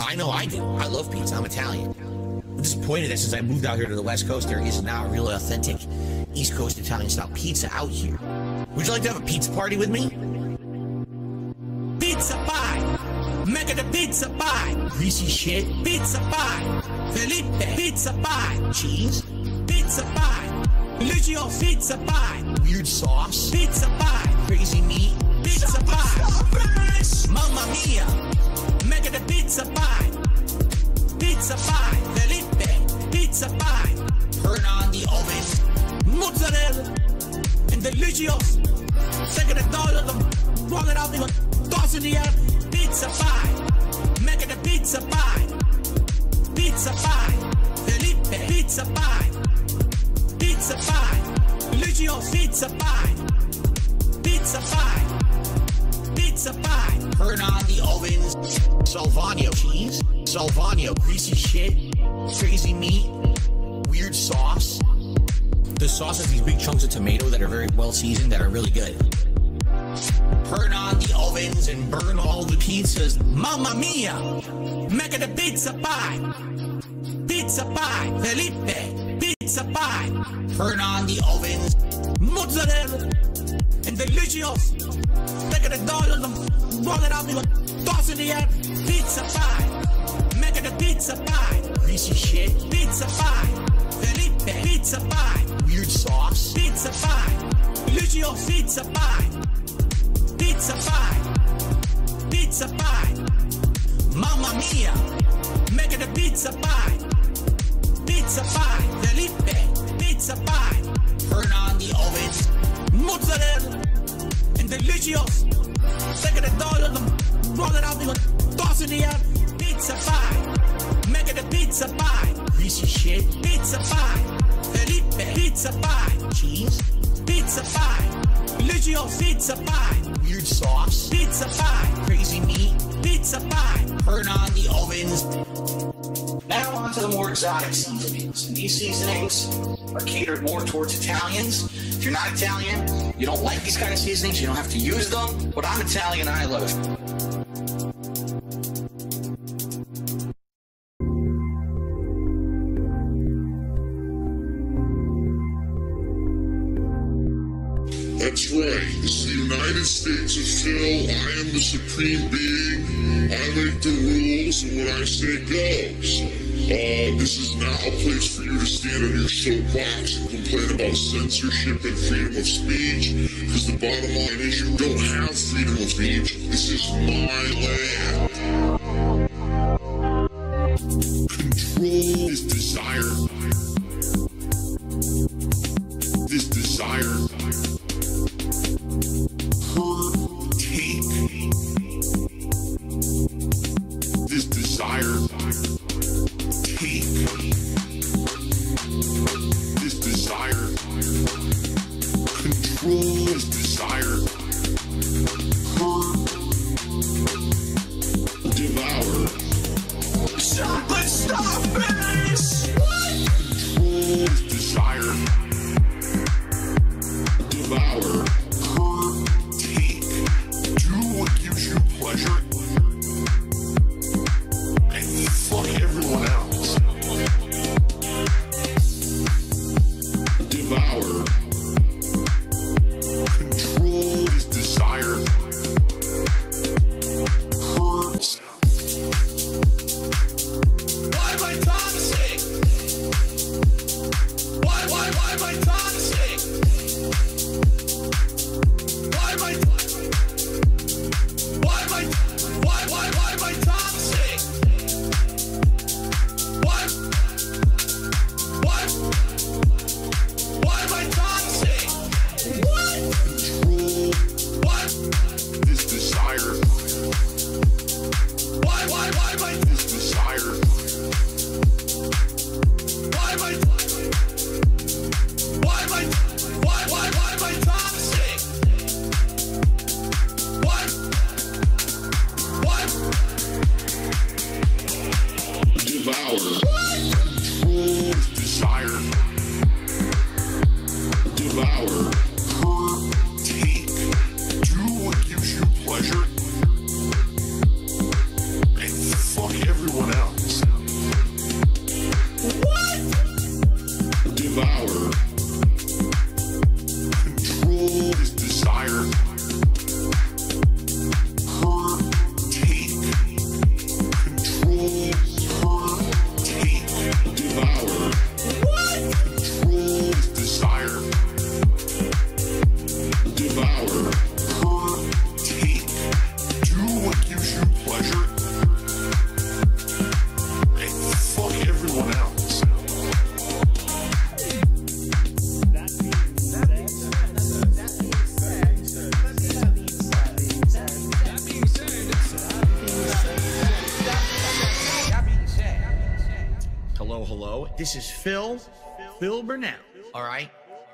I know I do. I love pizza. I'm Italian. I'm disappointed that since I moved out here to the West Coast, there is not a real authentic East Coast Italian style pizza out here. Would you like to have a pizza party with me? Pizza pie! Mega the pizza pie! Greasy shit. Pizza pie! Felipe! Pizza pie! Cheese? Pizza pie! Lucio pizza pie! Weird sauce? Pizza pie! Crazy meat? Pizza pie! Mamma mia! Mega the pizza pie! Pizza pie! Felipe! Pizza pie! Turn on the oven! Mozzarella! And delicious! Second a them! Roll it out, they toss in the air! Pizza pie! Mega the pizza pie! Pizza pie! Felipe! Pizza pie! Pizza pie! Lucio pizza pie! Pizza pie! Pizza pie! Turn on the ovens. Salvano cheese. Salvano greasy shit. Crazy meat. Weird sauce. The sauce has these big chunks of tomato that are very well seasoned that are really good. Turn on the ovens and burn all the pizzas. Mamma mia! Mega the pizza pie! Pizza pie! Felipe! Pizza pie! Turn on the ovens. Mozzarella! And delicious! Take it all of them. Roll it out, toss in the air. Pizza pie! Mega the pizza pie! Greasy shit. Pizza pie! Felipe! Pizza pie! Weird sauce. Pizza pie! Lucio pizza pie! Pizza pie! Pizza pie! Mamma mia! Mega the pizza pie! Pizza pie! Felipe! Pizza pie! Turn on the ovens. Mozzarella! And delicious! Take it all of. Roll it out, toss in the air. Pizza pie! Mega the pizza pie! Greasy shit. Pizza pie! Felipe! Pizza pie! Cheese? Pizza pie! Lucio pizza pie! Weird sauce? Pizza pie! Crazy meat? Pizza pie! Turn on the ovens. Now on to the more exotic seasonings. And these seasonings are catered more towards Italians. If you're not Italian, you don't like these kind of seasonings, you don't have to use them. But I'm Italian I love it. United States of Phil. I am the supreme being. I make the rules, and what I say goes. Uh, this is not a place for you to stand on your soapbox and complain about censorship and freedom of speech. Because the bottom line is you don't have freedom of speech. This is my land. Control is desire.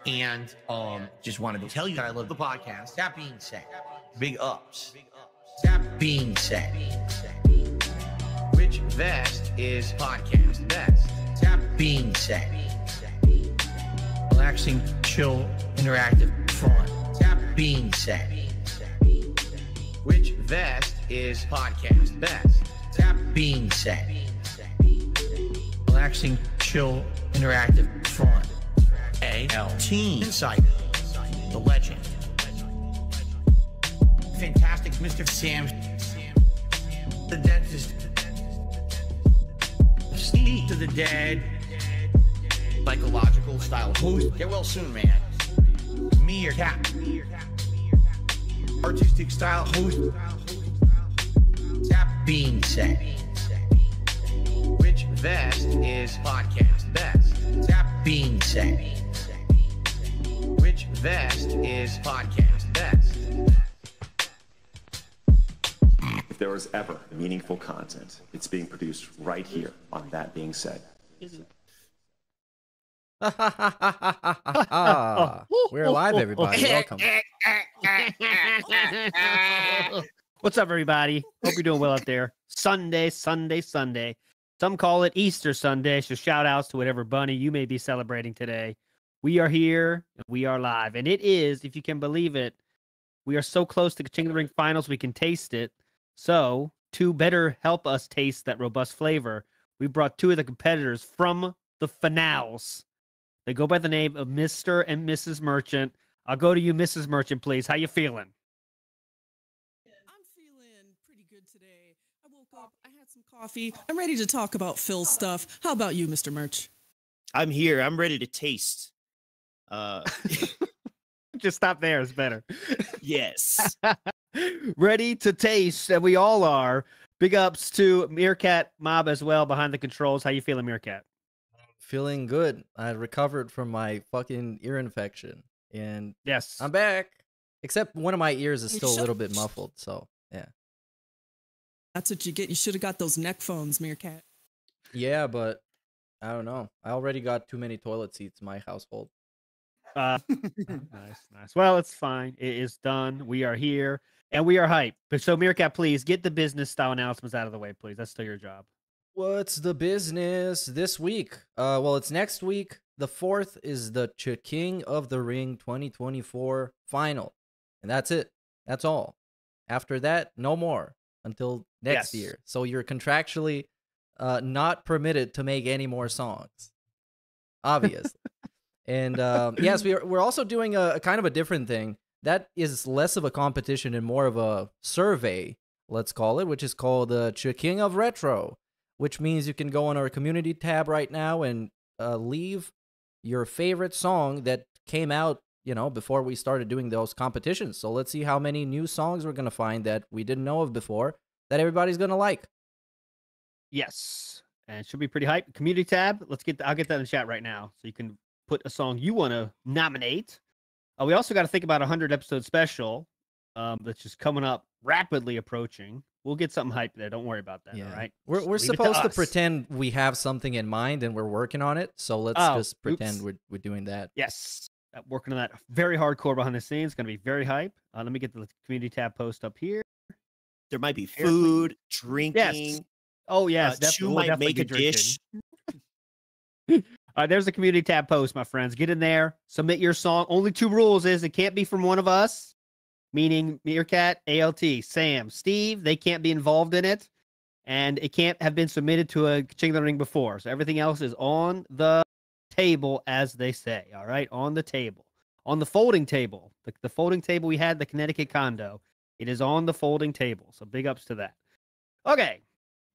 And um, just wanted to tell you that I love the podcast. That being said, big ups. That being said, which vest is podcast best? That being said, relaxing, chill, interactive, fun. That being said, which vest is podcast best? That being said, relaxing, chill, interactive, fun. A L Team Insider, the legend, fantastic Mr. Sam, the dentist, Steve to the dead, psychological style host. Get well soon, man. Meerkat, artistic style host. That being said, which vest is podcast best? That being said, which vest is podcast best? If there was ever meaningful content, it's being produced right here on That Being Said. We're live, everybody. Welcome. What's up, everybody? Hope you're doing well out there. Sunday, Sunday, Sunday. Some call it Easter Sunday. So shout outs to whatever bunny you may be celebrating today. We are here. and We are live. And it is, if you can believe it, we are so close to the King of the Ring finals, we can taste it. So, to better help us taste that robust flavor, we brought two of the competitors from the finals. They go by the name of Mr. and Mrs. Merchant. I'll go to you, Mrs. Merchant, please. How you feeling? I'm feeling pretty good today. I woke up, I had some coffee. I'm ready to talk about Phil stuff. How about you, Mr. Merch? I'm here. I'm ready to taste. Uh, Just stop there. It's better. yes. Ready to taste, and we all are. Big ups to Meerkat Mob as well behind the controls. How you feeling, Meerkat? Feeling good. I recovered from my fucking ear infection, and Yes. I'm back. Except one of my ears is still a little bit muffled. So yeah, That's what you get. You should have got those neck phones, Meerkat. yeah, but I don't know. I already got too many toilet seats in my household. Uh, nice, nice. Well, it's fine. It is done. We are here, and we are hyped. But so, Meerkat, please get the business style announcements out of the way, please. That's still your job. What's the business this week? Uh, well, it's next week. The fourth is the Ch- King of the Ring 2024 final, and that's it. That's all. After that, no more until next Yes. year. So you're contractually uh, not permitted to make any more songs, obviously. And um, yes, we are, we're also doing a, a kind of a different thing. That is less of a competition and more of a survey, let's call it, which is called the Ch- King of Retro which means you can go on our community tab right now and uh, leave your favorite song that came out, you know, before we started doing those competitions. So let's see how many new songs we're going to find that we didn't know of before that everybody's going to like. Yes, and it should be pretty hype. Community tab. Let's get. I'll get that in the chat right now, so you can put a song you want to nominate. Uh, we also got to think about a hundred episode special um, that's just coming up, rapidly approaching. We'll get something hype there. Don't worry about that. All right. We're, we're supposed to, us. pretend we have something in mind and we're working on it. So let's Oh, just pretend oops. we're, we're doing that. Yes. uh, Working on that very hardcore behind the scenes. Going to be very hype. Uh, let me get the community tab post up here. There might be food, drinking. Oh yes, uh, definitely. Chew we'll might definitely make a drinking. dish. Uh, there's the community tab post, my friends. Get in there, submit your song. Only two rules is it can't be from one of us, meaning Meerkat, ALT, Sam, Steve. They can't be involved in it, and it can't have been submitted to a of the Ring before. So everything else is on the table, as they say. All right, on the table, on the folding table, the, the folding table we had, the Connecticut condo. It is on the folding table. So big ups to that. Okay,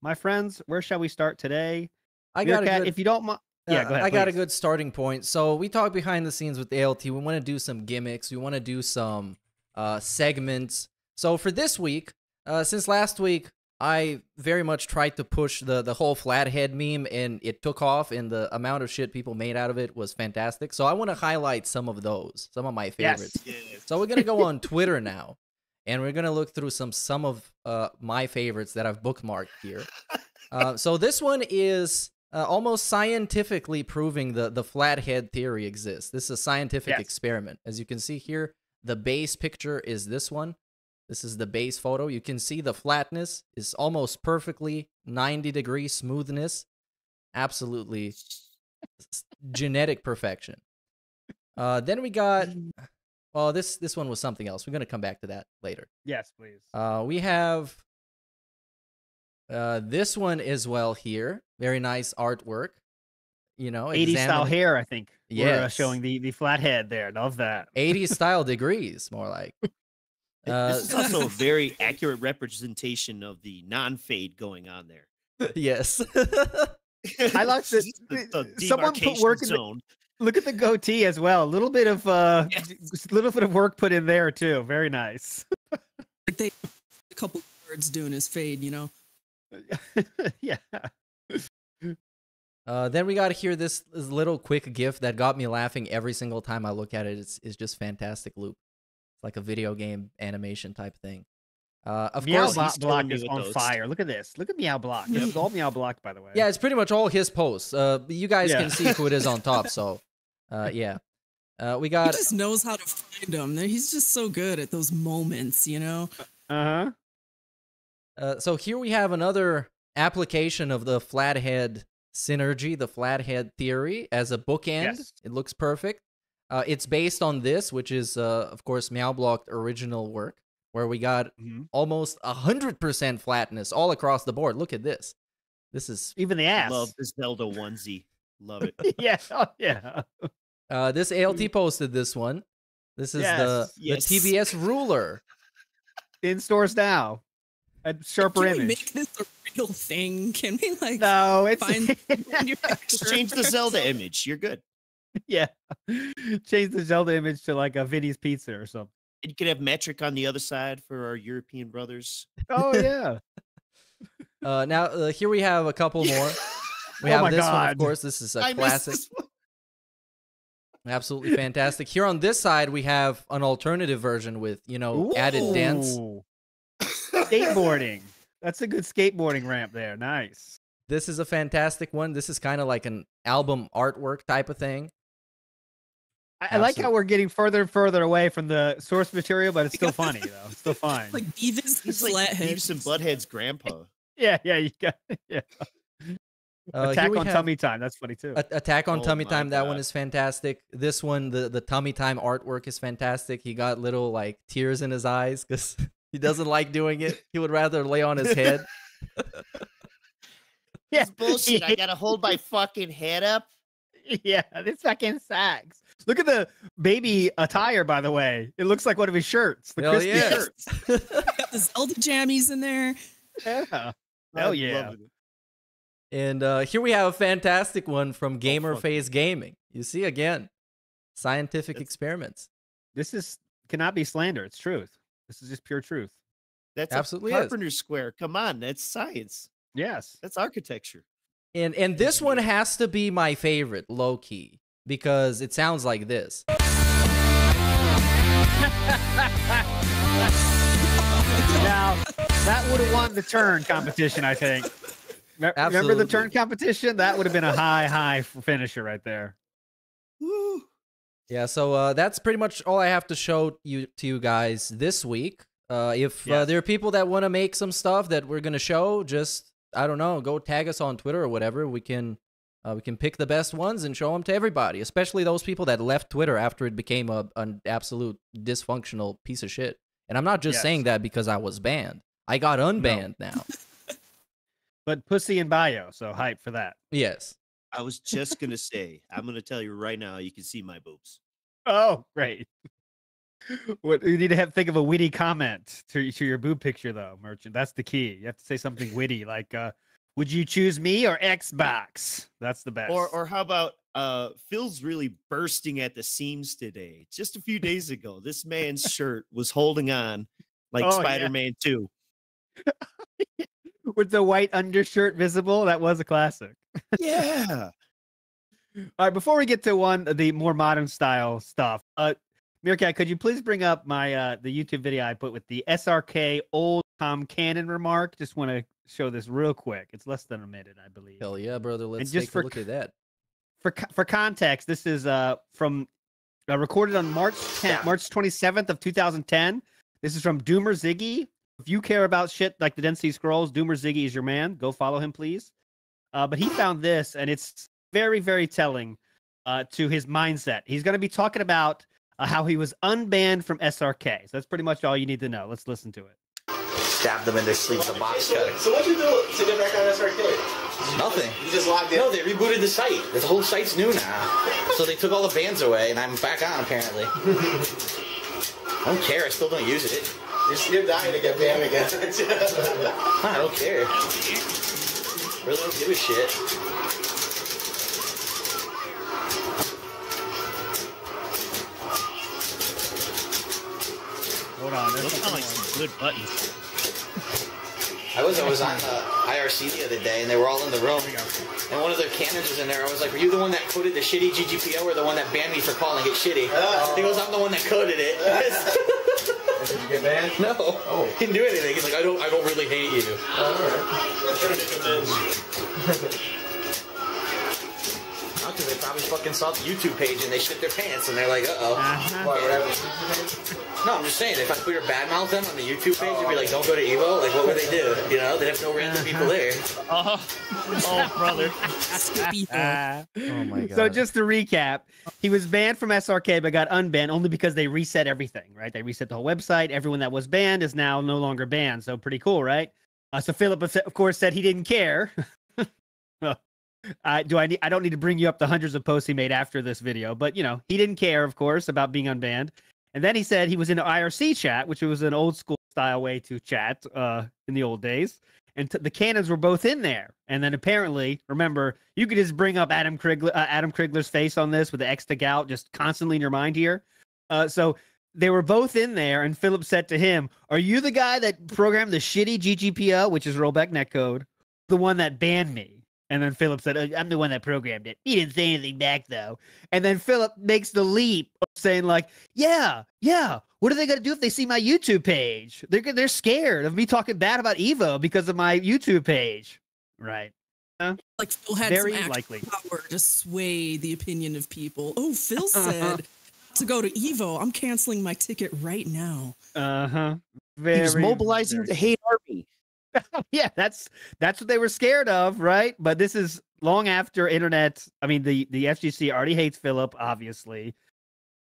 my friends, where shall we start today? I got Meerkat, good, if you don't mind. Yeah, Uh, go ahead. I got a good starting point. So we talk behind the scenes with ALT. We want to do some gimmicks. We want to do some uh, segments. So for this week, uh, since last week, I very much tried to push the the whole flathead meme, and it took off. And the amount of shit people made out of it was fantastic. So I want to highlight some of those, some of my favorites. Yes. So we're gonna go on Twitter now, and we're gonna look through some some of uh, my favorites that I've bookmarked here. Uh, so this one is uh, almost scientifically proving the the flathead theory exists. This is a scientific Yes. experiment. As you can see here, the base picture is this one. This is the base photo. You can see the flatness is almost perfectly 90 degree smoothness. Absolutely genetic perfection. Uh, then we got well, this this one was something else. We're gonna come back to that later. Yes, please. Uh, we have uh, this one as well here. Very nice artwork. You know, 80s style hair, I think. We're uh, showing the the flat head there. Love that. 80 style degrees, more like. Uh, this is also a very accurate representation of the non-fade going on there. yes. I like that the, the someone put work in the- Look at the goatee as well. A little bit of uh, Yes. a little bit of work put in there too. Very nice. Like they a couple words doing his fade, you know. yeah. Uh, then we got here this, this little quick gif that got me laughing every single time I look at it. It's, it's just fantastic loop. It's like a video game animation type thing. Uh, of Meow course, Blo- Block me is on those. fire. Look at this. Look at Meow Block. This is all Meow Block, by the way. yeah, it's pretty much all his posts. Uh, you guys Yeah. can see who it is on top. So, uh, yeah. Uh, we got. He got just knows how to find them. He's just so good at those moments, you know. Uh huh. Uh, so here we have another application of the flathead synergy, the flathead theory, as a bookend. Yes. It looks perfect. Uh, it's based on this, which is, uh, of course, Meowblocked original work, where we got Mm-hmm. almost 100% flatness all across the board. Look at this. This is Even the ass. Love this Zelda onesie. Love it. yeah. Oh, yeah. uh, this ALT posted this one. This is the, Yes, the. TBS ruler. In stores now. A sharper Can we image. make this a real thing? Can we like No, it's find Just change the Zelda image. You're good. yeah. Change the Zelda image to like a Vinny's Pizza or something. And You could have metric on the other side for our European brothers. Oh yeah. Uh, now, uh, here we have a couple more. We Oh have my this one, of course. This is a I classic. Absolutely fantastic. Here on this side, we have an alternative version with, you know, added dents. Ooh. Skateboarding. That's a good skateboarding ramp there. Nice. This is a fantastic one. This is kind of like an album artwork type of thing. I, I like how we're getting further and further away from the source material, but it's still funny though. It's still fine. like Beavis and He's like Beavis and Butthead's grandpa. yeah, yeah, you got yeah. Uh, Attack on Tummy Time. That's funny too. A- Attack on Oh Tummy my Time. That one is fantastic. This one, the, the Tummy Time artwork is fantastic. He got little like tears in his eyes because he doesn't like doing it. He would rather lay on his head. yeah, It's bullshit. I gotta hold my fucking head up. yeah, this fucking sucks. Look at the baby attire, by the way. It looks like one of his shirts. The Hell crispy yeah. shirt. Got the Zelda jammies in there. Yeah. I'm Hell yeah. And uh, here we have a fantastic one from Gamer fuck. Phase Gaming. You see again, scientific That's- experiments. This is cannot be slander. It's truth. This is just pure truth. That's Absolutely a is. square. Come on, that's science. Yes. That's architecture. And and this one has to be my favorite, low key, because it sounds like this. Now that would have won the turn competition, I think. Me- Remember the turn competition? That would have been a high, high finisher right there. Woo. Yeah, so uh, that's pretty much all I have to show you to you guys this week. Uh, if uh, there are people that want to make some stuff that we're gonna show, just I don't know, go tag us on Twitter or whatever. We can uh, we can pick the best ones and show them to everybody, especially those people that left Twitter after it became a an absolute dysfunctional piece of shit. And I'm not just Yes. saying that because I was banned. I got unbanned now. But pussy and bio, so hype for that. yes. I was just gonna say, I'm gonna tell you right now, you can see my boobs. Oh, great. What you need to have think of a witty comment to to your boob picture though, merchant. That's the key. You have to say something witty like uh would you choose me or Xbox? That's the best. Or or how about uh Phil's really bursting at the seams today. Just a few days ago, this man's shirt was holding on like Oh. Spider-Man 2. with the white undershirt visible, that was a classic. Yeah. All right, before we get to one of the more modern style stuff, uh Meerkat, could you please bring up my uh the YouTube video I put with the SRK old Tom Cannon remark. Just want to show this real quick. It's less than a minute, I believe. Hell yeah, brother. Let's just take for a look at that. For for context, this is uh from uh, recorded on March 10th, March 27th of 2010. This is from Doomer Ziggy. If you care about shit like the Density Scrolls, Doomer Ziggy is your man. Go follow him, please. Uh, but he found this, and it's very, very telling uh, to his mindset. He's going to be talking about uh, how he was unbanned from SRK. So that's pretty much all you need to know. Let's listen to it. Stab them in their sleeves, a box cutter. So what'd you do to get back on SRK? Nothing. You just logged in. No, they rebooted the site. The whole site's new now. So they took all the bans away, and I'm back on apparently. I don't care. I still don't use it. You're, you're dying to get banned again. I don't care. Really don't give a shit. Hold on. Those sound like some good buttons. I was I was on uh, IRC the other day, and they were all in the room. And one of their Cannons was in there. I was like, "Were you the one that coded the shitty GGPO, or the one that banned me for calling it shitty?" He goes, "I'm the one that coded it." Did you get banned? no, oh. he didn't do anything. He's like, "I don't, I don't really hate you." Because they probably fucking saw the YouTube page and they shit their pants, and they're like, "Uh oh." What, what happened? No, I'm just saying, if I put your badmouth them on the YouTube page, you'd be like, don't go to Evo. Like, what would they do? You know, they'd have no random people there. Oh, oh, brother. Skippy. Uh, Oh my god. So just to recap, he was banned from SRK but got unbanned only because they reset everything, right? They reset the whole website. Everyone that was banned is now no longer banned. So pretty cool, right? Uh, so Philip, of of course, said he didn't care. Well, I do I need, I don't need to bring you up the hundreds of posts he made after this video, but you know he didn't care, of course, about being unbanned. And then he said he was in IRC chat, which was an old school style way to chat uh, in the old days. And t- the Cannons were both in there. And then apparently, remember, you could just bring up Adam Krigler, uh, Adam Krigler's face on this with the X stick out, just constantly in your mind here. Uh, so they were both in there, and Philip said to him, "Are you the guy that programmed the shitty GGPO, which is rollback netcode, the one that banned me?" And then Philip said, "Uh, "I'm the one that programmed it." He didn't say anything back though. And then Philip makes the leap of saying, "Like, yeah, yeah. What are they gonna do if they see my YouTube page? They're they're scared of me talking bad about Evo because of my YouTube page." Right. Like Phil had Very some actual likely. power to sway the opinion of people. Oh, Phil said to go to Evo. I'm canceling my ticket right now. Uh huh. He was mobilizing the hate army. yeah, that's that's what they were scared of, right? But this is long after internet. I mean, the the FGC already hates Philip, obviously,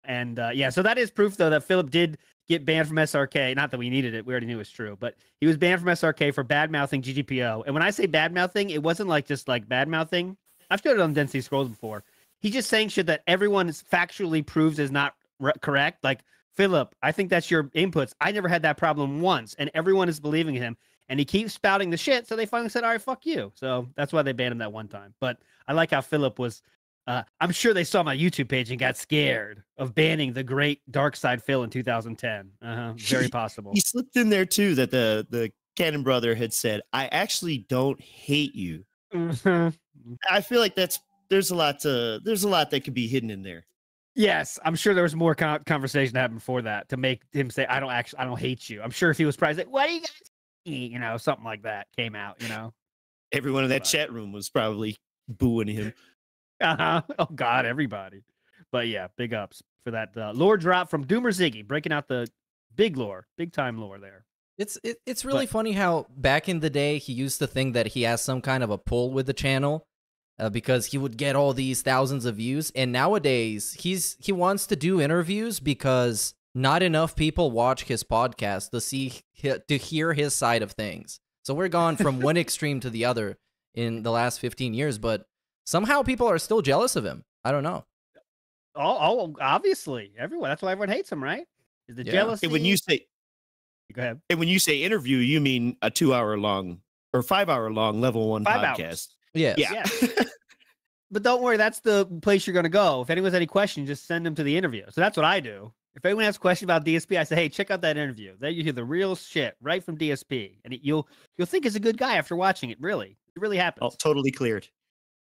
and uh, yeah, so that is proof though that Philip did get banned from SRK. Not that we needed it; we already knew it was true. But he was banned from SRK for bad mouthing GGPO. And when I say bad mouthing, it wasn't like just like bad mouthing. I've showed it on Density Scrolls before. He's just saying shit that everyone factually proves is not re- correct. Like Philip, I think that's your inputs. I never had that problem once, and everyone is believing him. And he keeps spouting the shit, so they finally said, "All right, fuck you." So that's why they banned him that one time. But I like how Philip was. Uh, I'm sure they saw my YouTube page and got scared of banning the great DarksydePhil in 2010. Uh-huh. Very possible. He slipped in there too that the the Cannon brother had said, "I actually don't hate you." Mhm. I feel like that's there's a lot to there's a lot that could be hidden in there. Yes, I'm sure there was more con- conversation that happened before that to make him say, "I don't actually, I don't hate you." I'm sure if he was surprised, like, "What do you guys?" Hate? You know, something like that came out. You know, Everyone in that Right. chat room was probably booing him. uh-huh. oh God, everybody. But yeah, big ups for that uh, lore drop from Doomer Ziggy, breaking out the big lore, big time lore there. It's it, it's really funny how back in the day he used to think that he has some kind of a pull with the channel uh, because he would get all these thousands of views and nowadays he's he wants to do interviews because not enough people watch his podcast to see to hear his side of things. So we're gone from one extreme to the other in the last 15 years but somehow people are still jealous of him. I don't know. Oh, oh, obviously, everyone. That's why everyone hates him, right? Is the Yeah. jealousy? And when you say go ahead, and when you say interview, you mean a two hour long or five hour long level one Five podcast. hours. Yes. Yeah. but don't worry, that's the place you're going to go. If anyone has any questions, just send them to the interview. So that's what I do. If anyone has a question about DSP, I say, "Hey, check out that interview. There you hear the real shit right from DSP, and it, you'll you'll think he's a good guy after watching it. Really, it really happens. Oh, totally cleared.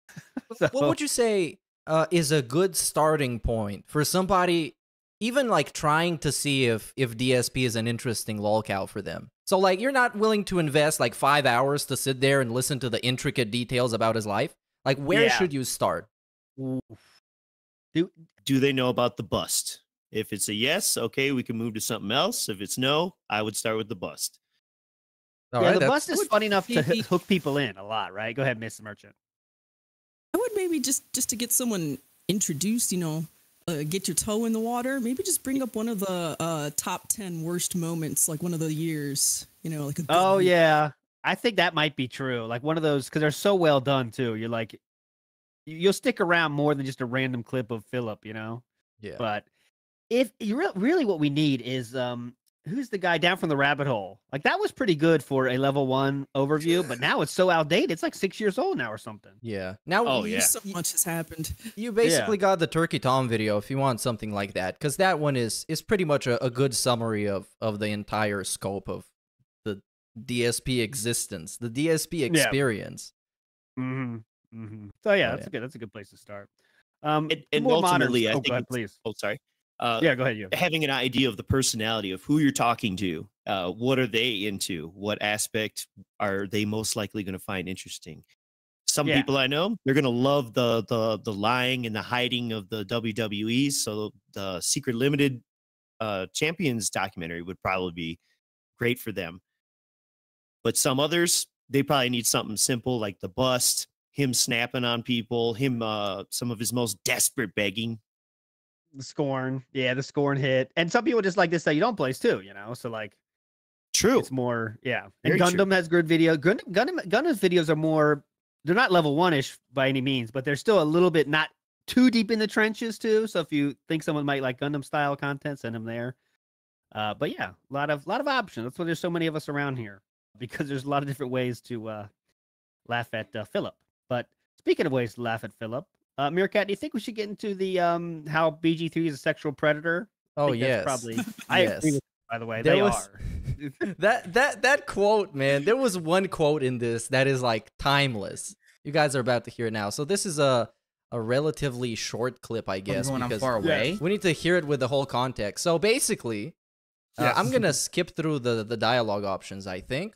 So- What would you say uh, is a good starting point for somebody even like trying to see if if DSP is an interesting lolcow for them. So like you're not willing to invest like five hours to sit there and listen to the intricate details about his life. Like where Yeah. should you start? Do Do they know about the bust? If it's a yes, okay, we can move to something else. If it's no, I would start with the bust. All yeah, right, the bust is Would fun enough to hook people in a lot, right? Go ahead, Miss Merchant. I would maybe just just to get someone introduced, you know, uh, get your toe in the water. Maybe just bring up one of the uh, top ten worst moments, like one of the years. You know, like a good Oh one. yeah, I think that might be true. Like one of those because they're so well done too. You're like, you'll stick around more than just a random clip of Philip, you know. yeah. But if you re- really what we need is um, who's the guy down from the rabbit hole? Like that was pretty good for a level one overview, but now it's so outdated. It's like six years old now or something. Yeah. Now Oh, yeah. so much has happened. you basically got the Turkey Tom video if you want something like that, because that one is is pretty much a, a good summary of of the entire scope of the DSP existence, the DSP experience. Mm-hmm. Mm-hmm. So yeah, Oh, that's yeah. a good that's a good place to start. Um, And, and more modern- ultimately, I oh, think go ahead, please. Oh, sorry. Uh, Yeah, go ahead. You. having an idea of the personality of who you're talking to uh, what are they into what aspect are they most likely going to find interesting some Yeah. people i know they're going to love the the the lying and the hiding of the wwe so the secret limited uh champions documentary would probably be great for them but some others they probably need something simple like the bust him snapping on people him uh some of his most desperate begging The scorn, yeah, the scorn hit, and some people just like this that you don't place too, you know. So like, true it's more, yeah. And Very true. Gundam has good video. Gundam, Gundam, Gundam's videos are more. They're not level one ish by any means, but they're still a little bit not too deep in the trenches too. So if you think someone might like Gundam style content, send them there. Uh, but yeah, a lot of lot of options. That's why there's so many of us around here because there's a lot of different ways to uh, laugh at uh, Philip. But speaking of ways to laugh at Philip, uh, Meerkat, do you think we should get into the um how BG3 is a sexual predator? Oh think yes. Probably. I Yes. agree with by the way. There they was- are. that that that quote, man. There was one quote in this that is like timeless. You guys are about to hear it now. So this is a a relatively short clip, I guess, I'm because far away. we need to hear it with the whole context. So basically, uh, I'm gonna skip through the the dialogue options, I think,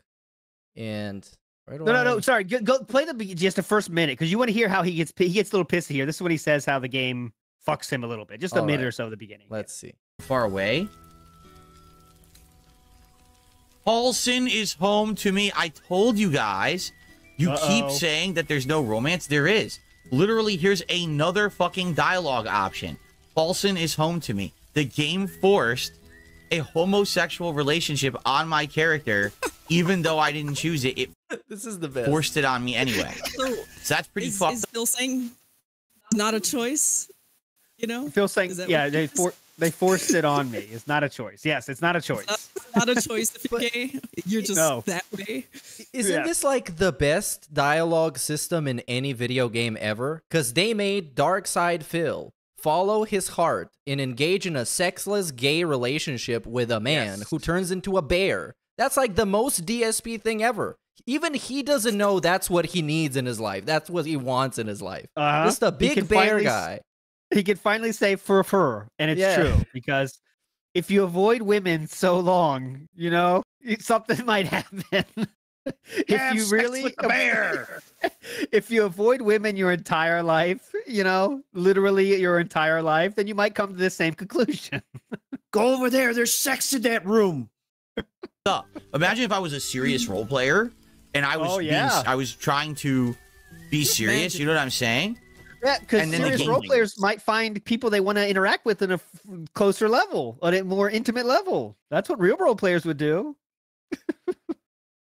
and right No, no, no. Sorry. Go, go play the just the first minute because you want to hear how he gets he gets a little pissy here. This is when he says how the game fucks him a little bit. Just a All minute right. or so at the beginning. Let's see. far away. Halsin is home to me. I told you guys. You keep Uh-oh. saying that there's no romance. There is. Literally, here's another fucking dialogue option. Halsin is home to me. The game forced a homosexual relationship on my character, even though I didn't choose it. It This is the best. forced it on me anyway. So So that's pretty is, fucked is Phil saying not a choice? You know, Phil saying, yeah, they for, they forced it on me. It's not a choice. Yes, it's not a choice. not a choice if you're gay. You're just No. that way. Isn't Yeah. this like the best dialogue system in any video game ever? Because they made DarksydePhil follow his heart and engage in a sexless gay relationship with a man Yes. who turns into a bear. That's like the most DSP thing ever. Even he doesn't know that's what he needs in his life. That's what he wants in his life. Uh-huh. Just a big bear finally guy. He can finally say fur fur, and it's Yeah. true because if you avoid women so long, you know something might happen. if you really if you avoid women your entire life, you know, literally your entire life, then you might come to the same conclusion. go over there there's sex in that room up. Imagine if I was a serious role player and I was Oh, being, yeah. I was trying to be serious. You know what I'm saying? Yeah, because And then the serious role wins. players might find people they want to interact with in a f- closer level, on a more intimate level. That's what real role players would do.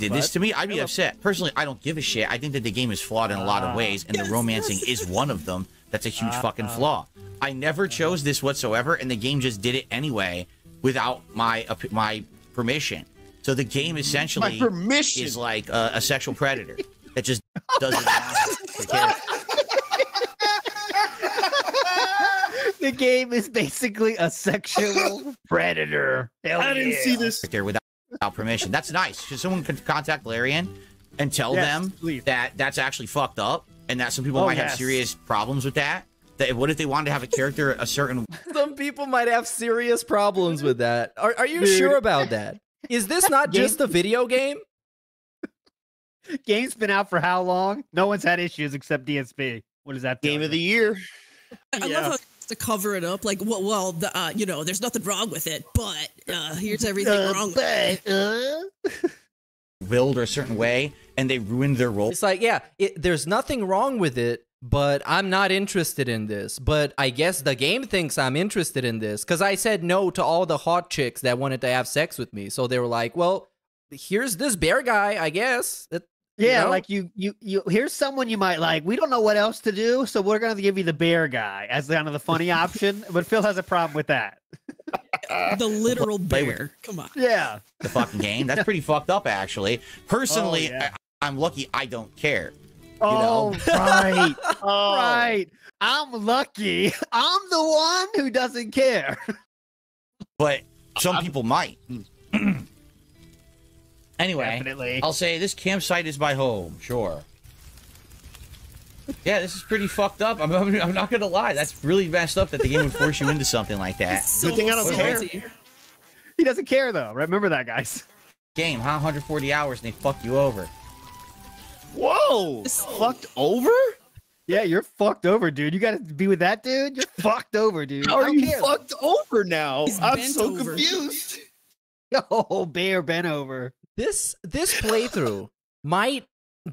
Did But- this to me, I'd be upset. Personally, I don't give a shit. I think that the game is flawed in a lot Ah. of ways, and the romancing is one of them. That's a huge fucking Ah. flaw. I never chose this whatsoever, and the game just did it anyway without my op- my permission. So the game essentially permission. is like a, a sexual predator that just doesn't matter. The game is basically a sexual predator. Hell i didn't see yeah. this there without, without permission. That's nice. Should someone contact Larian and tell Yes, them please. that that's actually fucked up and that some people Oh, might yes. have serious problems with that. That what if they wanted to have a character a certain Some people might have serious problems with that. Are, are you Dude. sure about that? Is this not just a video game? Game's been out for how long? No one's had issues except DSP. What is that Game of the year. I Yeah. love how to cover it up. Like, well, well the, uh, you know, there's nothing wrong with it, but uh, here's everything Uh, wrong. with it. uh, willed or a certain way, and they ruined their role. It's like, yeah, it, there's nothing wrong with it, but I'm not interested in this. But I guess the game thinks I'm interested in this because I said no to all the hot chicks that wanted to have sex with me. So they were like, well, here's this bear guy, I guess. That, you Yeah, know? like you, you, you. Here's someone you might like. We don't know what else to do, so we're gonna give you the bear guy as kind of the funny option. But Phil has a problem with that. the literal bear. Come on. Yeah, the fucking game. That's pretty fucked up, actually. Personally, oh, yeah. I, I'm lucky. I don't care. Oh, right, Oh, right. I'm lucky. I'm the one who doesn't care. But some people might. anyway, Definitely. I'll say this campsite is my home. Sure. Yeah, this is pretty fucked up. I'm, I'm, I'm not gonna lie. That's really messed up that the game would force you into something like that. So thing I don't care. salty. He doesn't care though. Remember that, guys. Game, huh? 140 hours and they fuck you over. Whoa! Fucked over? Yeah, you're fucked over, dude. You got to be with that dude. You're fucked over, dude. How are you care. fucked over now? He's I'm so over. confused. Oh, bear bent over. This this playthrough might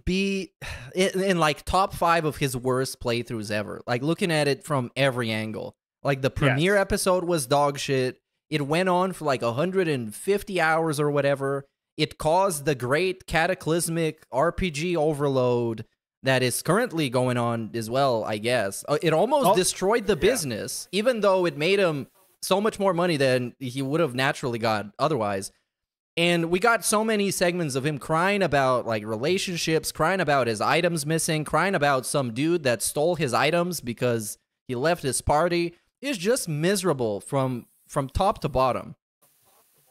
be in, in like top five of his worst playthroughs ever. Like looking at it from every angle. Like the premiere episode was dog shit. It went on for like 150 hours or whatever. It caused the great cataclysmic RPG overload that is currently going on as well, I guess. Uh, It almost Oh, destroyed the business, even though it made him so much more money than he would have naturally got otherwise. And we got so many segments of him crying about like relationships, crying about his items missing, crying about some dude that stole his items because he left his party. It's just miserable from from top to bottom.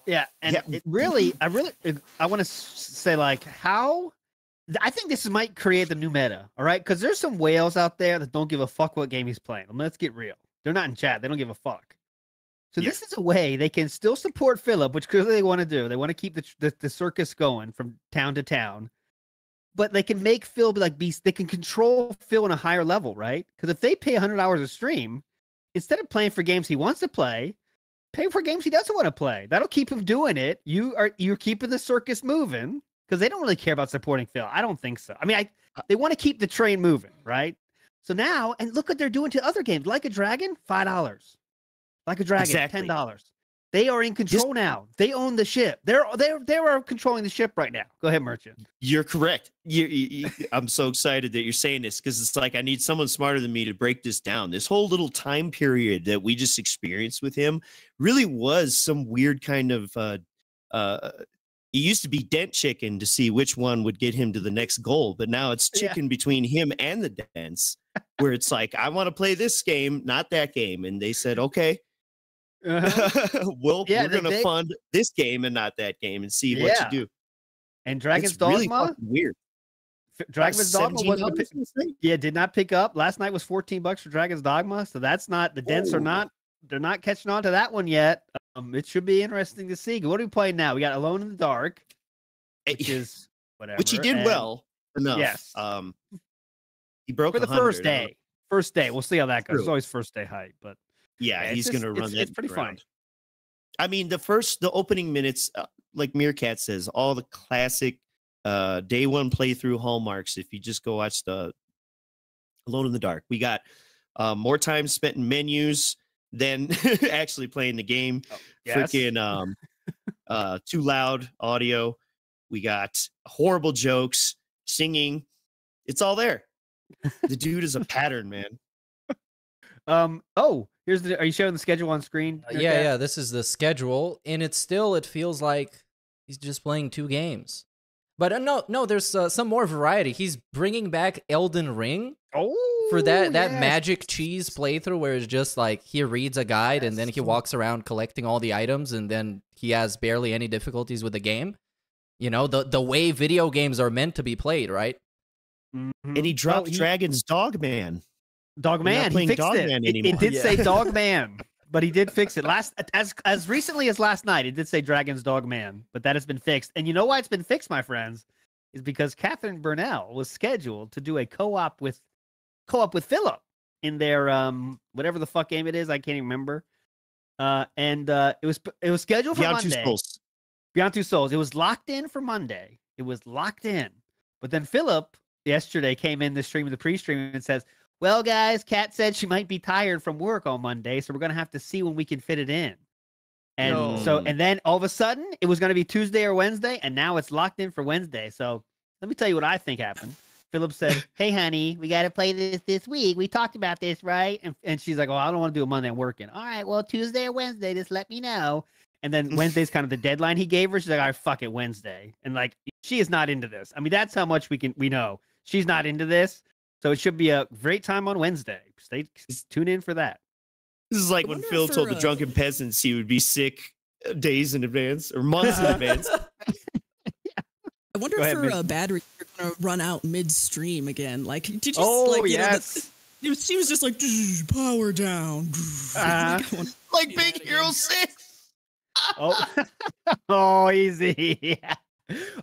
Yeah, and Yeah. it really, I really, I want to say like how. I think this might create the new meta. All right, because there's some whales out there that don't give a fuck what game he's playing. I mean, let's get real. They're not in chat. They don't give a fuck. So Yeah. this is a way they can still support Philip, which clearly they want to do. They want to keep the, the the circus going from town to town, but they can make Phil be like be. They can control Phil on a higher level, right? Because if they pay 100 hours a stream, instead of playing for games he wants to play, pay for games he doesn't want to play. That'll keep him doing it. You are you're keeping the circus moving because they don't really care about supporting Phil. I don't think so. I mean, I uh they want to keep the train moving, right? So now, and look what they're doing to other games, like a dragon, five dollars. Like a dragon, Exactly. ten dollars. They are in control now. They own the ship. They're they're they are controlling the ship right now. Go ahead, merchant. You're correct. You, you, you- I'm so excited that you're saying this because it's like I need someone smarter than me to break this down. This whole little time period that we just experienced with him really was some weird kind of. Uh, uh, it used to be dent chicken to see which one would get him to the next goal, but now it's Yeah. chicken between him and the dents, where it's like I want to play this game, not that game, and they said okay. Uh-huh. well, Yeah, we're gonna they- fund this game and not that game and see what Yeah. you do. And Dragon's it's Dogma, fucking weird. Dragon's Dogma wasn't a $17 pi- this thing? Yeah, did not pick up. Last night was 14 bucks for Dragon's Dogma. So that's not the dents are Oh. not they're not catching on to that one yet. Um, it should be interesting to see. What are we playing now? We got Alone in the Dark, which is whatever. which he did and well enough. Yes. Um, he broke for the first I don't know. day. First day. We'll see how that goes. It's always first day hype, but Yeah, Yeah, he's just- gonna it's- run that. it's pretty fun. I mean, the first, the opening minutes, uh, like Meerkat says, all the classic uh, day one playthrough hallmarks. If you just go watch the Alone in the Dark, we got uh, more time spent in menus than actually playing the game. yes. freaking um uh too loud audio we got horrible jokes singing it's all there the dude is a pattern man um oh, here's the are you showing the schedule on screen? Uh, yeah, yeah, this is the schedule, and it's still it feels like he's just playing two games. But uh, no, no, there's uh, some more variety. He's bringing back Elden Ring Oh for that that yes. magic cheese playthrough where it's just like he reads a guide and then he walks around collecting all the items and then he has barely any difficulties with the game. You know, the the way video games are meant to be played, right? Mhm. and he Oh, dropped he- dragon's dog man Dog Man. He playing fixed Dog it. Man It- It, did say Yeah. Dog Man, but he did fix it last as as recently as last night. It did say Dragon's Dog Man, but that has been fixed. And you know why it's been fixed, my friends, is because Catherine Burnell was scheduled to do a co-op with co-op with Philip in their um whatever the fuck game it is. I can't even remember. Uh, and uh, it was it was scheduled for Beyond Two Monday. Souls. Beyond Two Souls. It was locked in for Monday. It was locked in. But then Philip yesterday came in the stream of the pre-stream and says, Well, guys, Kat said she might be tired from work on Monday, so we're gonna have to see when we can fit it in. And so and then all of a sudden it was gonna be Tuesday or Wednesday, and now it's locked in for Wednesday. So let me tell you what I think happened. Philip said, Hey honey, we gotta play this this week. We talked about this, right? And, and she's like, Oh, I don't want to do it Monday, I'm working. All right, well, Tuesday or Wednesday, just let me know. And then Wednesday's kind of the deadline he gave her. She's like, all right, fuck it, Wednesday. And like, she is not into this. I mean, that's how much we can we know. She's not into this. So it should be a great time on Wednesday. Stay tune in for that. This is like when Phil if told for, the uh, drunken peasants he would be sick uh, days in advance or months in advance. I wonder Go if ahead, her Miss- uh, battery are gonna run out midstream again. Like, did you? Oh, like, you know, the- it was- she was just like power down. Uh-huh. Like, I want- Big again. Hero 6. Oh, oh, easy. Yeah.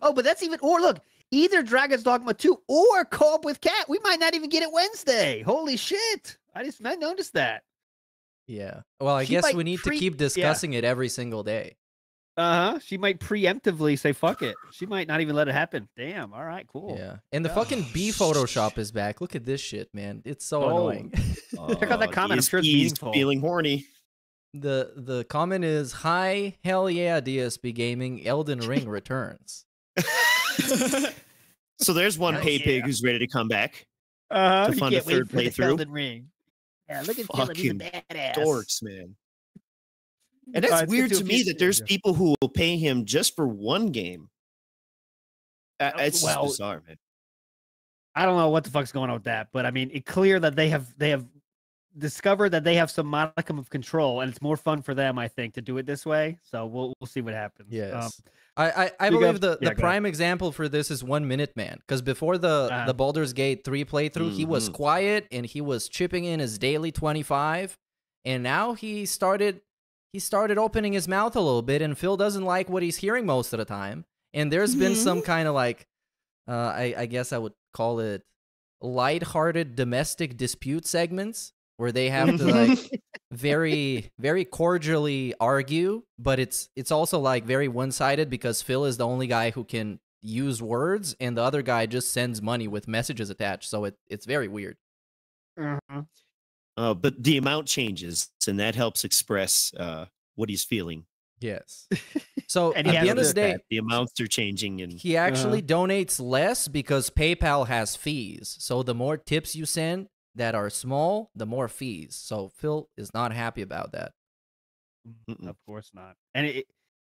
Oh, but that's even or look, either Dragon's Dogma 2 or Co-op with Cat. We might not even get it Wednesday. Holy shit. I just I noticed that. Yeah. Well, I She guess we need pre- to keep yeah. discussing it every single day. Uh-huh. She might preemptively say fuck it. She might not even let it happen. Damn. All right, cool. Yeah. And the Yeah. fucking B Photoshop is back. Look at this shit, man. It's so Oh. annoying. Check out that Oh, comment. I'm sure it's meaningful. Feeling horny. The the comment is hi hell yeah DSP gaming Elden Ring returns. So there's one Hell pay pig who's ready to come back. Uh-huh. To fund a can't wait third for the playthrough. Ring. Yeah, look at Philip. He's a badass. Dorks, man. And Uh, that's it's weird to to me that there's yeah. people who will pay him just for one game. Uh, Uh, it's well, just bizarre, man. I don't know what the fuck's going on with that, but I mean, it's clear that they have they have discovered that they have some modicum of control, and it's more fun for them, I think, to do it this way. So we'll we'll see what happens. Yes. Um, I, I, I believe of- the, yeah, the go ahead. prime example for this is One Minute Man. Because before the, Uh-huh. the Baldur's Gate 3 playthrough, he was Mhm. quiet and he was chipping in his daily 25. And now he started he started opening his mouth a little bit, and Phil doesn't like what he's hearing most of the time. And there's been some kind of like uh, I, I guess I would call it lighthearted domestic dispute segments where they have to like very very cordially argue but it's it's also like very one-sided because phil is the only guy who can use words and the other guy just sends money with messages attached so it, it's very weird. Mhm. Uh, but the amount changes, and that helps express uh, what he's feeling. yes. So And at the end of the day That the amounts are changing, and he actually donates less because paypal has fees. So the more tips you send that are small the more fees so phil is not happy about that Mm-mm. Of course not. And it,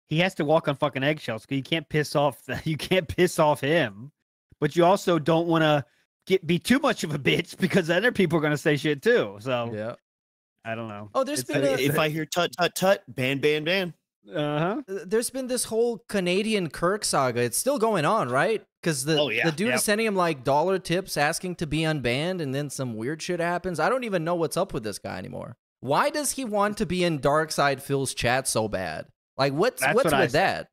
he has to walk on fucking eggshells because you can't piss off the, you can't piss off him, but you also don't want to get be too much of a bitch because other people are gonna say shit too. So yeah I don't know. Oh, there's It's been a- a- if I hear tut tut tut, ban ban ban. Uh huh. Uh, there's been this whole Canadian Kirk saga. It's still going on, right? Because the Oh, yeah. the dude Yep. is sending him like dollar tips, asking to be unbanned, and then some weird shit happens. I don't even know what's up with this guy anymore. Why does he want to be in DarksydePhil's chat so bad? Like, what's That's what's what with that?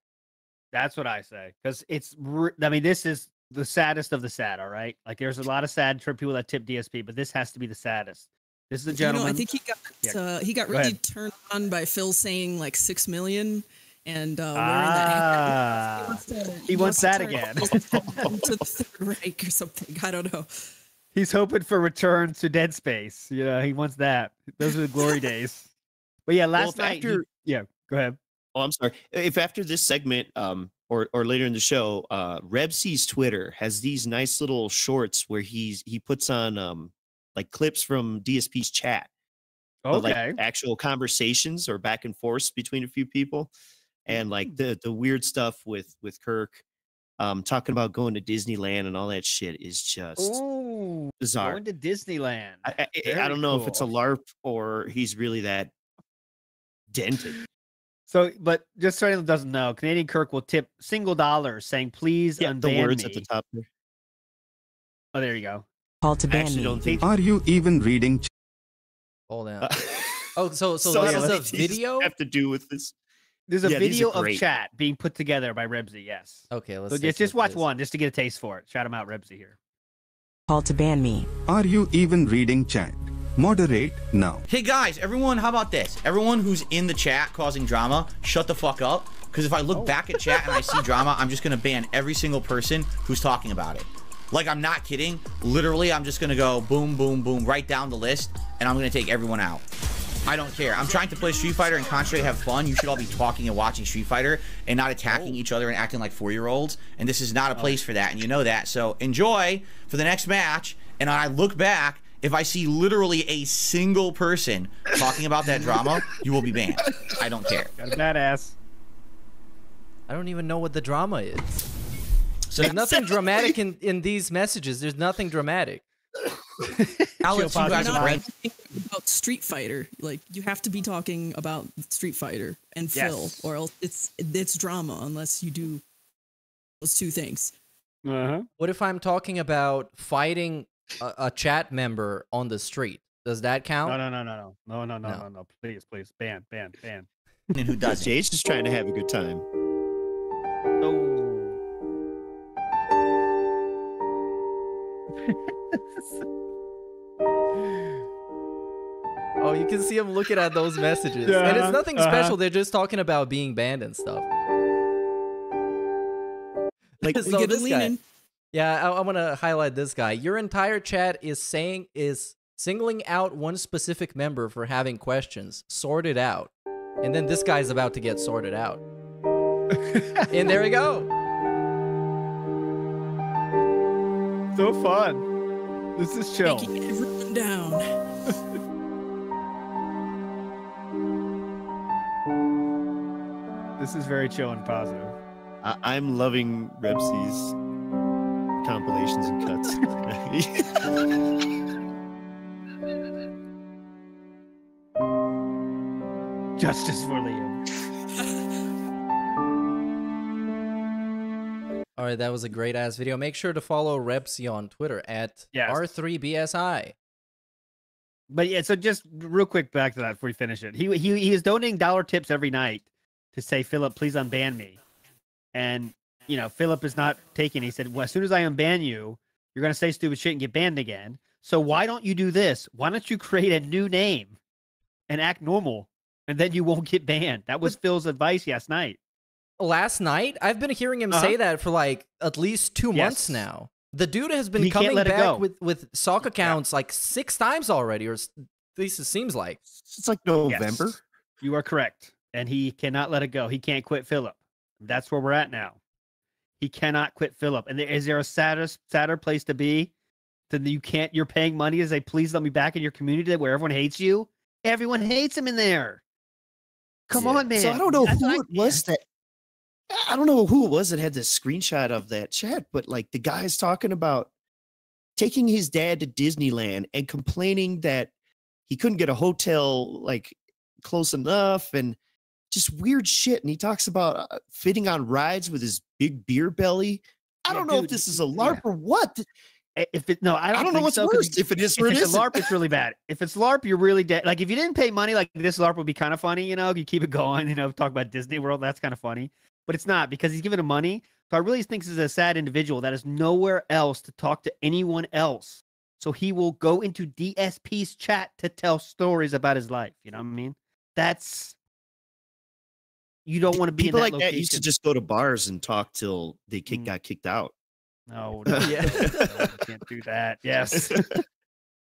That's what I say because it's. re- I mean, this is the saddest of the sad. All right, like there's a lot of sad for people that tip DSP, but this has to be the saddest. This is a You know. I think he got Yeah. uh, he got really ahead. turned on by Phil saying like six million and uh, wearing that. Ah, wants to- he wants to that again. to the third Reich or something. I don't know. he's hoping for return to Dead Space. You know, he wants that. Those are the glory days. But yeah, last if night. he- after- yeah, go ahead. Oh, I'm sorry. If after this segment, um, or or later in the show, uh, Rebsy's Twitter has these nice little shorts where he's he puts on um like clips from DSP's chat, of, like Okay. actual conversations or back and forth between a few people, and like the the weird stuff with with Kirk, um, talking about going to Disneyland and all that shit is just Ooh, bizarre. going to Disneyland. I, I, I don't know if it's a. LARP or he's really that dented. So, but just so anyone doesn't know, Canadian Kirk will tip single dollars saying, please Yeah, unban the words me. at the top there. Oh, there you go. Call to ban me. Are you even reading? ch- Hold on. Uh, Oh, so so some this of is a these things video. Have to do with this. There's a Yeah, video of chat being put together by Rebsy. Yes. Okay, let's So just, just watch this. one just to get a taste for it. Shout him out, Rebsy here. Call to ban me. Are you even reading chat? Moderate now. Hey guys, everyone, how about this? Everyone who's in the chat causing drama, shut the fuck up. Because if I look back at chat and I see drama, I'm just gonna ban every single person who's talking about it. Like I'm not kidding. Literally, I'm just gonna go boom, boom, boom, right down the list, and I'm gonna take everyone out. I don't care. I'm trying to play Street Fighter and concentrate, have fun. You should all be talking and watching Street Fighter and not attacking oh. each other and acting like four-year-olds. And this is not a oh. place for that, and you know that. So enjoy for the next match. And I look back, if I see literally a single person talking about that drama, you will be banned. I don't care. Got a badass. I don't even know what the drama is. So there's nothing dramatic in, in these messages. There's nothing dramatic. I'll you guys Paz. Not rank. talking about Street Fighter. Like you have to be talking about Street Fighter and Phil, or else it's it's drama unless you do those two things. Uh-huh. What if I'm talking about fighting a, a chat member on the street? Does that count? No, no, no, no, no, no, no, no, No. no, no. Please, please, ban, ban, ban. And who doesn't? Jay's just trying to have a good time. Oh. Oh, you can see him looking at those messages. and Uh-huh, it's nothing uh-huh. special. They're just talking about being banned and stuff. Like, We so get this guy, yeah, I, I want to highlight this guy. Your entire chat is saying is singling out one specific member for having questions. Sort it out, and then this guy's about to get sorted out. and there we go. So fun. This is chill. Taking everyone down. This is very chill and positive. I- I'm loving Rebsy's compilations and cuts. Justice for Liam. All right, that was a great ass video. Make sure to follow Rebsy on Twitter at Yes. R3BSI. But yeah, so just real quick back to that before we finish it. He he he is donating dollar tips every night to say, Philip, please unban me. And you know, Philip is not taking. He said, Well, as soon as I unban you, you're gonna say stupid shit and get banned again. So why don't you do this? Why don't you create a new name and act normal? And then you won't get banned. That was Phil's advice last night. Last night, I've been hearing him Uh-huh. say that for like at least two months now. The dude has been He coming let it go. back with with sock accounts like six times already, or s- at least it seems like. It's like November. Yes, you are correct. And he cannot let it go. He can't quit Philip. That's where we're at now. He cannot quit Philip. And there, is there a sadder, sadder place to be than you can't, you're paying money as they please let me back in your community where everyone hates you? Everyone hates him in there. Come on, man. So I don't know That's who what I- it was that I don't know who it was that had this screenshot of that chat, but like the guy's talking about taking his dad to Disneyland and complaining that he couldn't get a hotel like close enough and just weird shit. And he talks about uh, fitting on rides with his big beer belly. I Yeah, don't know dude, if this is a yeah. LARP or what. If it no, I don't, I don't know what's so, worse. If it is if it it's a LARP, it's really bad. If it's LARP, you're really dead. Like if you didn't pay money, like this LARP would be kind of funny, you know. You keep it going, you know. Talk about Disney World, that's kind of funny. But it's not because he's giving him money. So I really think this is a sad individual that has nowhere else to talk to anyone else. So he will go into DSP's chat to tell stories about his life. You know what I mean? That's you don't want to be People in like that that location. used to just go to bars and talk till they kick, Mm. got kicked out. No, no, Yeah. no, can't do that. Yes.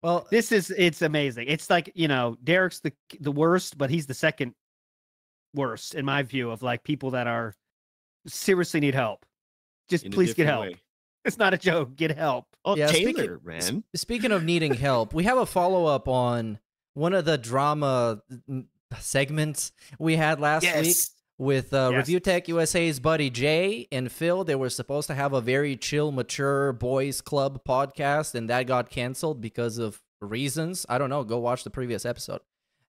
Well, this is it's amazing. It's like you know, Derek's the the worst, but he's the second worst in my view of like people that are seriously need help. Just In please get help. way. It's not a joke. Get help. Oh, Yeah, speaking- Taylor, man. Speaking of needing help, we have a follow up on one of the drama mm, segments we had last week with uh, Yes. ReviewTechUSA's buddy Jay and Phil. They were supposed to have a very chill, mature boys club podcast, and that got canceled because of reasons. I don't know. Go watch the previous episode.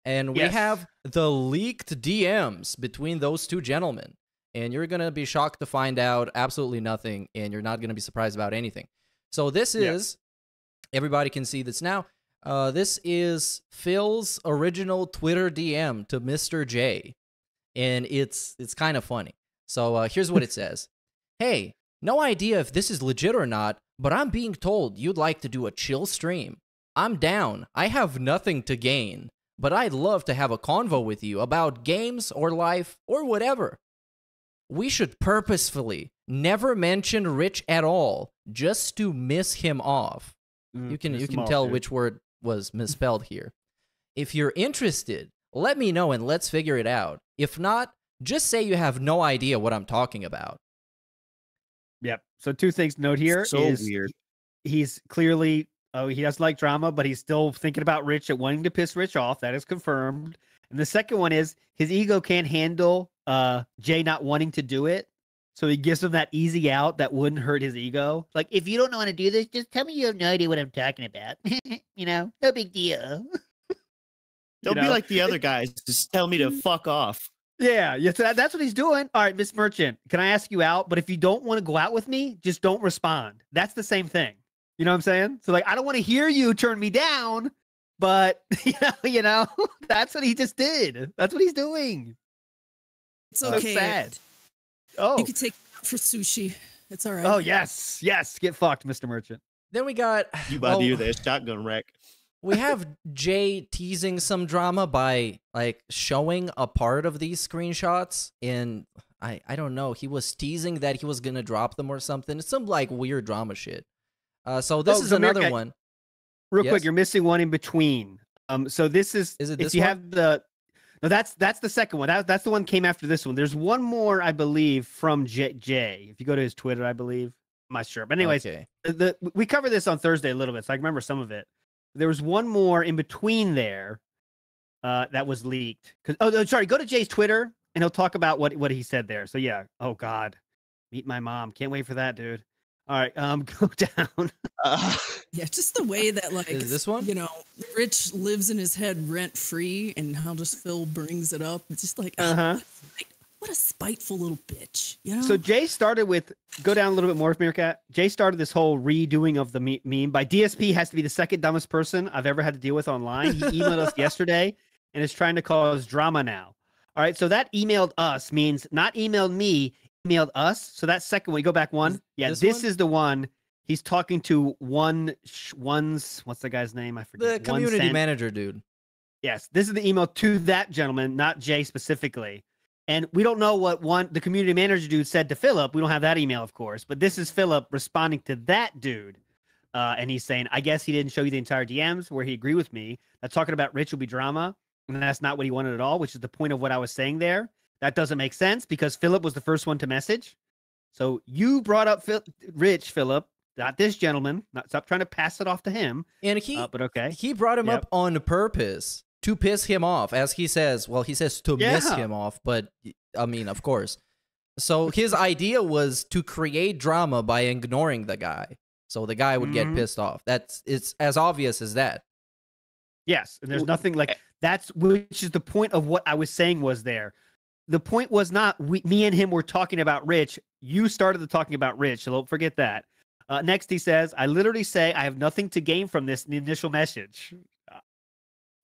And we Yes. have the leaked DMs between those two gentlemen. And you're going to be shocked to find out absolutely nothing, and you're not going to be surprised about anything. So, this Yeah. is Everybody can see this now. Uh, this is Phil's original Twitter DM to Mr. J, and it's it's kind of funny. So uh, here's what it says: Hey, no idea if this is legit or not, but I'm being told you'd like to do a chill stream. I'm down. I have nothing to gain, but I'd love to have a convo with you about games or life or whatever. We should purposefully never mention Rich at all, just to miss him off. Mm, you can you can tell dude. which word was misspelled here. If you're interested, let me know and let's figure it out. If not, just say you have no idea what I'm talking about. Yep. So two things to note here So is weird. He's clearly oh he doesn't like drama, but he's still thinking about Rich and wanting to piss Rich off. That is confirmed. And the second one is his ego can't handle uh Jay not wanting to do it. So he gives him that easy out that wouldn't hurt his ego. Like, if you don't know how to do this, just tell me you have no idea what I'm talking about. you know, no big deal. Don't be know? like the other guys. Just tell me to fuck off. Yeah, yeah, so that, that's what he's doing. All right, Miss Merchant, can I ask you out? But if you don't want to go out with me, just don't respond. That's the same thing. You know what I'm saying? So like, I don't want to hear you turn me down, but you know, you know, that's what he just did. That's what he's doing. It's So okay. sad. Oh, You could take it for sushi. It's all right. oh yes, yes. Get fucked, Mr. Merchant. Then we got You about to oh, do this shotgun wreck. we have Jay teasing some drama by like showing a part of these screenshots and I I don't know, he was teasing that he was going to drop them or something. It's some like weird drama shit. Uh so this Oh, is so another one. Real Yes? quick, you're missing one in between. Um, so this is Is it if you one? have the no, that's that's the second one. That, that's the one came after this one. There's one more, I believe, from J. Jay. If you go to his Twitter, I believe. I'm not sure, but anyways, Okay. the, the we covered this on Thursday a little bit, so I remember some of it. There was one more in between there uh, that was leaked. Cause oh, no, sorry, go to Jay's Twitter and he'll talk about what what he said there. So yeah, oh God, meet my mom. Can't wait for that, dude. All right, um, go down. Uh, Yeah, just the way that like Is this one? you know, Rich lives in his head rent free, and how just Phil brings it up. It's just like, Uh-huh. what, a what a spiteful little bitch. You know. So Jay started with go down a little bit more, Meerkat. Jay started this whole redoing of the me- meme by DSP has to be the second dumbest person I've ever had to deal with online. He emailed us yesterday and is trying to cause drama now. All right, so that emailed us means not emailed me, emailed us. So that second one, you go back one. Yeah, this this, one? is the one. He's talking to one one's what's the guy's name? I forget. One community manager dude. Yes, this is the email to that gentleman, not Jay specifically. And we don't know what one the community manager dude said to Philip. We don't have that email, of course, but this is Philip responding to that dude. Uh, and he's saying, I guess he didn't show you the entire DMs where he agreed with me. That talking about Rich will be drama, and that's not what he wanted at all, which is the point of what I was saying there. That doesn't make sense because Philip was the first one to message. So you brought up Phil- Rich, Philip, not this gentleman. Not stop trying to pass it off to him. And he Uh, but okay. he brought him Yep. up on purpose to piss him off as he says well he says to miss him off but i mean of course so his idea was to create drama by ignoring the guy so the guy would Mhm. get pissed off that's it's as obvious as that Yes, and there's nothing like that's which is the point of what I was saying was there. The point was not we, me and him were talking about Rich. You started the talking about Rich, so don't forget that. Uh, next, he says, "I literally say I have nothing to gain from this in the initial message." Uh,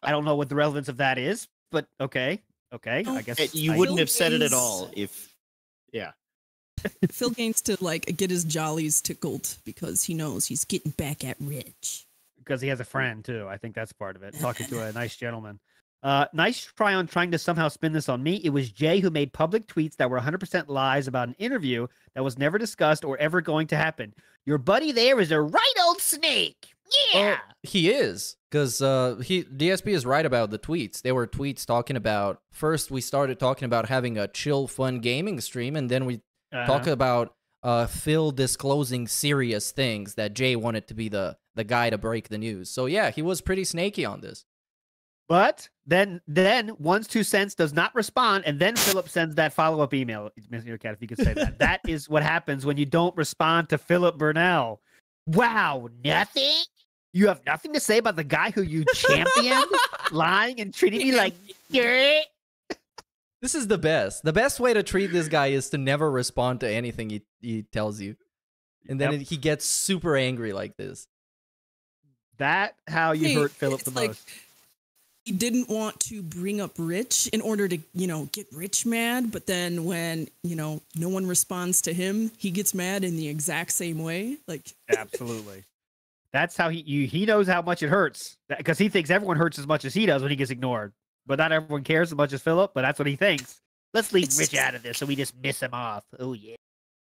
I don't know what the relevance of that is, but okay, okay. I guess you I- wouldn't have said it at all if, yeah. Phil gains to like get his jollies tickled because he knows he's getting back at Rich. because he has a friend too. I think that's part of it. Talking to a nice gentleman. Uh, nice try on trying to somehow spin this on me. It was Jay who made public tweets that were 100% lies about an interview that was never discussed or ever going to happen. Your buddy there is a right old snake. Yeah. Well, he is because uh, he DSP is right about the tweets. There were tweets talking about first we started talking about having a chill, fun gaming stream, and then we talk Uh-huh. about uh, Phil disclosing serious things that Jay wanted to be the the guy to break the news. So yeah, he was pretty snaky on this. But then, then one's two cents does not respond, and then Philip sends that follow up email. Mr. Cat, if you could say that, that is what happens when you don't respond to Philip Burnell. Wow, nothing. You have nothing to say about the guy who you championed, lying and treating me like dirt. This is the best. The best way to treat this guy is to never respond to anything he, he tells you. And then Yep. it- he gets super angry like this. that how you Hey, hurt Philip the like- most? He didn't want to bring up Rich in order to, you know, get Rich mad. But then when, you know, no one responds to him, he gets mad in the exact same way. Like, Absolutely. That's how he you, he knows how much it hurts because he thinks everyone hurts as much as he does when he gets ignored. But not everyone cares as much as Philip. But that's what he thinks. Let's leave It's Rich out of this so we just miss him off. Oh yeah,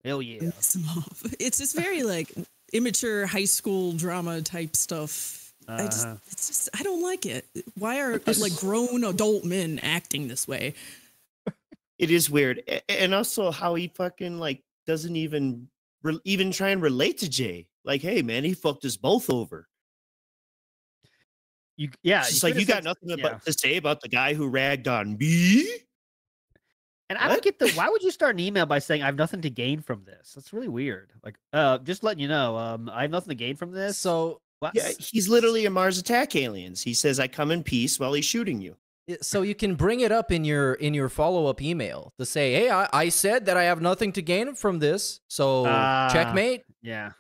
oh yeah. piss him off. It's just very like immature high school drama type stuff. I just, Uh-huh. it's just, I don't like it. Why are like grown adult men acting this way? It is weird, and also how he fucking like doesn't even re- even try and relate to Jay. Like, hey man, he fucked us both over. You yeah, It's just you like you got nothing yeah. about to say about the guy who ragged on me. And I don't get the why would you start an email by saying I have nothing to gain from this? That's really weird. Like, uh, just letting you know, um, I have nothing to gain from this. So What? Yeah, he's literally a Mars Attack aliens. He says, "I come in peace" while he's shooting you. So you can bring it up in your in your follow-up email to say hey I, I said that i have nothing to gain from this so Ah. checkmate yeah.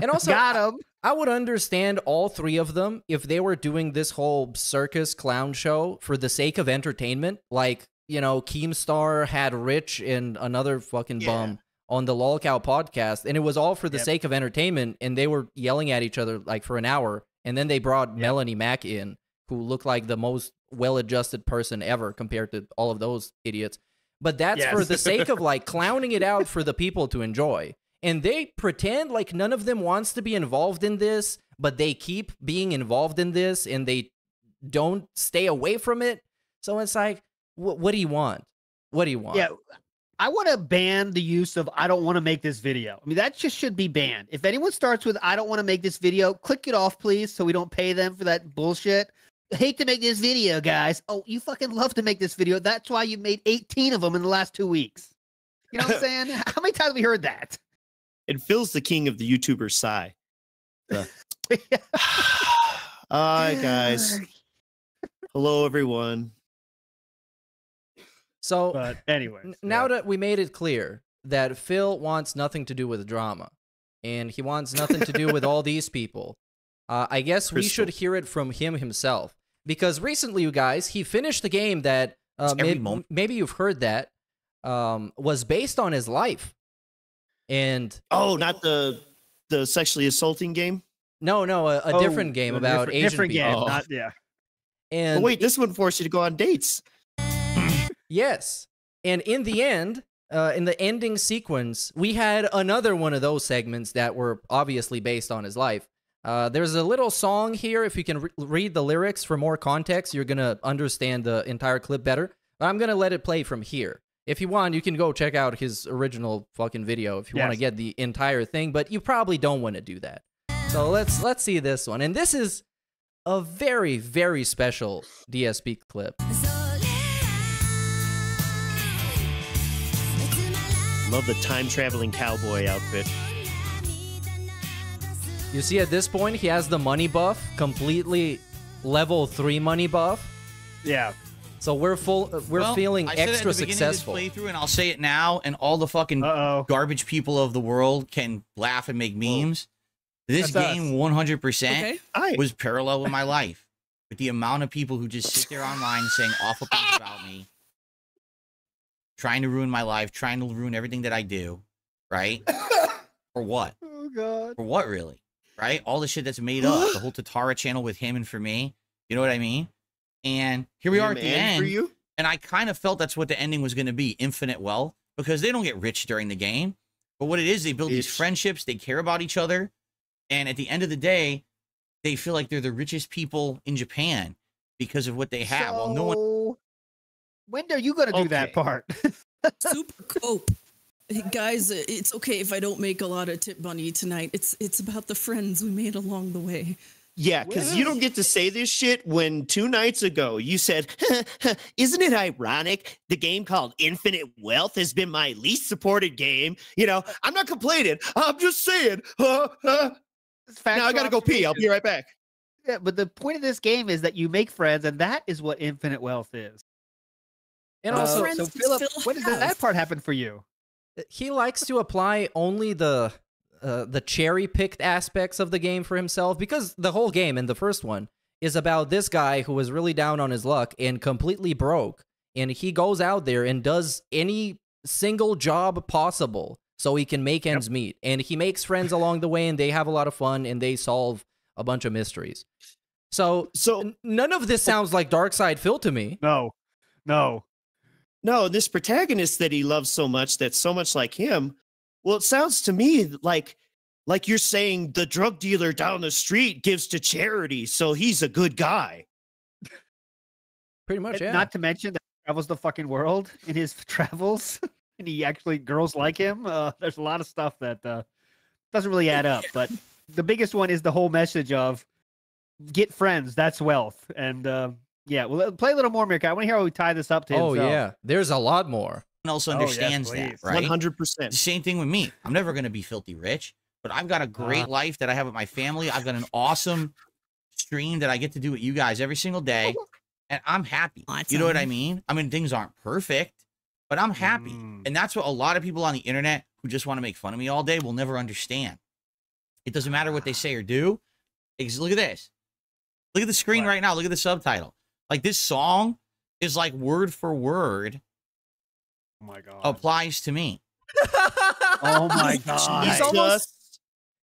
and also got him. I would understand all three of them if they were doing this whole circus clown show for the sake of entertainment. Like, you know, Keemstar had Rich and another fucking Yeah. bum on the Lolcow podcast, and it was all for the Yep. sake of entertainment, and they were yelling at each other like for an hour, and then they brought Melanie Mack in, who looked like the most well-adjusted person ever compared to all of those idiots. But that's for the sake of like clowning it out for the people to enjoy and they pretend like none of them wants to be involved in this, but they keep being involved in this and they don't stay away from it. So it's like, wh- what do you want? What do you want? Yeah. I want to ban the use of I don't want to make this video. I mean, that just should be banned. If anyone starts with I don't want to make this video, click it off, please, so we don't pay them for that bullshit. Hate to make this video, guys. Oh, you fucking love to make this video. That's why you made 18 of them in the last two weeks. You know what I'm saying? How many times have we heard that? And Phil's the king of the YouTuber sigh. The- Hi guys. Hello everyone. So But anyway, n- now that we made it clear that Phil wants nothing to do with drama and he wants nothing to do with all these people, uh, I guess we should hear it from him himself. Because recently, you guys, he finished the game that uh, It's may- maybe you've heard that um, was based on his life. And Oh, not the the sexually assaulting game. no, no, a, a Oh, different game a about different, Asian different people. game. Oh. Not, yeah. And oh wait, this one forced you to go on dates. Yes. And in the end, uh, in the ending sequence, we had another one of those segments that were obviously based on his life. Uh, there's a little song here. If you can re- read the lyrics for more context, you're going to understand the entire clip better. But I'm going to let it play from here. If you want, you can go check out his original fucking video if you want to get the entire thing, but you probably don't want to do that. So let's let's see this one. And this is a very very special DSP clip. Love the time traveling cowboy outfit. You see, at this point, he has the money buff, completely level three money buff. Yeah. So we're full. uh, We're Well, feeling I said it at extra the beginning successful. Of this playthrough, and I'll say it now, and all the fucking Uh-oh. garbage people of the world can laugh and make memes. This That's game, 100%, Okay. Was parallel with my life. With the amount of people who just sit there online saying awful things about me, trying to ruin my life, trying to ruin everything that I do, right? For what? Oh god. For what, really? Right? All the shit that's made up, the whole Tatara channel with him and for me. You know what I mean? And here we are at the end. for you. And I kind of felt that's what the ending was going to be infinite wealth because they don't get rich during the game. But what it is, they build these friendships, they care about each other. And at the end of the day, they feel like they're the richest people in Japan because of what they have. well, no one. So, When are you gonna do that part? Super cope. Hey, guys, uh, it's okay if I don't make a lot of tip bunny tonight. It's it's about the friends we made along the way. Yeah, because you don't get to say this shit when two nights ago you said, Isn't it ironic? The game called Infinite Wealth has been my least supported game. You know, I'm not complaining. I'm just saying. Uh, uh. Now I gotta go pee. I'll be right back. Yeah, but the point of this game is that you make friends, and that is what infinite wealth is. And Uh, also, friends so does Philip, Phil when did that part happen for you? he likes to apply only the uh, the cherry picked aspects of the game for himself because the whole game in the first one is about this guy who was really down on his luck and completely broke and he goes out there and does any single job possible so he can make ends meet. And he makes friends along the way and they have a lot of fun and they solve a bunch of mysteries. So so none of this sounds like DarksydePhil to me. No. No no this protagonist that he loves so much that's so much like him well it sounds to me like like you're saying the drug dealer down the street gives to charity so he's a good guy. Pretty much yeah. not to mention that he travels the fucking world in his travels and he actually girls like him uh, there's a lot of stuff that uh, doesn't really add up but the biggest one is the whole message of get friends that's wealth and uh, yeah well play a little more Meerkat. i want to hear how we tie this up to oh himself. yeah there's a lot more else Oh, yes, understands that, right? 100%. Same thing with me. I'm never going to be filthy rich, but I've got a great Uh-huh. life that I have with my family. I've got an awesome stream that I get to do with you guys every single day, and I'm happy. You know what I mean? I mean, things aren't perfect, but I'm happy. Mm. And that's what a lot of people on the internet who just want to make fun of me all day will never understand. It doesn't matter what they say or do. Look at this. Look at the screen right now. Look at the subtitle. Like this song is like word for word oh my god applies to me. oh my god It's almost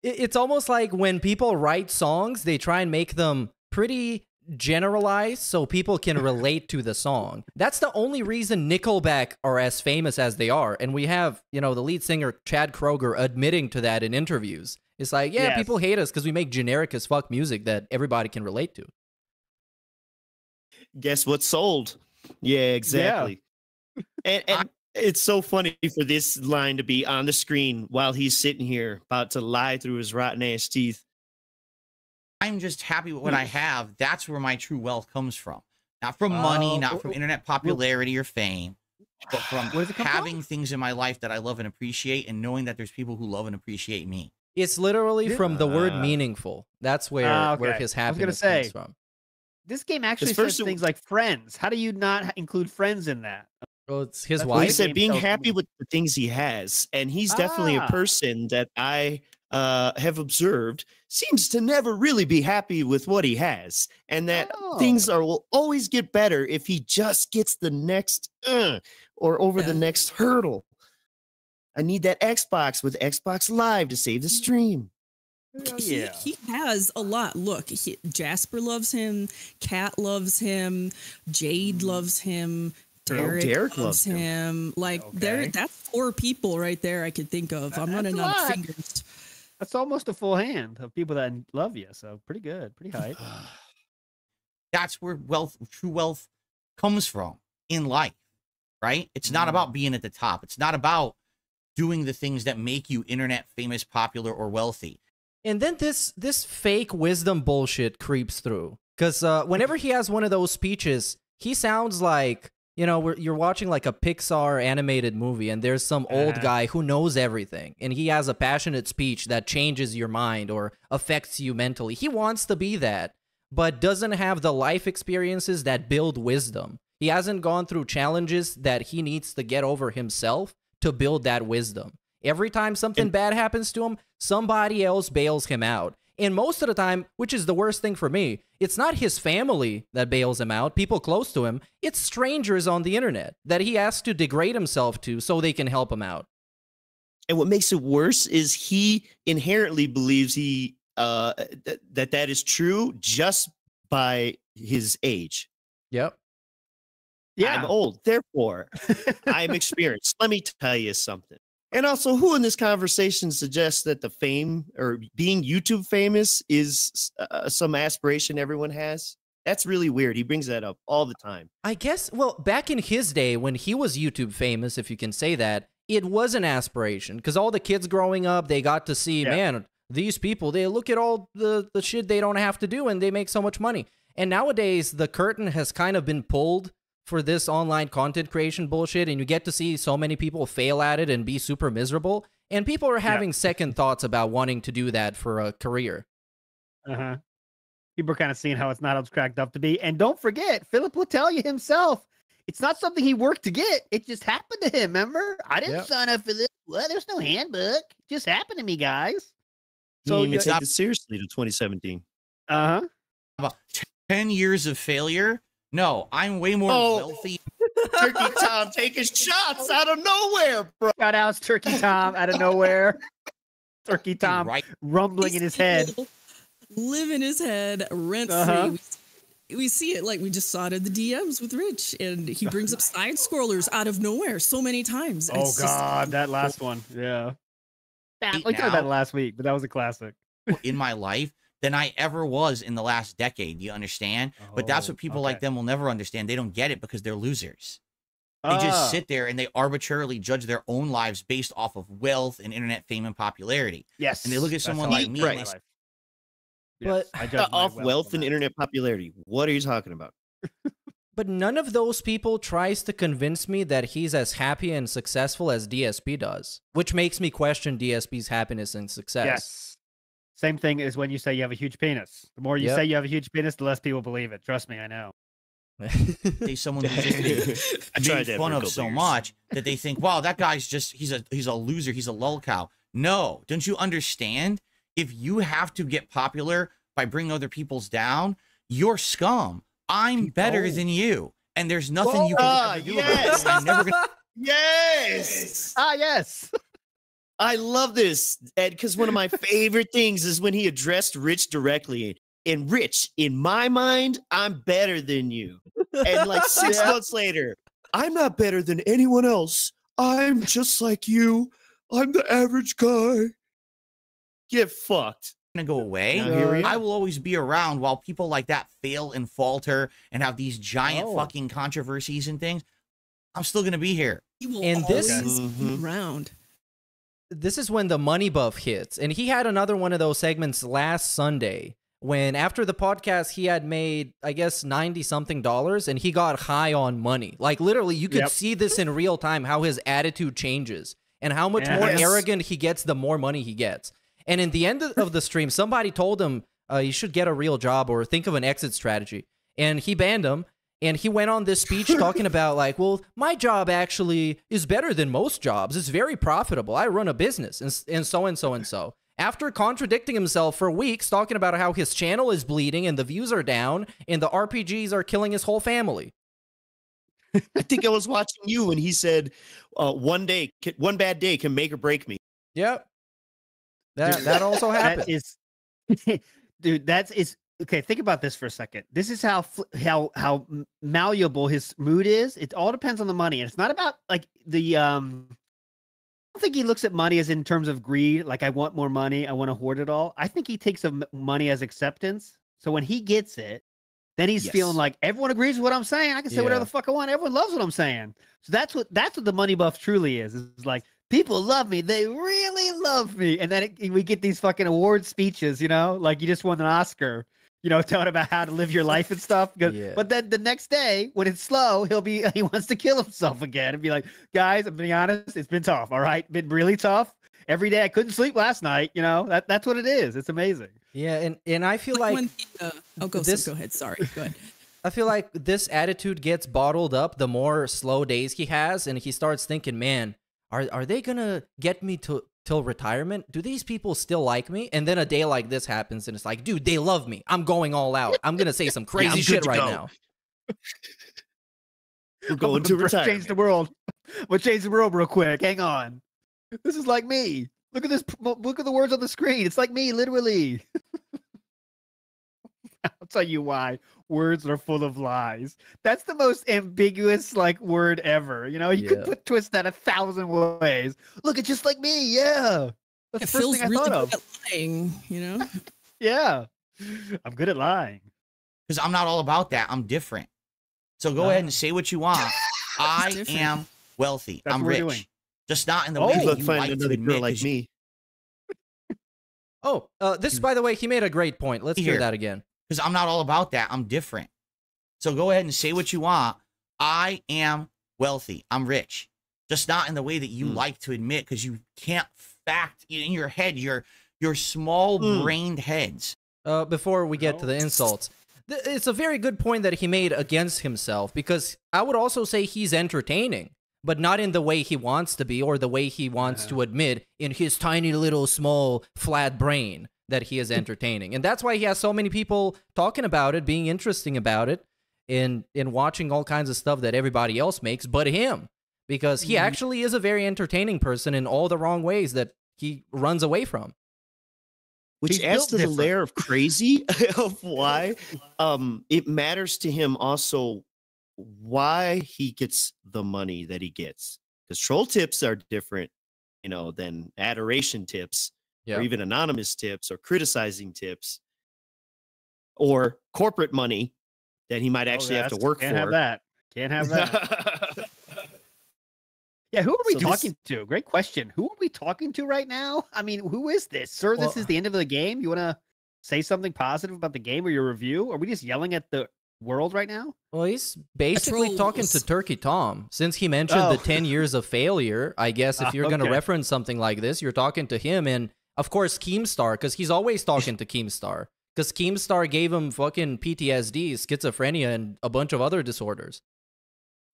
it's almost like when people write songs, they try and make them pretty generalized so people can relate to the song. That's the only reason Nickelback are as famous as they are. And we have, you know, the lead singer Chad Kroeger admitting to that in interviews. It's like, yeah, Yes. people hate us because we make generic as fuck music that everybody can relate to. Guess what sold yeah exactly and, and it's so funny for this line to be on the screen while he's sitting here about to lie through his rotten ass teeth I'm just happy with what I have. That's where my true wealth comes from. Not from money, Oh, not oh, from oh, internet popularity or fame, but from Where does it come from? having things in my life that I love and appreciate and knowing that there's people who love and appreciate me. It's literally from the word Uh, meaningful. That's where where okay. his I was gonna happiness say, comes from. This game actually first says it- things like friends. How do you not include friends in that? Well, it's his That's well, he said being tells happy me. with the things he has and he's definitely a Ah. person that i uh, have observed seems to never really be happy with what he has and that things Oh. are will always get better if he just gets the next uh, or over the next hurdle. I need that xbox with xbox live to save the stream Hell he, yeah. he has a lot. Look, he, Jasper loves him. Kat loves him. Jade loves him. Oh, Derek, Derek loves loves him. him. Like there, that's four people right there. I could think of. I'm That's running a out of fingers. That's almost a full hand of people that love you. So pretty good, pretty high. That's where wealth, true wealth comes from in life, right? It's not Mm. about being at the top. It's not about doing the things that make you internet famous, popular, or wealthy. And then this this fake wisdom bullshit creeps through because uh, whenever he has one of those speeches, he sounds like you know we're, you're watching like a Pixar animated movie, and there's some old Uh-huh. guy who knows everything, and he has a passionate speech that changes your mind or affects you mentally. He wants to be that, but doesn't have the life experiences that build wisdom. He hasn't gone through challenges that he needs to get over himself to build that wisdom. Every time something bad happens to him, somebody else bails him out. And most of the time, which is the worst thing for me, it's not his family that bails him out, people close to him. It's strangers on the internet that he has to degrade himself to so they can help him out. and what makes it worse is he inherently believes he uh th- that that is true just by his age Yep. Yeah. I'm old therefore i'm experienced let me tell you something and also who in this conversation suggests that the fame or being youtube famous is uh, some aspiration everyone has? That's really weird. He brings that up all the time. I guess, well, back in his day when he was YouTube famous, if you can say that, it was an aspiration because all the kids growing up, they got to see, man, these people, they look at all the, the shit they don't have to do and they make so much money. And nowadays, the curtain has kind of been pulled for this online content creation bullshit, and you get to see so many people fail at it and be super miserable. And people are having second thoughts about wanting to do that for a career. Uh huh. People are kind of seeing how it's not as cracked up to be. And don't forget, Philip will tell you himself, It's not something he worked to get. It just happened to him. Remember? I didn't Yep. sign up for this. Well, there's no handbook. It just happened to me, guys. So So you yeah, take it seriously to 2017. uh huh. About 10 years of failure? No, I'm way more Oh. wealthy. Turkey Tom taking shots out of nowhere, bro. Shout outs Turkey Tom out of nowhere. Turkey Tom Right. rumbling in his head. Live in his head, rent free. Uh-huh. We, we see it like we just saw it in the DMs with Rich, and he brings up side scrollers out of nowhere so many times. Oh it's just- God, that last one. Yeah. Yeah, Eat we talked about now. it last week, but that was a classic. in my life than I ever was in the last decade. You understand? but that's Oh, what people like them will never understand. They don't get it because they're losers. They Ah, just sit there and they arbitrarily judge their own lives based off of wealth and internet fame and popularity. Yes. and they look at someone like me my and they life. But- Yes, I judge Off wealth on and internet popularity. What are you talking about? But none of those people tries to convince me that he's as happy and successful as DSP does, which makes me question DSP's happiness and success. Yes. Same thing as when you say you have a huge penis. The more you Yep. say you have a huge penis, the less people believe it. Trust me, I know. say someone who's just been I tried made to have fun of wrinkle so beers. much that they think, wow, that guy's just he's a he's a loser, he's a lolcow. No, don't you understand? If you have to get popular by bringing other people's down, you're scum. I'm better Oh. than you, and there's nothing you can ever do yes. about it. I'm never gonna Yes. Ah, yes. I love this, Ed, because one of my favorite things is when he addressed Rich directly. And Rich, in my mind, I'm better than you. And like six Yeah. months later, I'm not better than anyone else. I'm just like you. I'm the average guy. Get fucked. gonna go away. Now I will always be around while people like that fail and falter and have these giant Oh. fucking controversies and things. I'm still gonna be here. He will And this- always be Mhm. around. This is when the money buff hits. And he had another one of those segments last Sunday when after the podcast he had made I guess 90 something dollars and he got high on money. Like literally you could Yep. see this in real time how his attitude changes and how much more arrogant he gets the more money he gets. And in the end of- of the stream somebody told him uh, you should get a real job or think of an exit strategy. And he banned him and he went on this speech talking about like, well, my job actually is better than most jobs. It's very profitable. I run a business and, s- and so and so and so. After contradicting himself for weeks, talking about how his channel is bleeding and the views are down and the RPGs are killing his whole family. I think I was watching you when he said, uh, "One day, one bad day can make or break me." Yep. That Dude, that also happened. That is, dude. That's is okay. Think about this for a second. This is how how how malleable his mood is. It all depends on the money, and it's not about like the um. I don't think he looks at money as in terms of greed. Like I want more money. I want to hoard it all. I think he takes of money as acceptance. So when he gets it, then he's feeling like everyone agrees with what I'm saying. I can say whatever the fuck I want. Everyone loves what I'm saying. So that's what that's what the money buff truly is. Is like people love me. They really love me. And then it, we get these fucking award speeches, you know, like you just won an Oscar, you know, telling about how to live your life and stuff. Yeah. But then the next day, when it's slow, he'll be he wants to kill himself again and be like, guys, I'm being honest, it's been tough. All right, been really tough. Every day I couldn't sleep last night. You know, that that's what it is. It's amazing. yeah, and and I feel like when he, uh, oh, go, this- go ahead. Sorry. Go ahead. I feel like this attitude gets bottled up the more slow days he has, and he starts thinking, "Man, are are they gonna get me to till retirement? Do these people still like me?" And then a day like this happens, and it's like, "Dude, they love me. I'm going all out. I'm gonna say some crazy good shit right go." now." We're going to Bro, Change the world. We'll change the world real quick. Hang on. This is like me. Look at this. p- Look at the words on the screen. It's like me, literally. I'll tell you why. Words are full of lies. That's the most ambiguous like word ever. You know, you Yeah. could put twist that a thousand ways. Look, it's just like me. Yeah. That's It the first feels thing I really thought good of. lying, you know? Yeah. I'm good at lying. because I'm not all about that. I'm different. So go Ah. ahead and say what you want. I different. am wealthy. That's I'm rich. Just not in the Oh, way Good that you finding like to another admit. girl like 'cause you- me. Oh, uh, this by the way, he made a great point. Let's hear that again. Because I'm not all about that. I'm different. So go ahead and say what you want. I am wealthy. I'm rich. Just not in the way that you Mm. like to admit because you can't fact in your head, your your small Mm. brained heads. Uh, before we get to the insults, th- it's a very good point that he made against himself because I would also say he's entertaining, but not in the way he wants to be or the way he wants to admit in his tiny little small flat brain that he is entertaining. and that's why he has so many people talking about it, being interesting about it, and and watching all kinds of stuff that everybody else makes but him because he Mhm. actually is a very entertaining person in all the wrong ways that he runs away from. which He's adds built to the layer of crazy of why um it matters to him also why he gets the money that he gets because troll tips are different you know than adoration tips Yeah. or even anonymous tips or criticizing tips or corporate money that he might Oh, actually have to that's- work Can't for have that. Can't have that. yeah, who are we So this- talking to? Great question. Who are we talking to right now? I mean, who is this? Sir, Well- this is the end of the game. You want to say something positive about the game or your review? Are we just yelling at the world right now? Well, he's basically talking to. Turkey Tom. Since he mentioned Oh. the 10 years of failure, I guess if you're going to reference something like this, you're talking to him. And of course, Keemstar, because he's always talking to Keemstar. Because Keemstar gave him fucking PTSD, schizophrenia, and a bunch of other disorders.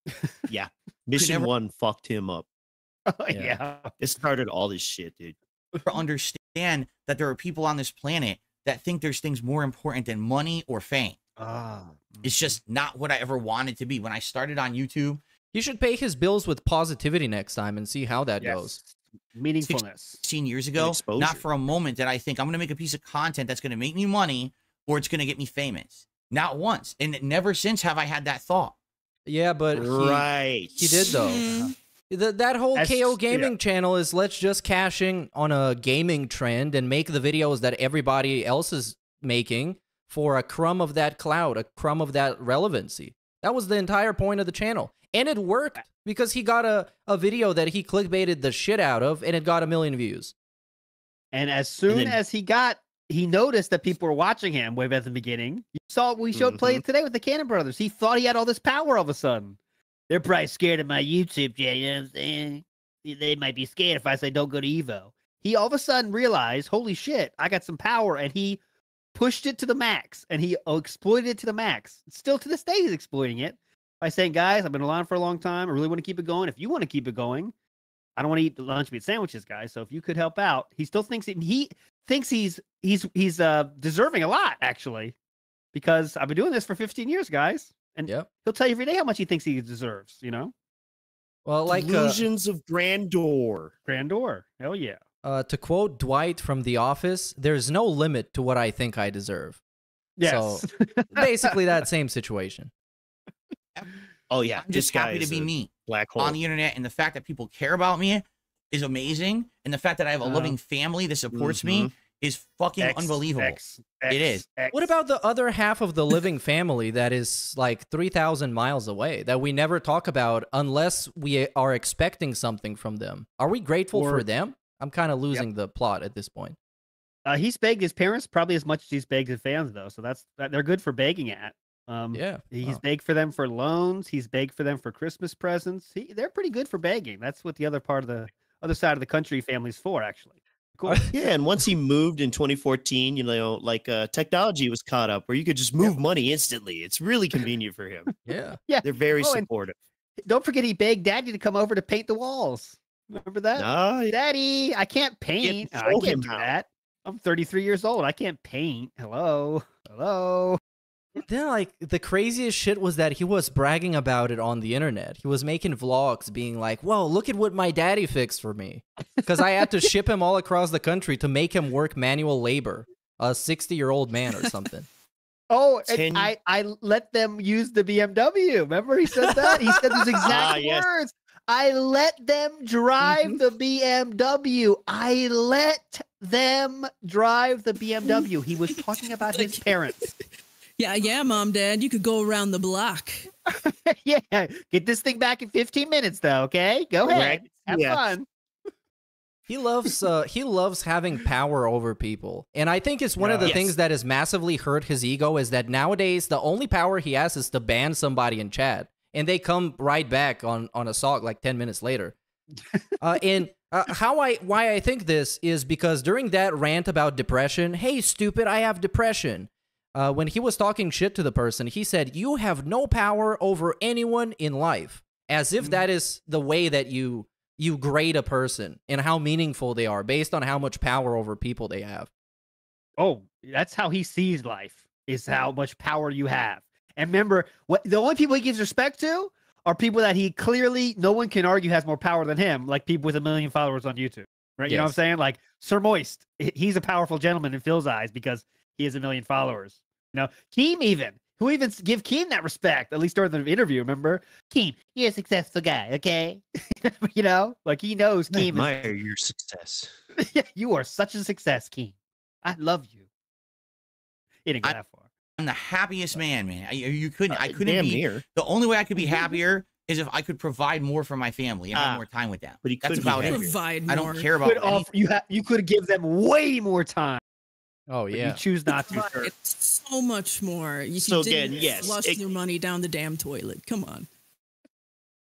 yeah mission never- one fucked him up Yeah. yeah. it started all this shit dude to understand that there are people on this planet that think there's things more important than money or fame. Ah. It's just not what I ever wanted to be. When I started on YouTube, He should pay his bills with positivity next time and see how that Yes. goes. Meaningfulness. 16 years ago, not for a moment did I think I'm going to make a piece of content that's going to make me money or it's going to get me famous. Not once. And never since have I had that thought. Yeah, but right he did, though. Mm. Th- that whole That's- KO yeah. gaming channel is let's just cash in on a gaming trend and make the videos that everybody else is making for a crumb of that cloud, a crumb of that relevancy. That was the entire point of the channel. And it worked because he got a, a video that he clickbaited the shit out of and it got a million views. And as soon then- as he got, he noticed that people were watching him way back at the beginning. You saw we showed mm-hmm. play today with the Cannon Brothers. He thought he had all this power all of a sudden. They're probably scared of my YouTube channel. You know what I'm saying? They might be scared if I say don't go to Evo. He all of a sudden realized, holy shit, I got some power, and he pushed it to the max, and he uh, exploited it to the max. Still to this day, he's exploiting it by saying, "Guys, I've been around for a long time. I really want to keep it going. If you want to keep it going, I don't want to eat the lunch meat sandwiches, guys. So if you could help out, he still thinks he, he thinks he's he's he's uh deserving a lot actually, because I've been doing this for 15 years, guys, and Yep. he'll tell you every day how much he thinks he deserves. You know, Well, like uh, illusions of grandeur grandeur. Hell yeah. Uh, to quote Dwight from The Office, there's no limit to what I think I deserve. Yes. Basically, that same situation. oh yeah I'm just happy to be me black hole on the internet. And the fact that people care about me is amazing. And the fact that I have a Uh, loving family that supports me is fucking X, unbelievable. X, It is. X, What about the other half of the living family that is like 3,000 miles away that we never talk about unless we are expecting something from them? Are we grateful Or- for them? I'm kind of losing the plot at this point. Uh, he's begged his parents probably as much as he's begged his fans, though. So that's they're good for begging at. Um, Yeah. He's Oh. begged for them for loans. He's begged for them for Christmas presents. He, they're pretty good for begging. That's what the other part of the other side of the country family's for, actually. Cool. yeah and once he moved in 2014 you know like uh technology was caught up where you could just move money instantly it's really convenient for him Yeah. Yeah. they're very Oh, supportive Don't forget, he begged Daddy to come over to paint the walls. Remember that? Ah. Daddy, I can't paint. I can't do that. I'm 33 years old. I can't paint. Hello. Hello. Then, like, the craziest shit was that he was bragging about it on the internet. He was making vlogs being like, whoa, look at what my daddy fixed for me. Because I had to ship him all across the country to make him work manual labor. A 60 year old man or something. Oh, and I, I let them use the BMW. Remember he said that? He said those exact Ah, yes. Words. I let them drive the BMW. I let them drive the BMW. He was talking about his parents. Yeah, yeah, mom, dad, you could go around the block. yeah, get this thing back in 15 minutes, though. Okay, go ahead, Right. have Yeah. fun. He loves uh, he loves having power over people. And I think it's one of the Yes. things that has massively hurt his ego is that nowadays the only power he has is to ban somebody in chat. And they come right back on on a sock like 10 minutes later. uh, and uh, how I why I think this is because during that rant about depression, hey stupid, I have depression. uh, when he was talking shit to the person, he said, "You have no power over anyone in life," as if that is the way that you you grade a person and how meaningful they are based on how much power over people they have. Oh, that's how he sees life. Is how much power you have. And remember, what the only people he gives respect to are people that he clearly no one can argue has more power than him, like people with a million followers on YouTube. Right? You know what I'm saying? Like Sir Moist, he's a powerful gentleman in Phil's eyes because he has a million followers. You know, Keem even. Who even give Keem that respect? At least during the interview, remember? Keem, you're a successful guy, okay? you know, like he knows I Keem is admire your success. you are such a success, King. I love you. He didn't go I- that far. I'm the happiest man, man. I, you couldn't. I Uh, couldn't damn be. near. The only way I could be happier is if I could provide more for my family and have Ah, more time with them. but he That's couldn't be about it. I don't care about Could offer, you ha- you could give them way more time. Oh but yeah. You choose not to. Provide sir. so much more. If So you didn't again, yes, flush it- your money down the damn toilet. Come on.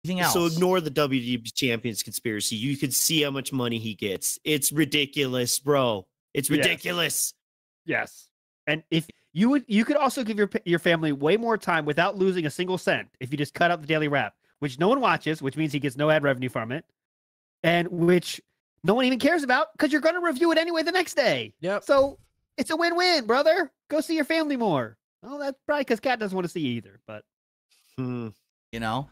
Anything else? So ignore the WWE Champions conspiracy. You can see how much money he gets. It's ridiculous, bro. It's Yes. ridiculous. Yes. And if you would, you could also give your your family way more time without losing a single cent if you just cut out the daily wrap, which no one watches, which means he gets no ad revenue from it, and which no one even cares about because you're going to review it anyway the next day. Yep. So it's a win-win, brother. Go see your family more. Oh, that's probably because Kat doesn't want to see you either. But Hmm. you know.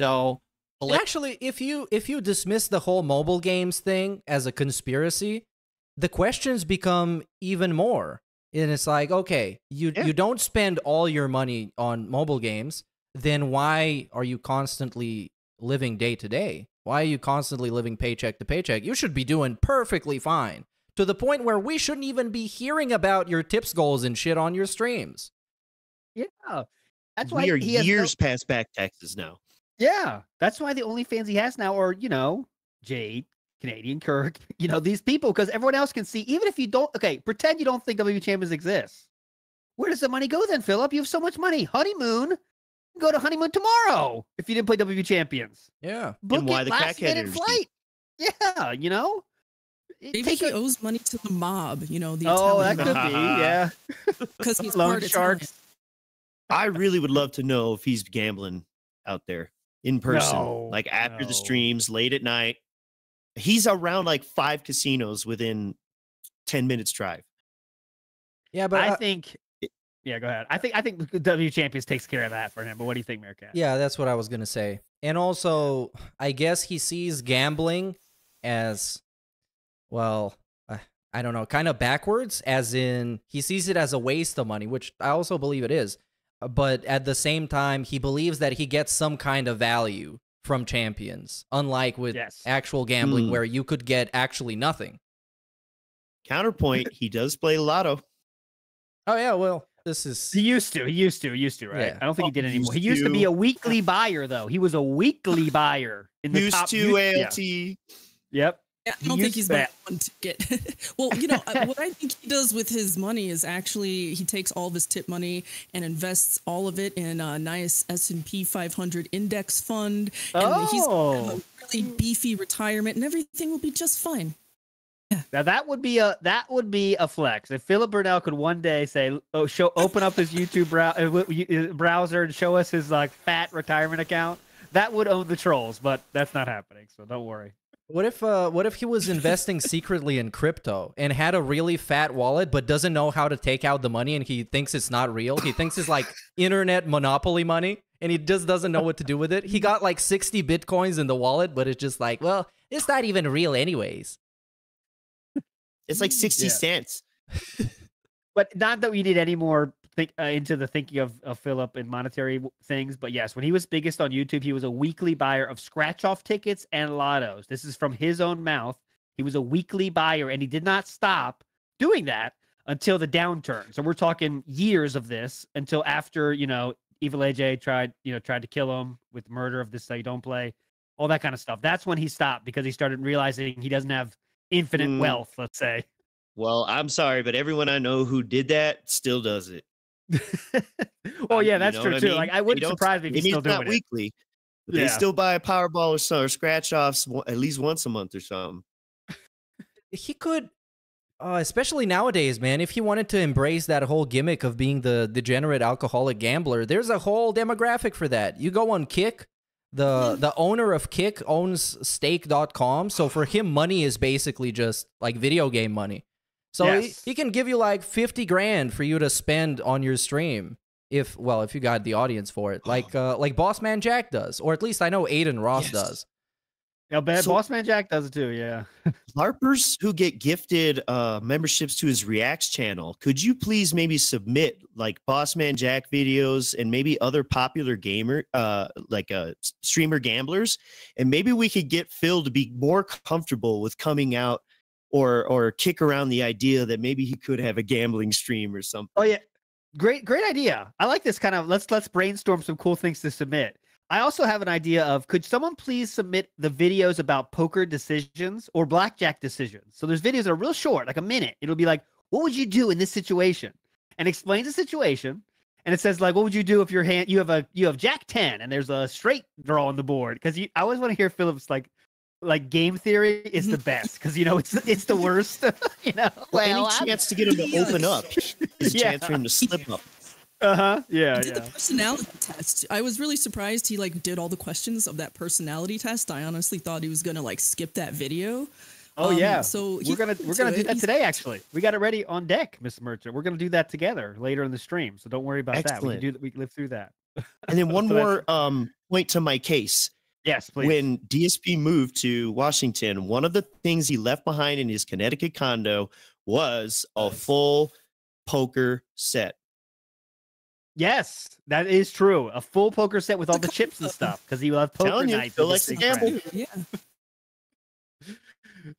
So And actually, if you if you dismiss the whole mobile games thing as a conspiracy, the questions become even more. And it's like, okay, you Yeah. you don't spend all your money on mobile games, then why are you constantly living day to day? Why are you constantly living paycheck to paycheck? You should be doing perfectly fine. To the point where we shouldn't even be hearing about your tips goals and shit on your streams. yeah, that's why we are he has no- years past back taxes now. Yeah, that's why the only fans he has now are, you know, Jade, Canadian Kirk, you know, these people, because everyone else can see, even if you don't, okay, pretend you don't think WWE Champions exists. Where does the money go then, Philip? You have so much money. Honeymoon. Go to honeymoon tomorrow if you didn't play WWE Champions. Yeah. Book why it the last crackhead minute industry. flight. Yeah, you know? Maybe take he a- owes money to the mob. You know, the oh, that Italian could be, yeah. because he's Loan part sharks. I really would love to know if he's gambling out there in person, No, like after no. the streams, late at night. He's around like five casinos within 10 minutes drive. Yeah, but I uh, think, yeah, go ahead. I think, I think W Champions takes care of that for him. But what do you think, Meerkat? Yeah, that's what I was gonna say. And also, I guess he sees gambling as, well, uh, I don't know, kind of backwards. As in, he sees it as a waste of money, which I also believe it is. Uh, But at the same time, he believes that he gets some kind of value from champions, unlike with Yes. actual gambling, Hmm. where you could get actually nothing. Counterpoint, he does play a lotto. Oh yeah, well, this is He used to. He used to. He used to. Right. Yeah. I don't think he did Oh, anymore. He used used to be a weekly buyer, though. He was a weekly buyer in the Used top. to you- yeah. ALT. Yep. I don't think he's that. buying one ticket. well, you know, uh, what I think he does with his money is actually he takes all of his tip money and invests all of it in a nice S and P 500 index fund, and he's gonna have Oh. a really beefy retirement, and everything will be just fine. Now that would be a that would be a flex if Philip Burnell could one day say, "Oh, show open up his YouTube brow- uh, uh, browser and show us his like fat retirement account." That would own the trolls, but that's not happening. So don't worry. What if uh what if he was investing secretly in crypto and had a really fat wallet but doesn't know how to take out the money and he thinks it's not real? He thinks it's like internet monopoly money and he just doesn't know what to do with it. He got like 60 bitcoins in the wallet but it's just like, well, it's not even real anyways. It's like 60 Yeah. cents. but not that we need any more think uh, into the thinking of, of Philip and monetary things. But yes, when he was biggest on YouTube, he was a weekly buyer of scratch off tickets and lottos. This is from his own mouth. He was a weekly buyer, and he did not stop doing that until the downturn. So we're talking years of this until after you know Evil AJ tried you know tried to kill him with murder of this say don't play, all that kind of stuff. That's when he stopped because he started realizing he doesn't have infinite Mm. wealth. Let's say. Well, I'm sorry, but everyone I know who did that still does it. well, yeah, You that's know true what I too. mean? Like I wouldn't surprise me if he's still doing it. weekly. But They still buy a Powerball or, so, or scratch offs at least once a month or something. He could Uh, especially nowadays, man. If he wanted to embrace that whole gimmick of being the degenerate alcoholic gambler, there's a whole demographic for that. You go on Kick, the the owner of Kick owns stake.com, so for him money is basically just like video game money. So Yes. he, he can give you like 50 grand for you to spend on your stream if well, if you got the audience for it. Like uh like Bossman Jack does, or at least I know Adin Ross Yes. does. Yeah, bad So- Bossman Jack does it too. Yeah. LARPers who get gifted uh, memberships to his Reacts channel, could you please maybe submit like Bossman Jack videos and maybe other popular gamer, uh, like uh, streamer gamblers, and maybe we could get Phil to be more comfortable with coming out or or kick around the idea that maybe he could have a gambling stream or something. Oh yeah, great, great idea. I like this kind of. Let's let's brainstorm some cool things to submit. I also have an idea of could someone please submit the videos about poker decisions or blackjack decisions? So there's videos that are real short, like a minute. It'll be like, what would you do in this situation? And explains the situation. And it says like, what would you do if your hand you have a you have Jack ten and there's a straight draw on the board? Because I always want to hear Phillips like, like game theory is the best because you know it's it's the worst. you know, Well, Well, any I'm- chance to get him to open up is a Yeah. chance for him to slip up. Uh huh. Yeah. I did yeah. the personality test. I was really surprised he like did all the questions of that personality test. I honestly thought he was gonna like skip that video. Oh Um, yeah. so we're gonna we're gonna do it. that He's- today. Actually, we got it ready on deck, Mr. Merchant. We're gonna do that together later in the stream. So don't worry about that. We can do that. We can live through that. And then one So more um, point to my case. Yes, please. When DSP moved to Washington, one of the things he left behind in his Connecticut condo was a full poker set. Yes, that is true. A full poker set with all the chips and stuff because he loved poker Telling you, nights. Phil with likes to gamble. Yeah.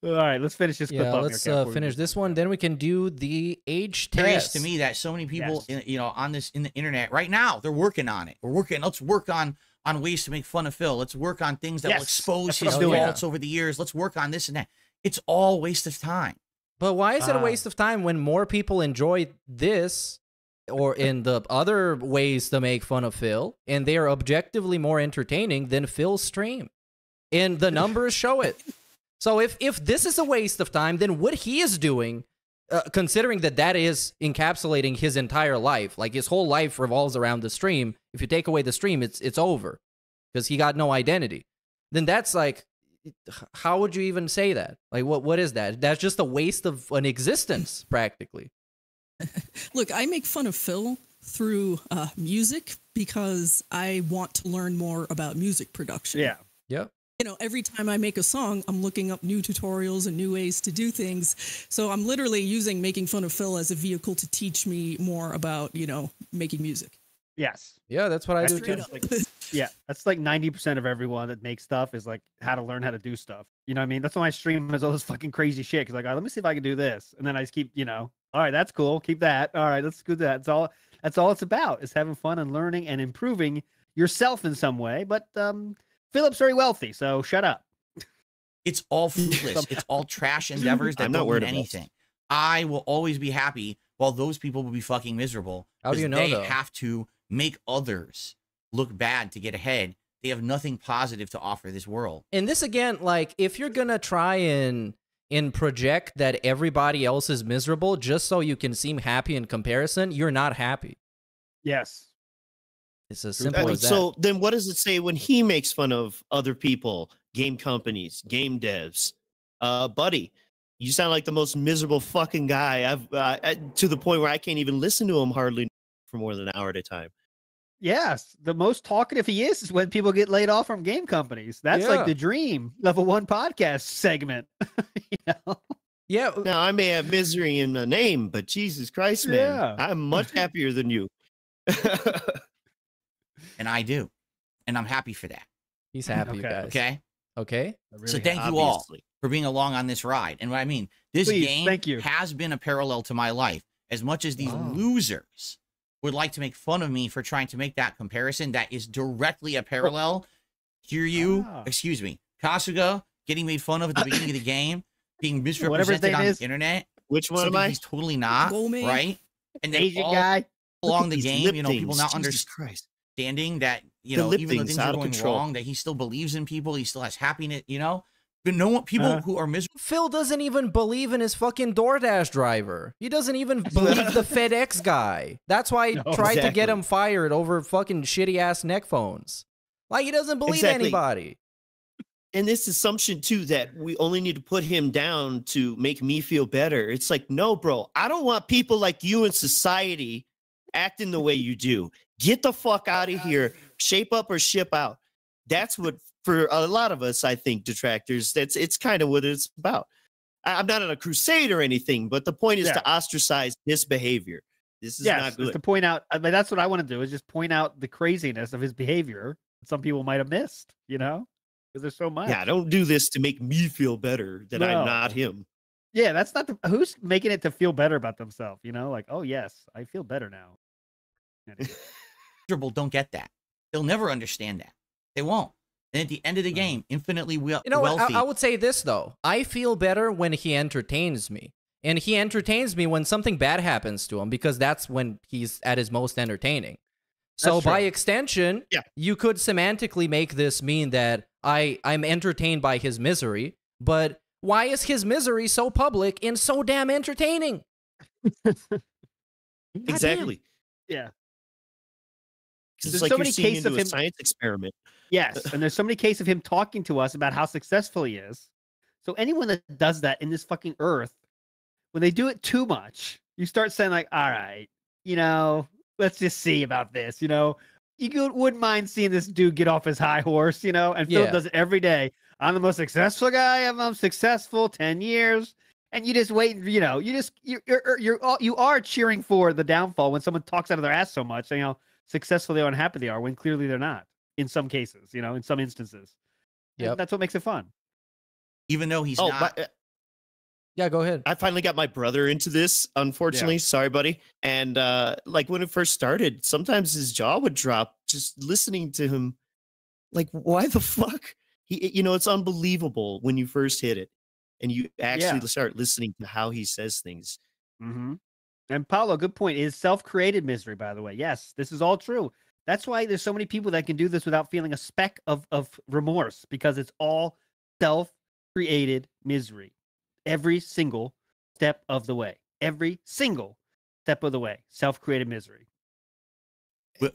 All right, let's finish this clip Yeah, up. let's here, uh, finish this one. Then we can do the age curious test. to me that so many people Yes. in, you know on this in the internet right now they're working on it we're working let's work on on ways to make fun of phil let's work on things that will expose his I'm doing. faults over the years let's work on this and that it's all waste of time But why is it a Ah. waste of time when more people enjoy this or in the other ways to make fun of Phil and they are objectively more entertaining than Phil's stream? And the numbers show it. So if if this is a waste of time, then what he is doing uh, considering that that is encapsulating his entire life, like his whole life revolves around the stream. If you take away the stream, it's it's over because he got no identity. Then that's like how would you even say that? Like, what what is that? That's just a waste of an existence, practically. Look, I make fun of Phil through uh, music because I want to learn more about music production. Yeah. Yep. You know, every time I make a song, I'm looking up new tutorials and new ways to do things. So I'm literally using making fun of Phil as a vehicle to teach me more about, you know, making music. Yes. Yeah, that's what I do too. up. Yeah, that's like ninety percent of everyone that makes stuff is like how to learn how to do stuff. You know what I mean? That's why I stream has all this fucking crazy shit. Cause like, all right, let me see if I can do this, and then I just keep, you know, all right, that's cool. Keep that. All right, let's do that. That's all. That's all it's about is having fun and learning and improving yourself in some way. But um, Philip's very wealthy, so shut up. It's all fruitless. it's all trash endeavors that I'm not don't worried mean about anything. I will always be happy while those people will be fucking miserable. How do 'cause you know, They though? have to make others look bad to get ahead. They have nothing positive to offer this world. And this again, like, if you're gonna try and and project that everybody else is miserable just so you can seem happy in comparison, you're not happy. Yes. It's as Uh, simple as that. so then what does it say when he makes fun of other people, game companies, game devs? Uh, buddy, you sound like the most miserable fucking guy I've uh, at- to the point where I can't even listen to him hardly for more than an hour at a time. Yes, the most talkative he is is when people get laid off from game companies. That's Yeah. like the dream level one podcast segment. you know? yeah, Now I may have misery in the name, but Jesus Christ, man, Yeah. I'm much happier than you. And I do. And I'm happy for that. he's happy, Okay. guys. Okay. Okay. so thank you all for being along on this ride. And what I mean, this Please, game thank you. has been a parallel to my life. As much as these Wow. losers would like to make fun of me for trying to make that comparison, that is directly a parallel. Here you, Ah. excuse me, Kasuga getting made fun of at the beginning of the game, being Whatever his misrepresented on is. the internet. Which one am I? He's totally not, Gomez. right? And then Asian all guy. along Look the at game, lip you know, people things, now Jesus understand Christ. Understanding that you The know even though thing's things are going control. wrong, that he still believes in people. He still has happiness. You know, But no one, people Uh-huh. who are miserable. Phil doesn't even believe in his fucking DoorDash driver. He doesn't even believe the FedEx guy. That's why he No, tried to get him fired over fucking shitty ass neck phones. Like he doesn't believe Exactly. anybody. and this assumption too that we only need to put him down to make me feel better. It's like, no, bro, I don't want people like you in society acting the way you do. Get the fuck out of here. Shape up or ship out. That's what for a lot of us, I think, detractors, that's it's kind of what it's about. I- I'm not on a crusade or anything, but the point is Yeah. to ostracise this behavior. This is yes, not good. to point out. I mean, that's what I want to do is just point out the craziness of his behavior. that Some people might have missed, you know, because there's so much. yeah, don't do this to make me feel better that I'm not him. Yeah, that's not the who's making it to feel better about themselves. You know, like oh yes, I feel better now. miserable don't get that. They'll never understand that. They won't. And at the end of the game, infinitely we- You know what? wealthy. I, I would say this though. I feel better when he entertains me. And he entertains me when something bad happens to him because that's when he's at his most entertaining. So by extension, Yeah. you could semantically make this mean that I I'm entertained by his misery, but why is his misery so public and so damn entertaining? Exactly. Yeah. There's like so many cases of him- science experiment. Yes, and there's so many cases of him talking to us about how successful he is. So anyone that does that in this fucking earth, when they do it too much, you start saying like, "All right, you know, let's just see about this." You know, you wouldn't mind seeing this dude get off his high horse. You know, and Phil Yeah. does it every day. I'm the most successful guy. I'm, successful ten years, and you just wait. You know, you just you're you're you're all, you are cheering for the downfall when someone talks out of their ass so much. You know, successful they are and happy they are when clearly they're not in some cases, you know, in some instances. Yeah. That's what makes it fun. even though he's oh, not. my- Yeah, go ahead. I finally got my brother into this, unfortunately. Sorry, buddy. And uh like when it first started, sometimes his jaw would drop just listening to him. Like, why the fuck? He you know, it's unbelievable when you first hit it and you actually Yeah. start listening to how he says things. Mm-hmm. And Paulo, good point. Is self-created misery, by the way. Yes, this is all true. That's why there's so many people that can do this without feeling a speck of of remorse because it's all self-created misery. Every single step of the way. Every single step of the way. Self-created misery.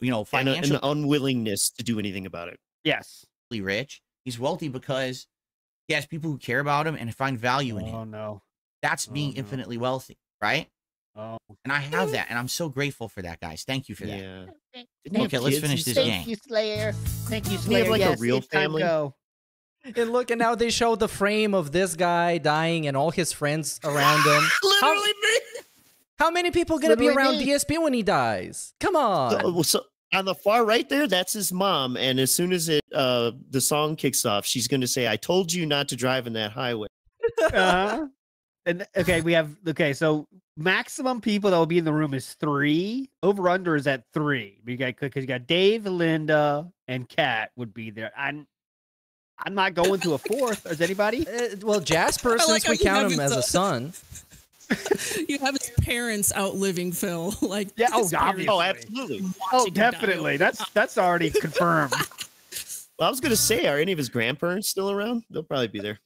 you know, And a- financially an unwillingness to do anything about it. Yes. rich. He's wealthy because he has people who care about him and find value in oh, him. Oh no. That's oh, being no. infinitely wealthy, right? Oh. And I have that, and I'm so grateful for that, guys. Thank you for that. Yeah. Okay, let's finish this game. Thank you, Slayer. Thank you, Doesn't he have, like, a real family? And look, and now they show the frame of this guy dying and all his friends around him. Literally me. How many people gonna be around me. DSP when he dies? Come on. So, so on the far right there, that's his mom. And as soon as it uh the song kicks off, she's gonna say, I told you not to drive in that highway. uh-huh. And okay, we have okay. So maximum people that will be in the room is three. Over under is at three. We got because you got Dave, Linda, and Kat would be there. I'm I'm not going to a fourth. Is anybody? Uh, well, Jasper, I like since we count him as uh, a son. you have his parents outliving Phil. Like Yeah, oh, his obviously. Oh, absolutely. Oh, watching him die. definitely. That's that's already confirmed. Well, I was gonna say, are any of his grandparents still around? They'll probably be there.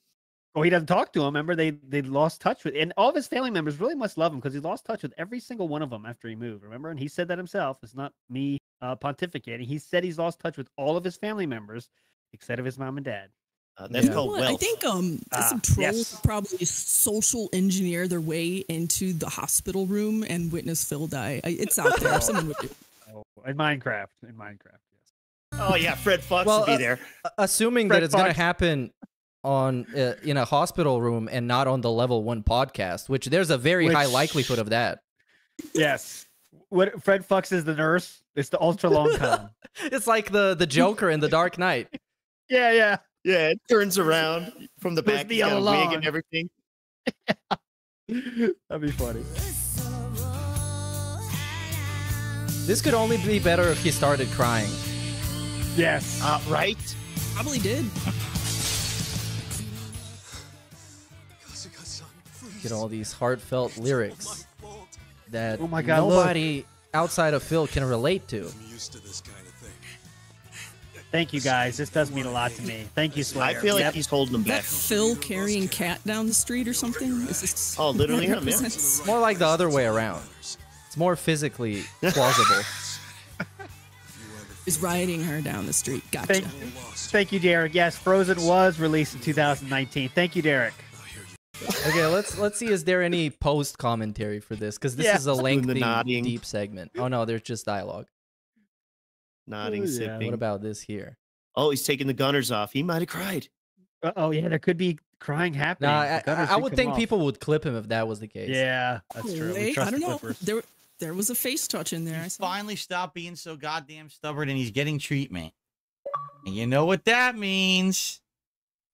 Well, he doesn't talk to him. Remember, they they lost touch with, and all of his family members really must love him because he lost touch with every single one of them after he moved. Remember, and he said that himself. It's not me uh, pontificating. He said he's lost touch with all of his family members except of his mom and dad. Uh, that's Yeah. called Well, I wealth. think um Ah, some trolls yes. probably social engineer their way into the hospital room and witness Phil die. It's out there. Someone would do. Oh, in Minecraft, in Minecraft, yes. oh yeah, Fred Fox Well, will be uh, there. Assuming Fred that it's gonna happen on uh, in a hospital room and not on the level one podcast, which there's a very high likelihood of that. Yes. What Fred Fox is the nurse. It's the ultra long con. It's like the the Joker in the Dark Knight. yeah, yeah. Yeah, it turns around from the back. me He's got a wig and everything. That'd be funny. This could only be better if he started crying. Yes. Uh, right? Probably did. Get all these heartfelt lyrics that Oh my God, look. nobody outside of Phil can relate to. I'm used to this kind of thing. Thank you guys. This does mean a lot to me. Thank you, Slayer. I feel like Yep. he's holding them That. Phil carrying Kat down the street or something? Is this Oh, literally him, yeah. represents- More like the other way around. It's more physically plausible. Is riding her down the street. Gotcha. Thank, thank you, Derek. Yes, Frozen was released in 2019. Thank you, Derek. Okay, let's let's see. Is there any post commentary for this? Because this Yeah. is a lengthy, deep segment. Oh no, there's just dialogue. Nodding, Oh, yeah. sipping. What about this here? Oh, he's taking the Gunnars off. He might have cried. Uh, oh yeah, there could be crying happening. No, I, I, I would think off. people would clip him if that was the case. Yeah, that's true. We Wait, I don't the know. Clippers. There, there was a face touch in there. I He's saw. finally stopped being so goddamn stubborn and he's getting treatment. And you know what that means?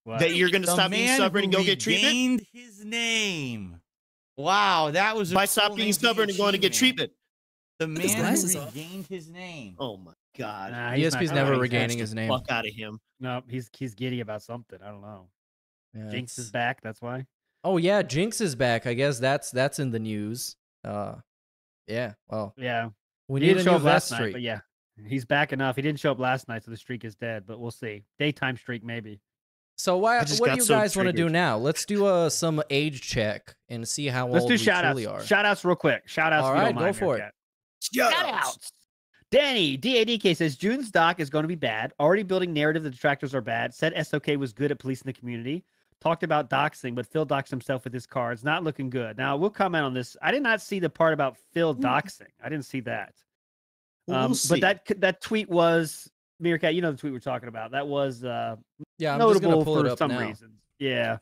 What? That you're going to stop being stubborn and go get treatment? regained his name. Wow, that was a By cool stop being for stubborn and going to get achievement. treatment. The his man glasses who regained his name. Oh my god. Nah, he's ESP's crying. never He's regaining his name. Fuck out of him. No, he's he's giddy about something. I don't know. Yeah, Jinx it's- is back. That's why. Oh yeah, Jinx is back. I guess that's that's in the news. Uh, yeah. Well, Yeah, we he need didn't a show new up vest last night, but yeah, he's back enough. He didn't show up last night, so the streak is dead. But we'll see. Daytime streak maybe. So why? What do you so guys want to do now? Let's do uh, some age check and see how Let's old do we shout outs. truly are. Shout outs real quick. Shout outs. All if you right, go for it. Meerkat. Shout Shout outs. outs. Danny, DADK says June's doc is going to be bad. Already building narrative that detractors are bad. Said SOK was good at policing the community. Talked about doxing, but Phil doxed himself with his cards. Not looking good. Now, we'll comment on this. I did not see the part about Phil doxing. I didn't see that. Well, Um, we'll but that that tweet was Meerkat. You know the tweet we're talking about. That was uh, Yeah, I'm notable gonna pull it for up some now. reasons. Yeah.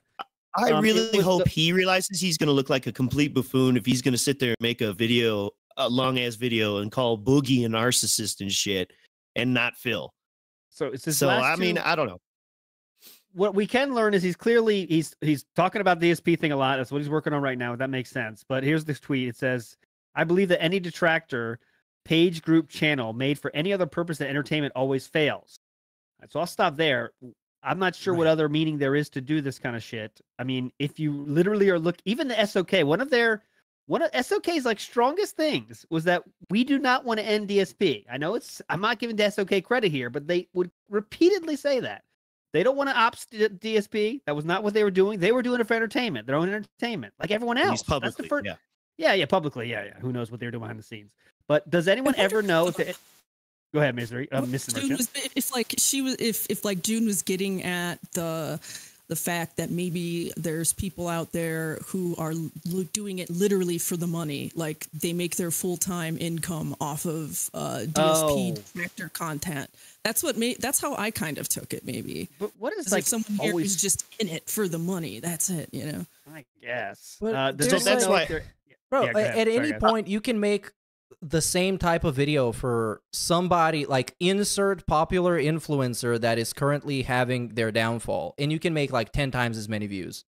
I Um, really hope the- he realizes he's going to look like a complete buffoon if he's going to sit there and make a video, a long ass video, and call Boogie a narcissist and shit, and not Phil. So it's his So last I mean, two- I don't know. what we can learn is he's clearly he's he's talking about the DSP thing a lot. That's what he's working on right now. That makes sense. But here's this tweet. It says, "I believe that any detractor page group channel made for any other purpose than entertainment always fails." So I'll stop there. I'm not sure what other meaning there is to do this kind of shit. I mean, if you literally are look, even the SOK, one of their one of SOK's like strongest things was that we do not want to end DSP. I know it's I'm not giving the SOK credit here, but they would repeatedly say that. They don't want to opt DSP. That was not what they were doing. They were doing it for entertainment, their own entertainment, like everyone else. least That's the first, yeah. yeah, yeah, publicly, yeah, yeah. Who knows what they're doing behind the scenes? But does anyone ever know if? It, go ahead, Misery, uh, What Mrs. June was, if, if like she was if if like June was getting at the the fact that maybe there's people out there who are l- doing it literally for the money like they make their full-time income off of uh dsp Oh. director content that's what made that's how i kind of took it maybe But what is it's like like someone here always? who's just in it for the money that's it you know I guess. But Uh, does there's that's know why- Bro, Yeah, go a- ahead. at Sorry, any guys. point you can make the same type of video for somebody like insert popular influencer that is currently having their downfall and you can make like 10 times as many views.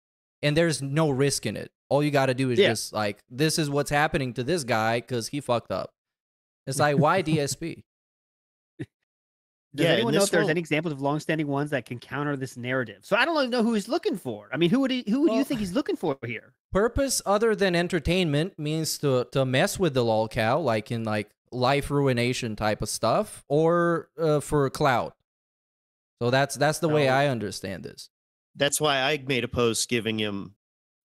And there's no risk in it. All you got to do is Yeah. just like this is what's happening to this guy cuz he fucked up. It's like why DSP? Does Yeah, anyone know if there's any examples of long-standing ones that can counter this narrative? So I don't really know who he's looking for. I mean, who would he, who do you think he's looking for here? Purpose other than entertainment means to to mess with the lolcow like in like life ruination type of stuff or uh, for a clout. So that's that's the way I understand this. That's why I made a post giving him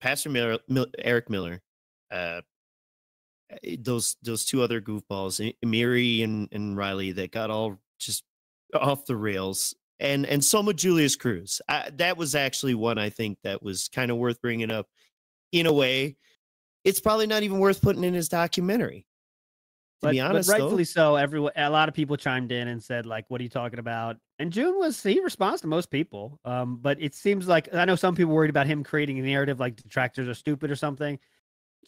Pastor Miller, Mil, Eric Miller, uh, eh, those those two other goofballs, Amiri and and Riley, that got all just off the rails, and and Soma Julius Cruz. I, that was actually one I think that was kind of worth bringing up. In a way, it's probably not even worth putting in his documentary. To But, be but honest, though. rightfully so. Everyone, a lot of people chimed in and said, like, "What are you talking about?" And June was he responds to most people. Um, but it seems like I know some people worried about him creating a narrative like detractors are stupid or something.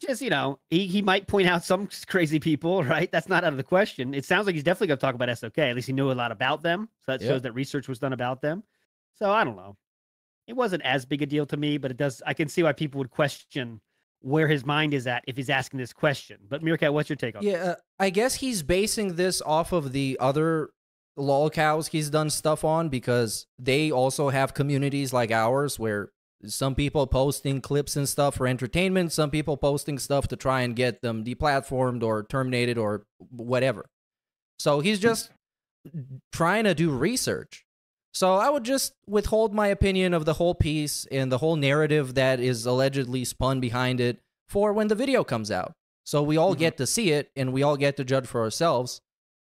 Just you know, he he might point out some crazy people, right? That's not out of the question. It sounds like he's definitely going to talk about SOK. At least he knew a lot about them, so that Yeah. shows that research was done about them. So I don't know. It wasn't as big a deal to me, but it does. I can see why people would question where his mind is at if he's asking this question. But Meerkat, what's your take on? Yeah, uh, I guess he's basing this off of the other lolcows he's done stuff on because they also have communities like ours where some people posting clips and stuff for entertainment, some people posting stuff to try and get them deplatformed or terminated or whatever. So he's just trying to do research. So I would just withhold my opinion of the whole piece and the whole narrative that is allegedly spun behind it for when the video comes out. So we all get to see it and we all get to judge for ourselves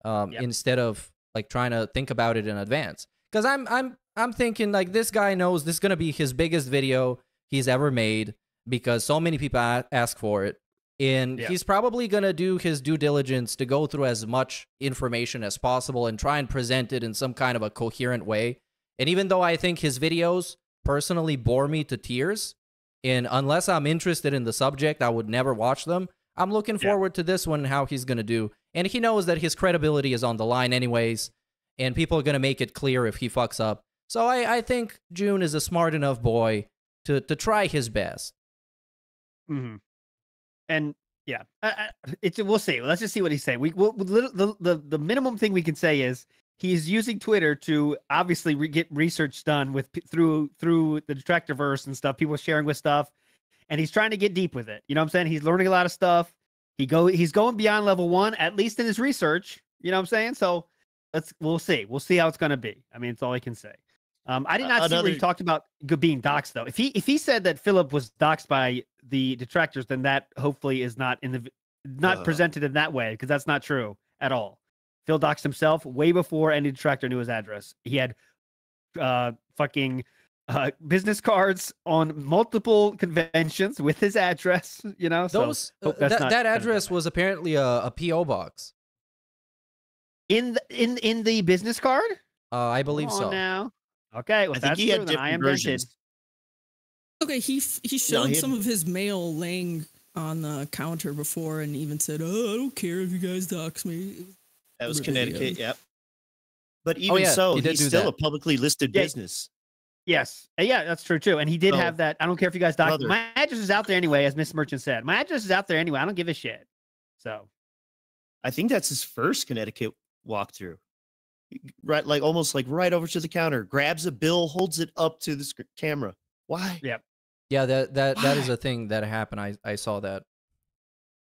um, instead of like trying to think about it in advance. Because I'm I'm I'm thinking like this guy knows this is gonna be his biggest video he's ever made because so many people ask for it. And Yeah. he's probably going to do his due diligence to go through as much information as possible and try and present it in some kind of a coherent way. And even though I think his videos personally bore me to tears, and unless I'm interested in the subject, I would never watch them. I'm looking forward to this one, and how he's going to do. And he knows that his credibility is on the line, anyways, and people are going to make it clear if he fucks up. So I, I think June is a smart enough boy to, to try his best. hmm And yeah, I, I, it's we'll see. Let's just see what he's saying. We we'll, the, the the minimum thing we can say is he's using Twitter to obviously re- get research done with through through the Detractorverse and stuff. People sharing with stuff, and he's trying to get deep with it. You know what I'm saying? He's learning a lot of stuff. He go he's going beyond level one at least in his research. You know what I'm saying? So let's we'll see. We'll see how it's going to be. I mean, it's all I can say. Um, I did not see where he talked about being doxxed though. If he if he said that Philip was doxxed by the detractors, then that hopefully is not in the not Uh. presented in that way because that's not true at all. Phil doxed himself way before any detractor knew his address. He had uh fucking uh business cards on multiple conventions with his address. You know, Those so uh, that's that, that address was apparently a, a PO box. in the, in in the business card. Uh, I believe so. Now, okay, well, I if think that's he had true, then I different am dented. versions. Okay, he f- he No, showed he some of his mail laying on the counter before, and even said, "Oh, I don't care if you guys dox me." That was Really, Connecticut. yeah. Yep. But even yeah, so, he he's still that. a publicly listed Yeah. business. Yes. Uh, Yeah, that's true too. And he did So, have that. I don't care if you guys doc. brother- My address is out there anyway, as Miss Merchant said. My address is out there anyway. I don't give a shit. So I think that's his first Connecticut walkthrough. Right, like almost like right over to the counter, grabs a bill, holds it up to the sc- camera. Why? Yeah. Yeah, that that that is a thing that happened. I I saw that.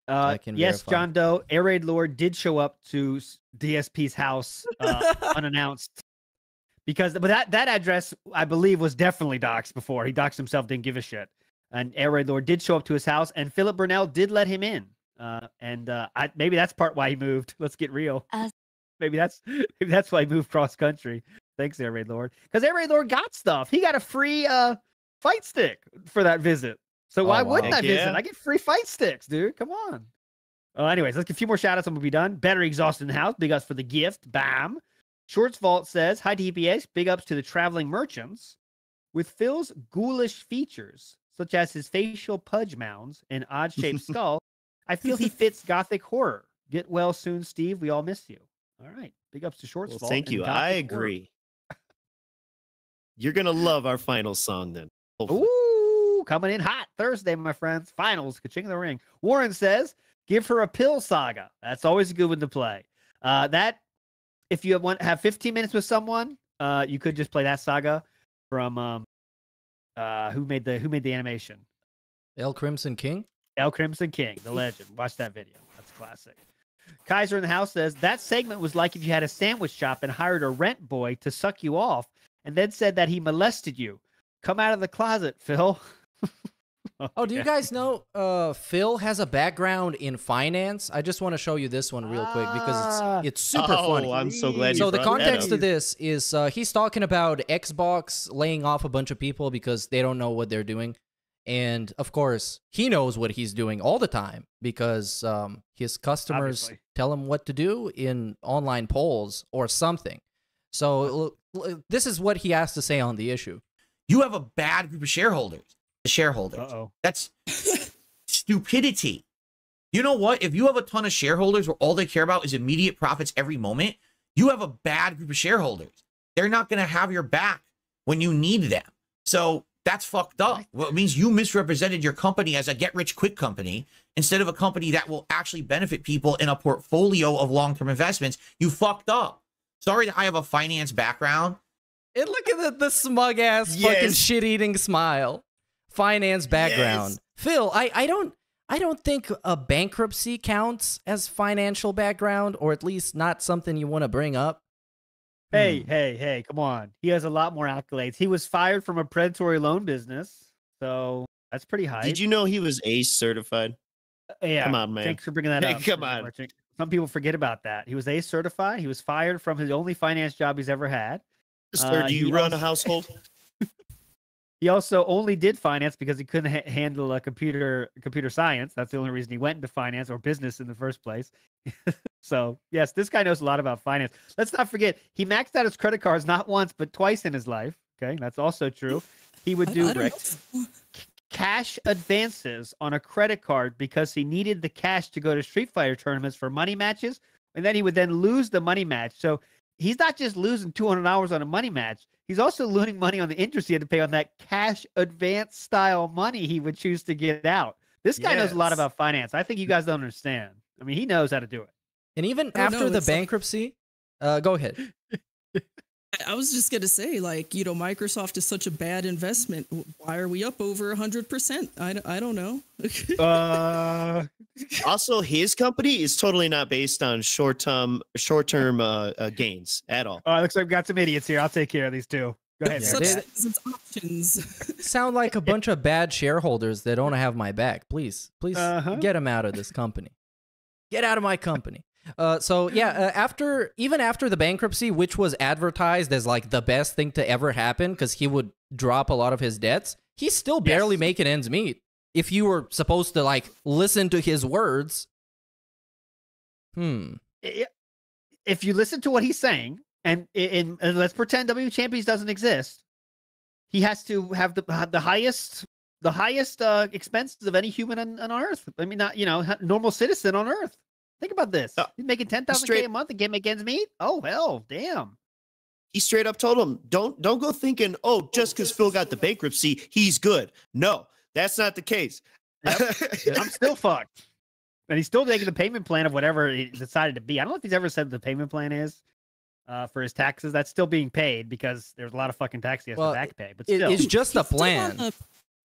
uh I can yes, verify. John Doe, Air Raid Lord did show up to DSP's house uh, unannounced. Because but that that address, I believe, was definitely doxed before. He doxed himself, didn't give a shit. And Air Raid Lord did show up to his house, and Philip Burnell did let him in. Uh, and uh, I, maybe that's part why he moved. Let's get real. As- maybe that's maybe that's why he moved cross country. Thanks, Air Raid Lord. Because Air Raid Lord got stuff. He got a free uh fight stick for that visit. So Oh, why wow. wouldn't I visit? yeah. I get free fight sticks, dude. Come on. Oh, anyways, let's get a few more shout outs and we'll be done. Better exhausted in the house. Big ups for the gift. Bam. Shorts Vault says, Hi to EPS. Big ups to the traveling merchants. With Phil's ghoulish features, such as his facial pudge mounds and odd shaped skull, I feel he fits gothic horror. Get well soon, Steve. We all miss you. All right. Big ups to Shorts Well, Vault. thank you. I agree. You're gonna love our final song then. hopefully. Ooh, coming in hot Thursday, my friends. Finals, ka-ching the ring. Warren says, give her a pill saga. That's always a good one to play. Uh, that, if you want have 15 minutes with someone, uh, you could just play that saga from um, uh, who made the who made the animation? El Crimson King. El Crimson King, the legend. Watch that video. That's classic. Kaiser in the house says that segment was like if you had a sandwich shop and hired a rent boy to suck you off and then said that he molested you. Come out of the closet, Phil. Oh, do you guys know uh, Phil has a background in finance? I just want to show you this one real quick because Ah. it's it's super oh, funny. I'm so glad. So you the brought that context up. of this is uh, he's talking about Xbox laying off a bunch of people because they don't know what they're doing, and of course he knows what he's doing all the time because um, his customers Obviously. tell him what to do in online polls or something. So l- l- this is what he has to say on the issue. You have a bad group of shareholders. The shareholders. Uh-oh. That's stupidity. You know what? If you have a ton of shareholders where all they care about is immediate profits every moment, you have a bad group of shareholders. They're not going to have your back when you need them. So that's fucked up. Well, it means you misrepresented your company as a get rich quick company instead of a company that will actually benefit people in a portfolio of long term investments. You fucked up. Sorry that I have a finance background. And look at the, the smug ass fucking shit eating smile. Finance background. Yes. Phil, I, I don't I don't think a bankruptcy counts as financial background, or at least not something you want to bring up. Hey, Hmm. hey, hey, come on. He has a lot more accolades. He was fired from a predatory loan business. So that's pretty high. Did you know he was ACE certified? Yeah. Come on, man. Thanks for bringing that up. come on. Some people forget about that. He was A certified. He was fired from his only finance job he's ever had. Sir, Uh, do you run a household? He also only did finance because he couldn't ha- handle a computer computer science. That's the only reason he went into finance or business in the first place. so yes, this guy knows a lot about finance. Let's not forget he maxed out his credit cards not once but twice in his life. Okay, that's also true. He would do I don't Rick, cash advances on a credit card because he needed the cash to go to Street Fighter tournaments for money matches, and then he would then lose the money match. So he's not just losing two hundred dollars on a money match; he's also losing money on the interest he had to pay on that cash advance style money he would choose to get out. This guy knows a lot about finance. I think you guys don't understand. I mean, he knows how to do it. And even I after know, the it's like- bankruptcy, uh, go ahead. I- I was just gonna say, like, you know, Microsoft is such a bad investment. Why are we up over hundred percent? I, I don't know. Uh, also, his company is totally not based on short term short term uh, uh, gains at all. oh, it looks like we've got some idiots here. I'll take care of these two. Go ahead. Yeah, Such things options. Sound like a bunch of bad shareholders that don't have my back. Please, please Uh-huh. get them out of this company. Get out of my company. Uh, so yeah, uh, after even after the bankruptcy, which was advertised as like the best thing to ever happen because he would drop a lot of his debts, he's still barely Yes. making ends meet. If you were supposed to like listen to his words, hmm, if you listen to what he's saying, and, and, and let's pretend W Champions doesn't exist, he has to have the uh, the highest the highest uh, expenses of any human on, on Earth. I mean, not you know normal citizen on Earth. Think about this. Uh, He's making ten thousand k straight- a month and can't make ends meet. Oh hell, damn. He straight up told him, "Don't don't go thinking, oh, just because Phil got the bankruptcy, he's good. No, that's not the case." I'm still fucked. And he's still taking the payment plan of whatever he decided to be. I don't know if he's ever said the payment plan is uh, for his taxes. That's still being paid because there's a lot of fucking tax he has Well, to back pay. But it- still, it's just a He's still on plan.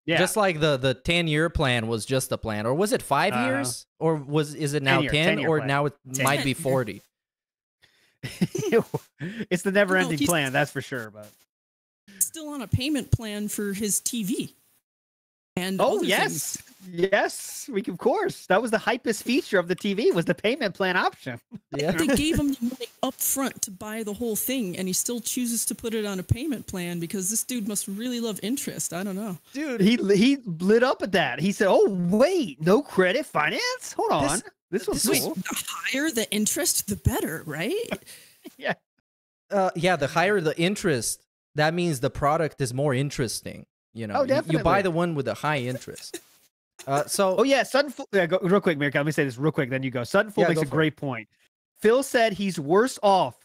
A- yeah. Just like the the ten year plan was just a plan, or was it 5 Uh-huh. years, or was is it now 10-year ten, 10-year or plan. now it might be forty? it's the never ending he's- plan, that's for sure. But still on a payment plan for his TV. And oh yes, things. yes, we of course. That was the hypest feature of the TV was the payment plan option. Yeah. they gave him the money up front to buy the whole thing, and he still chooses to put it on a payment plan because this dude must really love interest. I don't know. Dude, he he lit up at that. He said, "Oh wait, no credit finance? Hold on, This- this, was this was- cool." The higher the interest, the better, right? yeah, Uh, yeah, the higher the interest, that means the product is more interesting. You know, Oh, You- you, buy the one with the high interest. Uh, so Oh yeah, Sudden. Yeah, go, real quick, Meerkat. Let me say this real quick. Then you go. Sudden Fool Yeah, makes go a for it. great point. Phil said he's worse off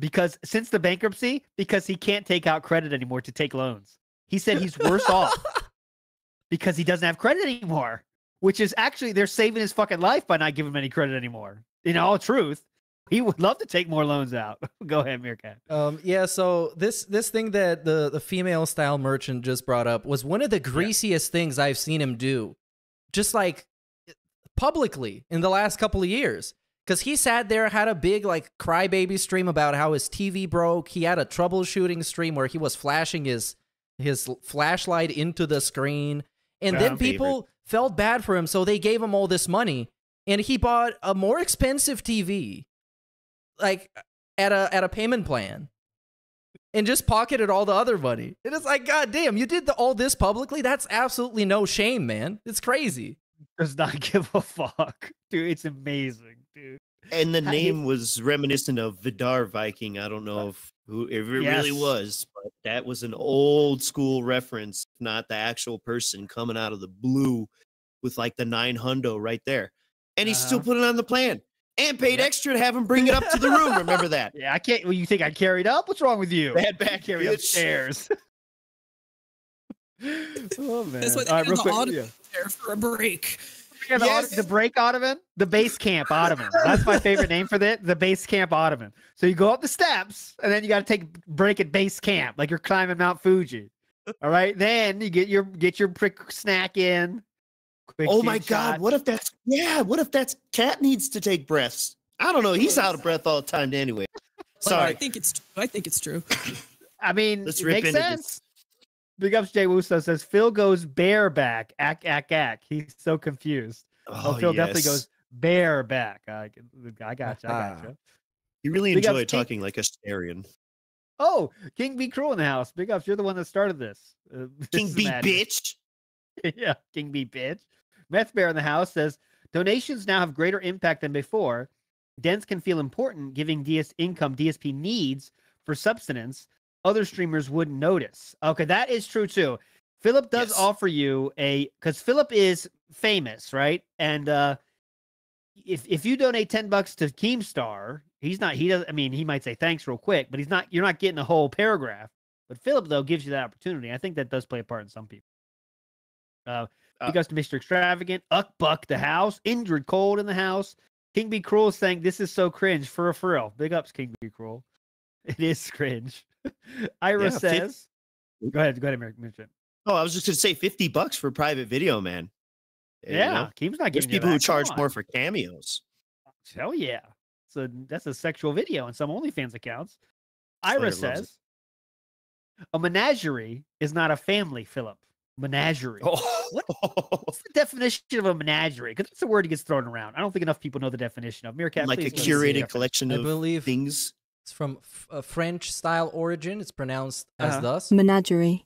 because since the bankruptcy, because he can't take out credit anymore to take loans. He said he's worse off because he doesn't have credit anymore. Which is actually they're saving his fucking life by not giving him any credit anymore. In all truth, he would love to take more loans out. go ahead, Meerkat. Um, yeah, so this this thing that the the female style merchant just brought up was one of the greasiest things I've seen him do, just like publicly in the last couple of years. Because he sat there, had a big like crybaby stream about how his TV broke. He had a troubleshooting stream where he was flashing his his flashlight into the screen, and Yeah, then I'm favorite. people felt bad for him, so they gave him all this money, and he bought a more expensive TV, like at a at a payment plan and just pocketed all the other money. And it's like, God damn, you did the, all this publicly? That's absolutely no shame, man. It's crazy. Does not give a fuck, dude. It's amazing, dude. And the How- name was reminiscent of Vidar Viking. I don't know if who if it really was, but that was an old school reference, not the actual person coming out of the blue with like the nine hundo right there. And he still Uh-huh. put it on the plan and paid Yep. extra to have him bring it up to the room. Remember that? Yeah, I can't. Well, you think I carried up? What's wrong with you? Bad back, carry bitch. upstairs. oh man! That's why All right, real the quick. auto Yeah. there for a break. Yeah, the, Yes. otto- the break ottoman, the base camp ottoman. That's my favorite name for that. The base camp ottoman. So you go up the steps, and then you got to take break at base camp, like you're climbing Mount Fuji. All right, then you get your get your prick snack in. Quick Oh chin my god! shot. What if that's yeah? What if that's cat needs to take breaths? I don't know. He's out of breath all the time anyway. But I think it's I think it's true. I mean, Let's it makes into this. sense. Big ups Jay Wusso says Phil goes bareback. Ack ack ack. He's so confused. Oh, Phil definitely goes bareback. I, I got you. I got you. You really Big ups, enjoy King- talking like a Starian. Oh, King B Cruel in the house. Big ups. You're the one that started this. Uh, this King is B madness. bitch. yeah, King B bitch. Meth Bear in the house says donations now have greater impact than before. Dents can feel important, giving DS income DSP needs for subsistence. Other streamers wouldn't notice. Okay, that is true too. Philip does Yes. offer you a because Philip is famous, right? And uh if if you donate 10 bucks to Keemstar, he's not he doesn't I mean he might say thanks real quick, but he's not you're not getting a whole paragraph. But Philip though gives you that opportunity. I think that does play a part in some people. Uh Uh, he goes to Mr. Extravagant, Uck Buck the house, Indrid Cold in the house. King Be Cruel is saying this is so cringe for a frill. Big ups, King Be Cruel. It is cringe. Ira Yeah, says, go ahead, go ahead, American Mitchell. Oh, I was just gonna say fifty bucks for private video, man. You Yeah, know? Keem's not There's giving you people who charge on. more for cameos. Hell yeah. So that's a sexual video on some OnlyFans accounts. Ira loves it. says a menagerie is not a family, Philip. Menagerie. Oh, What's the definition of a menagerie? Because that's a word that gets thrown around. I don't think enough people know the definition of Meerkat. like a please go ahead and curated it. collection I of believe things. it's from a French style origin. It's pronounced as Uh-huh. thus. Menagerie.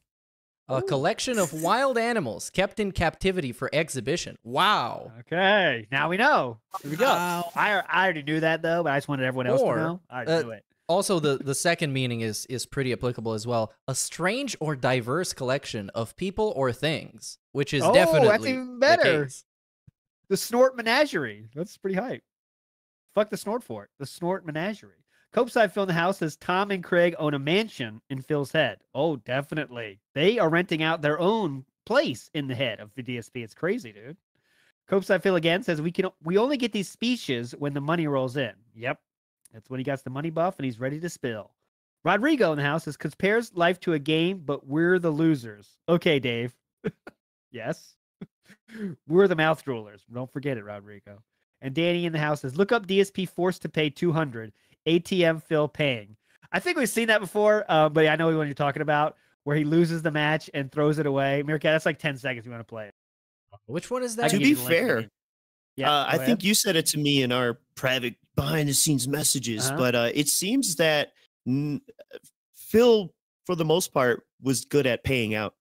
A collection of wild animals kept in captivity for exhibition. Wow. Okay, now we know. Here we go. Wow. I I already knew that though, but I just wanted everyone else Or, to know. I uh, knew it. Also, the, the second meaning is is pretty applicable as well. A strange or diverse collection of people or things, which is Oh, definitely that's even the better. case. The snort menagerie. That's pretty hype. Fuck the snort for it. The snort menagerie. Copeside Phil in the house says Tom and Craig own a mansion in Phil's head. Oh, definitely. They are renting out their own place in the head of the DSP. It's crazy, dude. Copeside Phil again says we can we only get these speeches when the money rolls in. Yep. That's when he gets the money buff and he's ready to spill. Rodrigo in the house says compares life to a game, but we're the losers. Okay, Dave. yes. we're the mouth droolers. Don't forget it, Rodrigo. And Danny in the house says, look up DSP forced to pay 200. ATM Phil paying. I think we've seen that before, uh, but I know what you're talking about, where he loses the match and throws it away. Meerkat, that's like 10 seconds you want to play it. Which one is that? To be give you the link in the fair. Yeah, uh, I ahead. think you said it to me in our private behind the scenes messages, Uh-huh. but uh, it seems that n- Phil, for the most part, was good at paying out.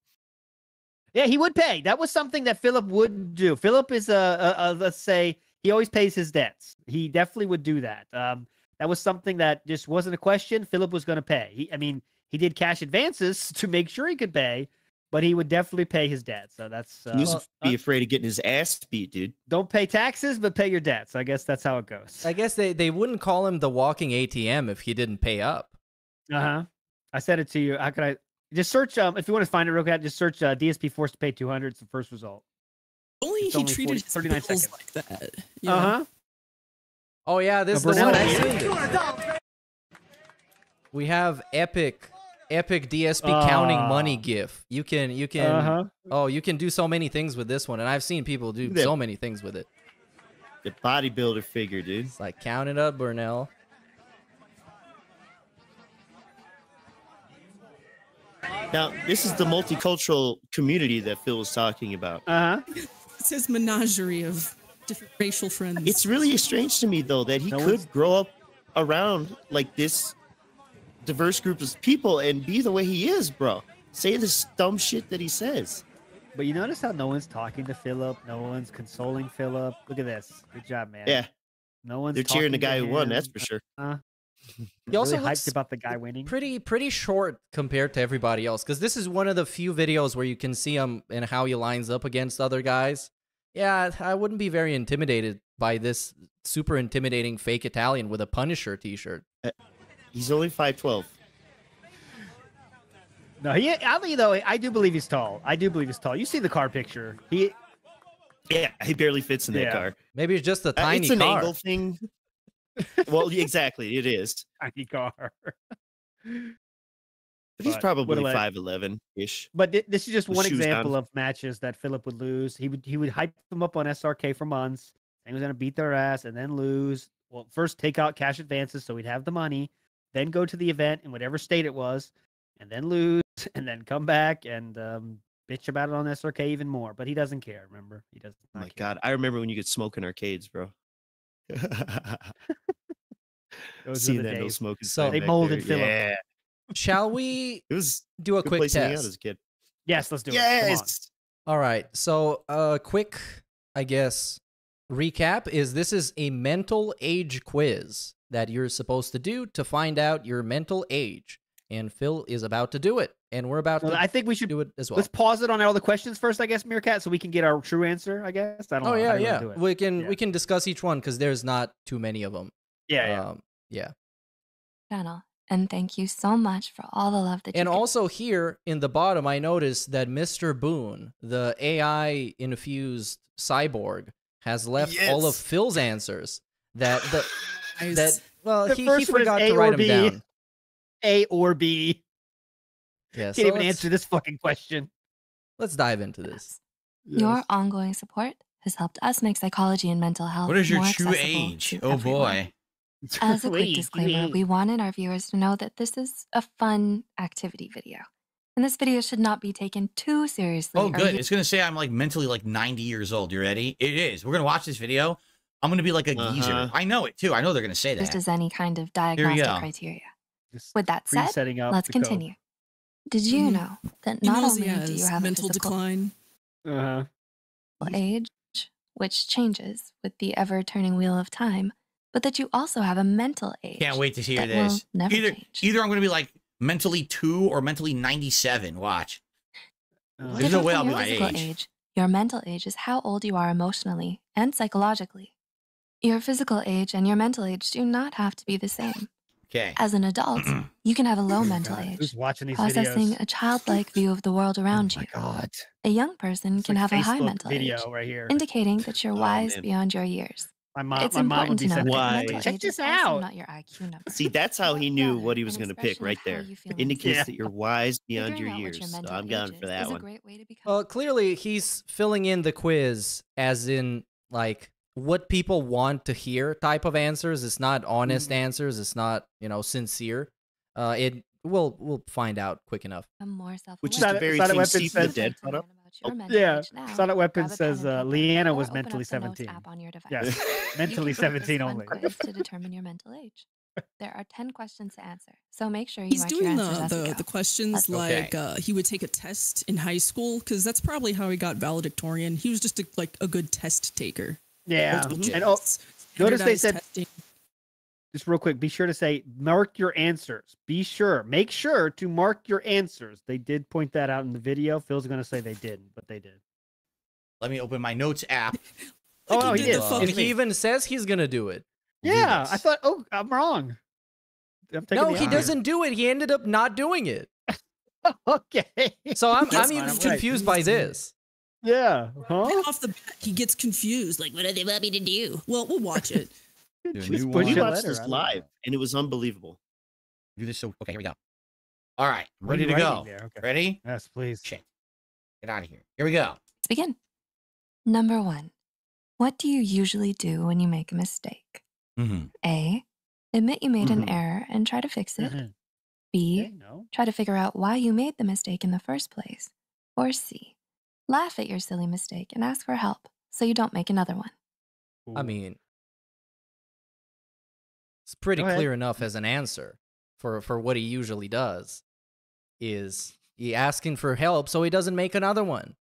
Yeah, he would pay. That was something that Philip would do. Philip is a, a, a let's say he always pays his debts. He definitely would do that. Um, that was something that just wasn't a question. Philip was going to pay. He, I mean, he did cash advances to make sure he could pay, but he would definitely pay his debt. So that's uh, He used well, to be afraid of getting his ass beat, dude. don't pay taxes, but pay your debts. I guess that's how it goes. I guess they, they wouldn't call him the walking ATM if he didn't pay up. Uh huh. I said it to you. How could I just search? Um, if you want to find it real quick, just search uh, DSP forced to pay two hundred. It's the first result. Only It's he only treated 40 39 seconds. like that. Yeah. Uh huh. Oh yeah, this is Uh, the one I seen. it. We have epic, epic DSP counting money Ah. GIF. You can you can Uh-huh. oh you can do so many things with this one, and I've seen people do Yeah. so many things with it. The bodybuilder figure, dude. It's like count it up, Burnell. Now, this is the multicultural community that Phil was talking about. Uh huh. It says menagerie of different racial friends. It's really strange to me, though, that he No could one's- grow up around like this diverse group of people and be the way he is, bro. Say this dumb shit that he says. But you notice how no one's talking to Philip, no one's consoling Philip. Look at this. Good job, man. Yeah, No one's they're cheering the guy who won, that's for sure. Uh, He also really looks hyped about the guy winning. pretty pretty short compared to everybody else because this is one of the few videos where you can see him and how he lines up against other guys. Yeah, I wouldn't be very intimidated by this super intimidating fake Italian with a Punisher T-shirt. He's only 5'12. No, he oddly though, I do believe he's tall. I do believe he's tall. You see the car picture. He Yeah, he barely fits in that Yeah. car. Maybe it's just a Uh, tiny it's an car. angle thing. well, exactly, it is. tiny car. But he's probably what do I- 5'11 ish. But thi- this is just one example on. of matches that Philip would lose. He would he would hype them up on SRK for months. And he was gonna beat their ass and then lose. Well, first take out cash advances so he'd have the money. Then go to the event in whatever state it was, and then lose, and then come back and um, bitch about it on SRK even more. But he doesn't care. Remember, he doesn't. Oh my god, I remember when you could smoke in arcades, bro. Those are Seeing the that no days. smoking So- sign They molded there, Philip. Yeah, Shall we it was do a a quick place to hang out test? as a kid. Yes, let's do it. Yes. All right. So, uh, quick, I guess, recap is this is a mental age quiz that you're supposed to do to find out your mental age. And Phil is about to do it. And we're about Well, to I think we should do it as well. let's pause it on all the questions first, I guess, Meerkat, so we can get our true answer. I guess. I don't Oh know. yeah, How do you wanna yeah. do it? We can Yeah. we can discuss each one because there's not too many of them. yeah, yeah. Um, yeah. channel. And thank you so much for all the love that you And give. also here in the bottom, I noticed that Mr. Boone, the AI infused cyborg, has left all of Phil's answers. That the Nice. that well The he, he first one is forgot A to or write them down. A or B. Yeah, Can't so even answer this fucking question. let's dive into this. Your ongoing support has helped us make psychology and mental health What is your more true accessible age? Oh everyone. boy. As a quick Wait, disclaimer, wait. we wanted our viewers to know that this is a fun activity video. And this video should not be taken too seriously. Oh, good. you- It's gonna say I'm like mentally like 90 years old. You ready? It is. We're gonna watch this video. I'm gonna be like a geezer. Uh-huh. I know it too. I know they're gonna say that. Just as any kind of diagnostic criteria. Just With that said, resetting up let's the code. continue. Did you Mhm. know that He not only do you have mental a physical decline. Uh-huh. age, which changes with the ever turning wheel of time, but that you also have a mental age. Can't wait to hear that will this. never Either change. either I'm gonna be like mentally two or mentally 97. Watch. Uh, There's no way I'll be your my physical age. Your mental age is how old you are emotionally and psychologically. Your physical age and your mental age do not have to be the same. Okay. As an adult, you can have a low oh mental God, age, Who's watching these processing videos? a childlike view of the world oh around oh you. my God. A young person It's can like have a high mental video age, right here. indicating that you're Oh, wise man. beyond your years. My mom, it's my mom would important be to note Why? Check this out. not your IQ number. See, that's how he knew Yeah, what he was going to pick right there. you Indicates inside. that you're wise beyond Figuring your out what years. so I'm down age for is that is a one. great way to become Well, clearly he's filling in the quiz as in like what people want to hear type of answers. It's not honest answers. It's not you know sincere. Uh, it we'll we'll find out quick enough. become more self-aware. Which is Silent- the very Silent thing Weapon Steve the says- Dead brought up. Your Oh, Yeah, age now. Silent Weapon Grab says uh, Leanna was mentally 17. app on your device. Yes, mentally can 17 only. to determine your mental age. There are 10 questions to answer, so make sure you He's mark your doing the the, the questions Let's- like Okay. uh, he would take a test in high school because that's probably how he got valedictorian. He was just a, like a good test taker. Yeah. And oh, notice they said testing. just real quick, be sure to say mark your answers. Be sure, make sure to mark your answers. They did point that out in the video. Phil's gonna say they didn't, but they did. Let me open my notes app. Oh, like oh, he he did did. the fuck And he even says he's gonna do it. We'll do Yeah. I thought. Oh, I'm wrong. I'm taking No, he honor. doesn't do it. He ended up not doing it. okay. So I'm I'm even right. confused by this. Yeah. Huh? Right off the bat, he gets confused. Like, what do they want me to do? Well, we'll watch it. Do a Just new push We it letter, watched this I know. live, and it was unbelievable. Do this so okay, here we go. All right, ready to go. Okay. Ready? Yes, please. Shit. Get out of here. Here we go. Let's begin. Number one, what do you usually do when you make a mistake? Mm-hmm. A, admit you made an Mhm. error and try to fix it. Mhm. B, Okay, no. try to figure out why you made the mistake in the first place. Or C, laugh at your silly mistake and ask for help so you don't make another one. I mean, it's pretty clear enough as an answer for for what he usually does. Is he asking for help so he doesn't make another one?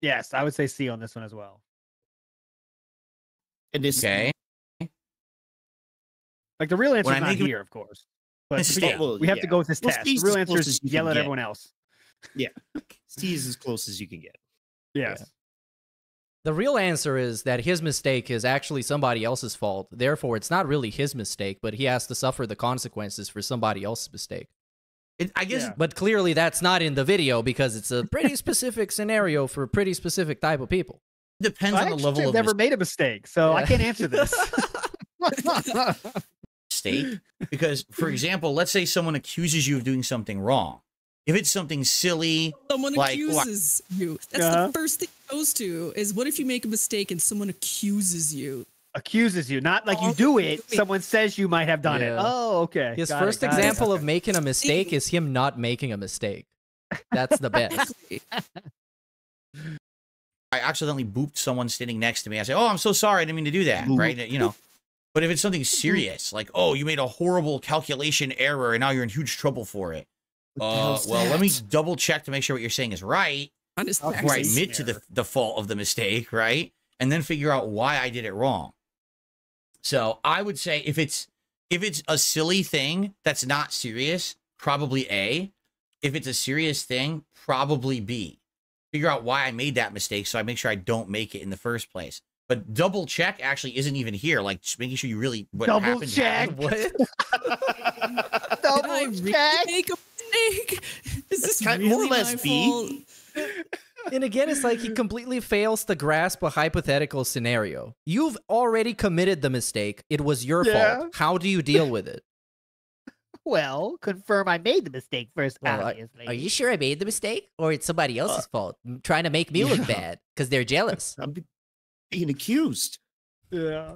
yes, I would say C on this one as well. And this, mm-hmm. Okay. Like the real answer When is I not here, of course. But, This but yeah, well, we have to go with this Well, test. C's The real answer is yell at get. everyone else. Yeah. C is as close as you can get. Yes. The real answer is that his mistake is actually somebody else's fault. Therefore, it's not really his mistake, but he has to suffer the consequences for somebody else's mistake. It, I guess Yeah. But clearly, that's not in the video because it's a pretty specific scenario for a pretty specific type of people. depends I on the actually level have of never made a mistake, so I can't answer this. mistake. Because, for example, let's say someone accuses you of doing something wrong. If it's something silly, Someone Like, accuses you. That's Uh-huh. the first thing it goes to is what if you make a mistake and someone accuses you? Accuses you, not like you do it. Someone says you might have done it. Oh, okay. His Got first it. example of making a mistake is him not making a mistake. That's the best. I accidentally booped someone standing next to me. I say, "Oh, I'm so sorry. I didn't mean to do that." Boop. Right? You know. But if it's something serious, like, "Oh, you made a horrible calculation error and now you're in huge trouble for it," the uh, hell's well, let me double check to make sure what you're saying is right. On his Before I taxes. admit to the the fault of the mistake, right? And then figure out why I did it wrong. So I would say if it's if it's a silly thing that's not serious, probably A. If it's a serious thing, probably B. Figure out why I made that mistake so I make sure I don't make it in the first place. But double check actually isn't even here. Like just making sure you really what Double happened, check. happened. Did Double check. make a mistake? Is this kind- really more or less my B. fault? And again, it's like he completely fails to grasp a hypothetical scenario. You've already committed the mistake. It was your Yeah. fault. How do you deal with it? Well, confirm I made the mistake first. Well, obviously. Are you sure I made the mistake? Or it's somebody uh, else's fault? Trying to make me look bad because they're jealous. I'm being accused. Yeah.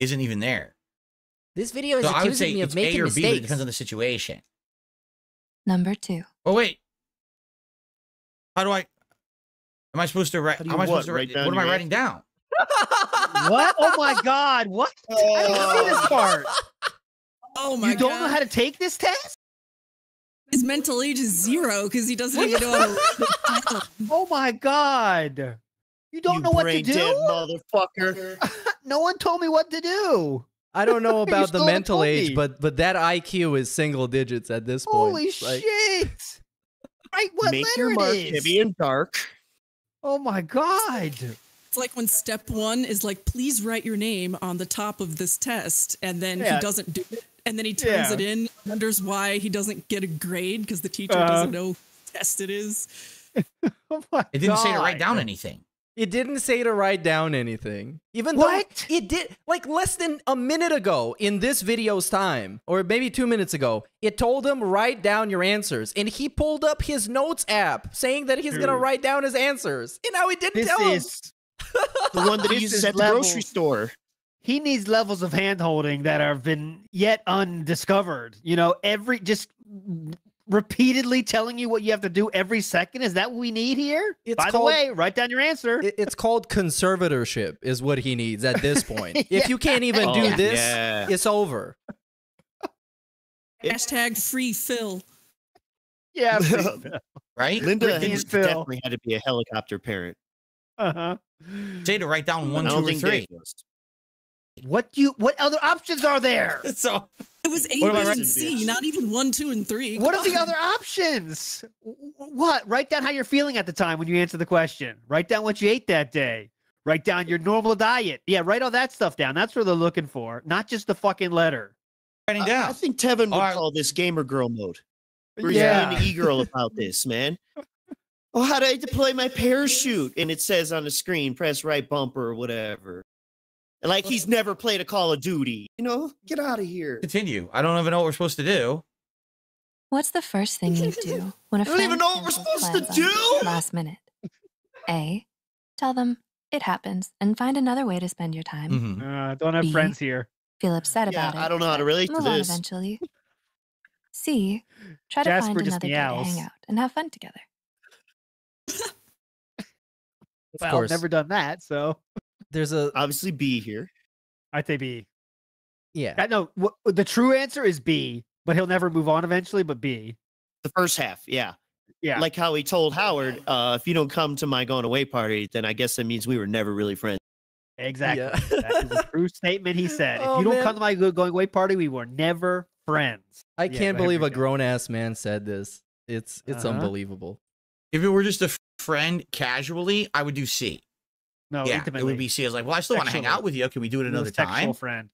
Isn't even there. This video is So I would say accusing me of it's making A or B, but it depends on the situation. Number two. Oh wait. How do I am I supposed to write How am I supposed what, to write write what am I writing down? what? Oh my God! What? I didn't see this oh. part. Oh my god. You don't god. know how to take this test? His mental age is zero because he doesn't even know how to read the title. Oh my God! You don't you know what to brain do. dead motherfucker. no one told me what to do. I don't know about the mental age, but but that IQ is single digits at this point. Holy Like, shit! Right, what Make letter your mark is? heavy and dark. Oh my God! It's like when step one is like, please write your name on the top of this test, and then Yeah. he doesn't do it, and then he turns Yeah. it in, wonders why he doesn't get a grade because the teacher Uh-huh. doesn't know what test it is. Oh my It didn't say to write down anything. It didn't say to write down anything. Even though it did, like less than a minute ago in this video's time, or maybe two minutes ago, it told him write down your answers, and he pulled up his notes app saying that he's gonna write down his answers, and now he didn't This tell him. is The one that he This uses at the grocery store. he needs levels of hand holding that have been yet undiscovered. You know, every just repeatedly telling you what you have to do every second. Is that what we need here? It's By the way, write down your answer. It- it's called conservatorship, is what he needs at this point. If you can't even do Oh, this, yeah. it's over. Hashtag free Phil. yeah. Right? Linda Brittany has Phil. definitely had to be a helicopter parent. uh-huh. Say to write down one, two, or think three. Dave was. What do you? What other options are there? So It was A, What am I B, writing, and C, not even one, two, and three. What Come are the other options? What? Write down how you're feeling at the time when you answer the question. Write down what you ate that day. Write down your normal diet. Yeah, write all that stuff down. That's what they're looking for, not just the fucking letter. writing down. I think Tevin would All right. call this gamer girl mode. Where Yeah. he's e-girl about this, man. Oh, how do I deploy my parachute? And it says on the screen, press right bumper or whatever. And like he's never played a Call of Duty. You know, get out of here. Continue. I don't even know what we're supposed to do. What's the first thing you do when a I don't friend even know what we're cancels supposed to plans do. Last minute. A. Tell them it happens and find another way to spend your time. Mm -hmm. Uh, don't have B. friends here. Feel upset Yeah, about it. I don't know how to relate to Move on this. eventually. C. Try to Jasper find just another day to hang out and have fun together. Of I've never done that, so There's a Obviously, B here. I'd say B. yeah. Uh, No, wh- the true answer is B, but he'll never move on eventually. But B, The first half, yeah. yeah, Like how he told Howard, uh, if you don't come to my going away party, then I guess that means we were never really friends. exactly. Yeah. that is a true statement he said. Oh, if you don't man. come to my go- going away party, we were never friends. I Yeah, can't go believe a grown ass man said this. It's it's Uh-huh. unbelievable. If it were just a friend casually, I would do C. No, yeah, intimately. it would be C. I was like, well, I still want to hang out with you. Can we do it No another sexual time? friend.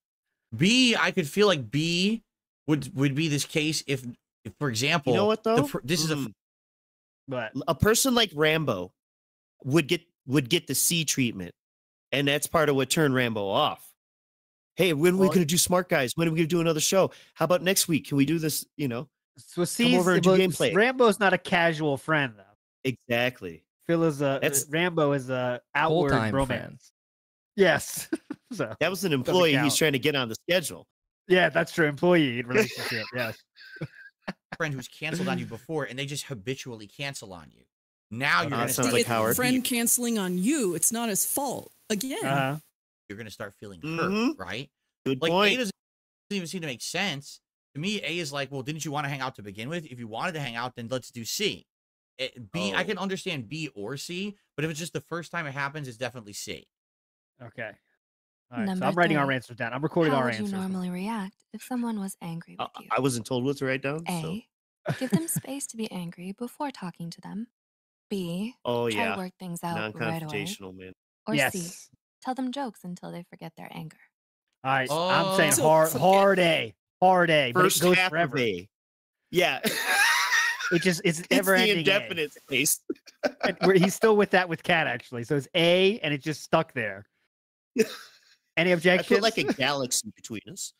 B, I could feel like B would would be this case if, if for example, You know what though? per- this is a Mm. But a person like Rambo would get would get the C treatment, and that's part of what turned Rambo off. Hey, when are we Well- going to do Smart Guys? When are we going to do another show? How about next week? Can we do this? You know, so see, over and do gameplay. Rambo's not a casual friend though. exactly. Phil is a That's- Rambo is a outward romance. friend. Yes. was a That was an employee he's trying to get on the schedule. yeah, that's true. Employee relationship. yes. friend who's canceled on you before and they just habitually cancel on you. Now you're Uh, gonna sounds like Howard. friend canceling on you. It's not his fault. Again. Uh-huh. you're gonna start feeling hurt, Mhm. right? Good Like A point. doesn't even seem to make sense. To me, A is like, well, didn't you want to hang out to begin with? If you wanted to hang out, then let's do C. It- B, I Oh. can understand B or C, but if it's just the first time it happens, it's definitely C. Okay. All right. Number so I'm writing our three. answers down. I'm recording How our would answers. you normally react if someone was angry I, with you? I wasn't told what to write down. So. A. Give them space to be angry before talking to them. B. Oh Try yeah, to work things out right away. man. Or yes. C. Tell them jokes until they forget their anger. All right. I'm saying Oh. So- hard, so- hard A, hard A. But First it goes half forever. of A. Yeah, It just it's it's never the ending. indefinite space. And we're- he's still with that with cat actually. So it's A, and it just stuck there. Any I objections? put like a galaxy between us.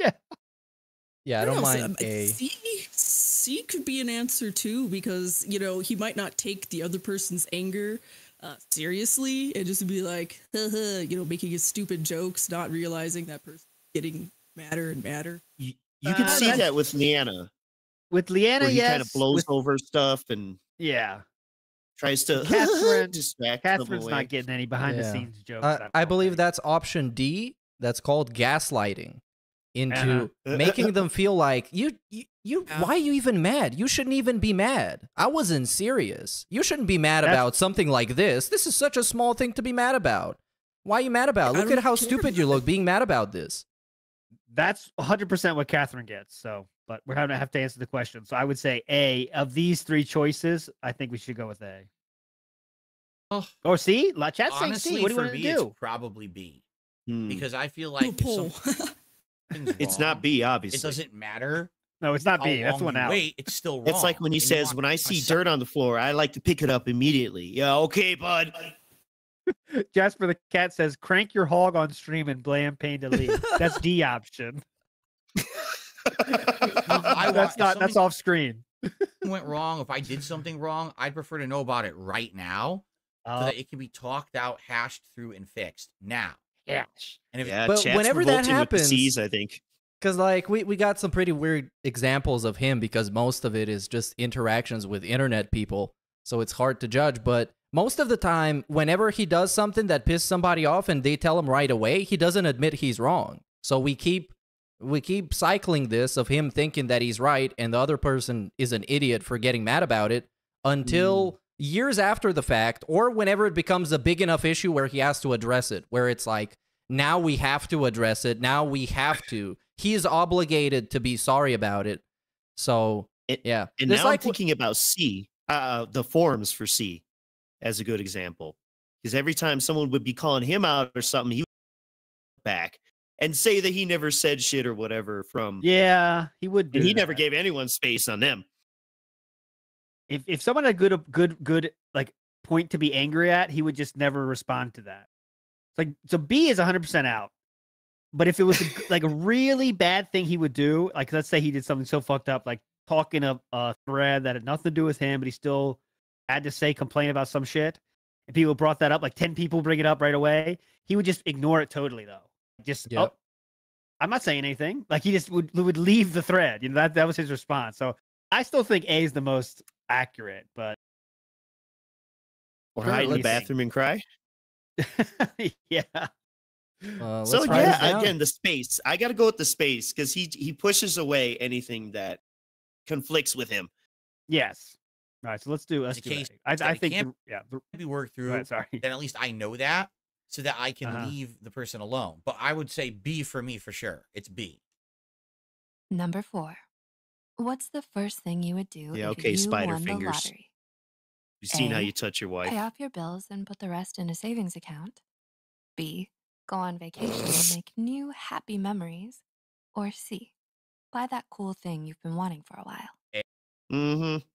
Yeah, Yeah, I don't know, so, mind um, A. C, C could be an answer too because you know he might not take the other person's anger uh, seriously and just be like, "Haha," you know, making his stupid jokes, not realizing that person getting madder and madder. You, you can Uh, see that with Leanna, with Leanna, where he yes. kind of blows with- over stuff and yeah. tries to Catherine- distract them Catherine's away. not getting any behind Yeah. the scenes jokes. Uh, I believe think. that's option D. That's called gaslighting into Uh-huh. making them feel like you, you, you. Why are you even mad? You shouldn't even be mad. I wasn't serious. You shouldn't be mad That's- about something like this. This is such a small thing to be mad about. Why are you mad about? I Look at how care stupid you look being mad about this. That's 100% what Catherine gets. So, but we're going to have to answer the question. So I would say A of these three choices, I think we should go with A. Oh, Or C? La chat saying C. What do you for want to do? it's probably B Hmm. because I feel like if pull. It's not B, Obviously, It doesn't matter. No, it's not B. That's the one you out. Wait, it's still wrong. It's like when he and says, "When I see dirt on the floor, I like to pick it up immediately." Yeah, okay, bud. Jasper the cat says, crank your hog on stream and blame pain to leave. That's D option. I that's if not, that's off screen. went wrong, if I did something wrong, I'd prefer to know about it right now so Uh, that it can be talked out, hashed through, and fixed now. yeah. And if Yeah, But whenever that revolting with the happens- C's, I think. Cause like we, we got some pretty weird examples of him because most of it is just interactions with internet people. So it's hard to judge. But most of the time, whenever he does something that pisses somebody off and they tell him right away, he doesn't admit he's wrong. So we keep we keep cycling this of him thinking that he's right and the other person is an idiot for getting mad about it until years after the fact or whenever it becomes a big enough issue where he has to address it where it's like now we have to address it. Now we have to. He is obligated to be sorry about it. So It- yeah. And now like I'm thinking about C, uh, the forums for C, as a good example, because every time someone would be calling him out or something, he would back and say that he never said shit or whatever from. Yeah, he would he never gave anyone space on them. if if someone had a good good good like point to be angry at, he would just never respond to that. It's like so B is 100% out. But if it was a like a really bad thing he would do, like let's say he did something so fucked up like talking a, a thread that had nothing to do with him, but he still had to say complain about some shit. And people brought that up, like 10 people bring it up right away. He would just ignore it totally though. Just Yep. oh, I'm not saying anything. Like he just would would leave the thread. You know, that that was his response. So I still think A is the most accurate, but Or hide in the bathroom and cry. yeah. uh, so let's write yeah, again, the space. I got to go with the space because he he pushes away anything that conflicts with him. Yes. All right, so let's do let's a do case A. I, that I it think can't the- yeah. the- be worked through. ahead, sorry. Then at least I know that so that I can Uh-huh. leave the person alone. But I would say B for me for sure. It's B. Number four. What's the first thing you would do Yeah, if okay, you spider won fingers. the lottery? You've seen how you touch your wife. Pay off your bills and put the rest in a savings account. B. Go on vacation and make new happy memories. Or C. Buy that cool thing you've been wanting for a while. Mm-hmm.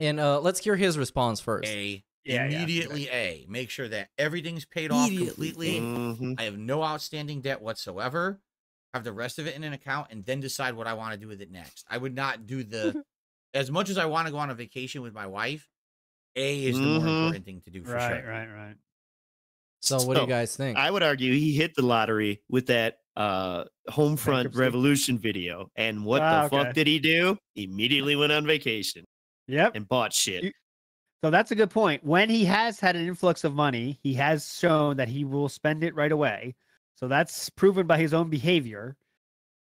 and uh let's hear his response first A. Yeah, yeah. immediately A. Make sure that everything's paid off completely. Mm-hmm. I have no outstanding debt whatsoever. Have the rest of it in an account and then decide what I want to do with it next. I would not do the as much as I want to go on a vacation with my wife. A is the more Mhm. important thing to do for right, sure. right, right. So what do you guys think? I would argue he hit the lottery with that uh home front Bankruptcy. revolution video. And what Ah, the okay. fuck did he do? Immediately went on vacation Yep. and bought shit. You- So that's a good point. When he has had an influx of money, he has shown that he will spend it right away. So that's proven by his own behavior.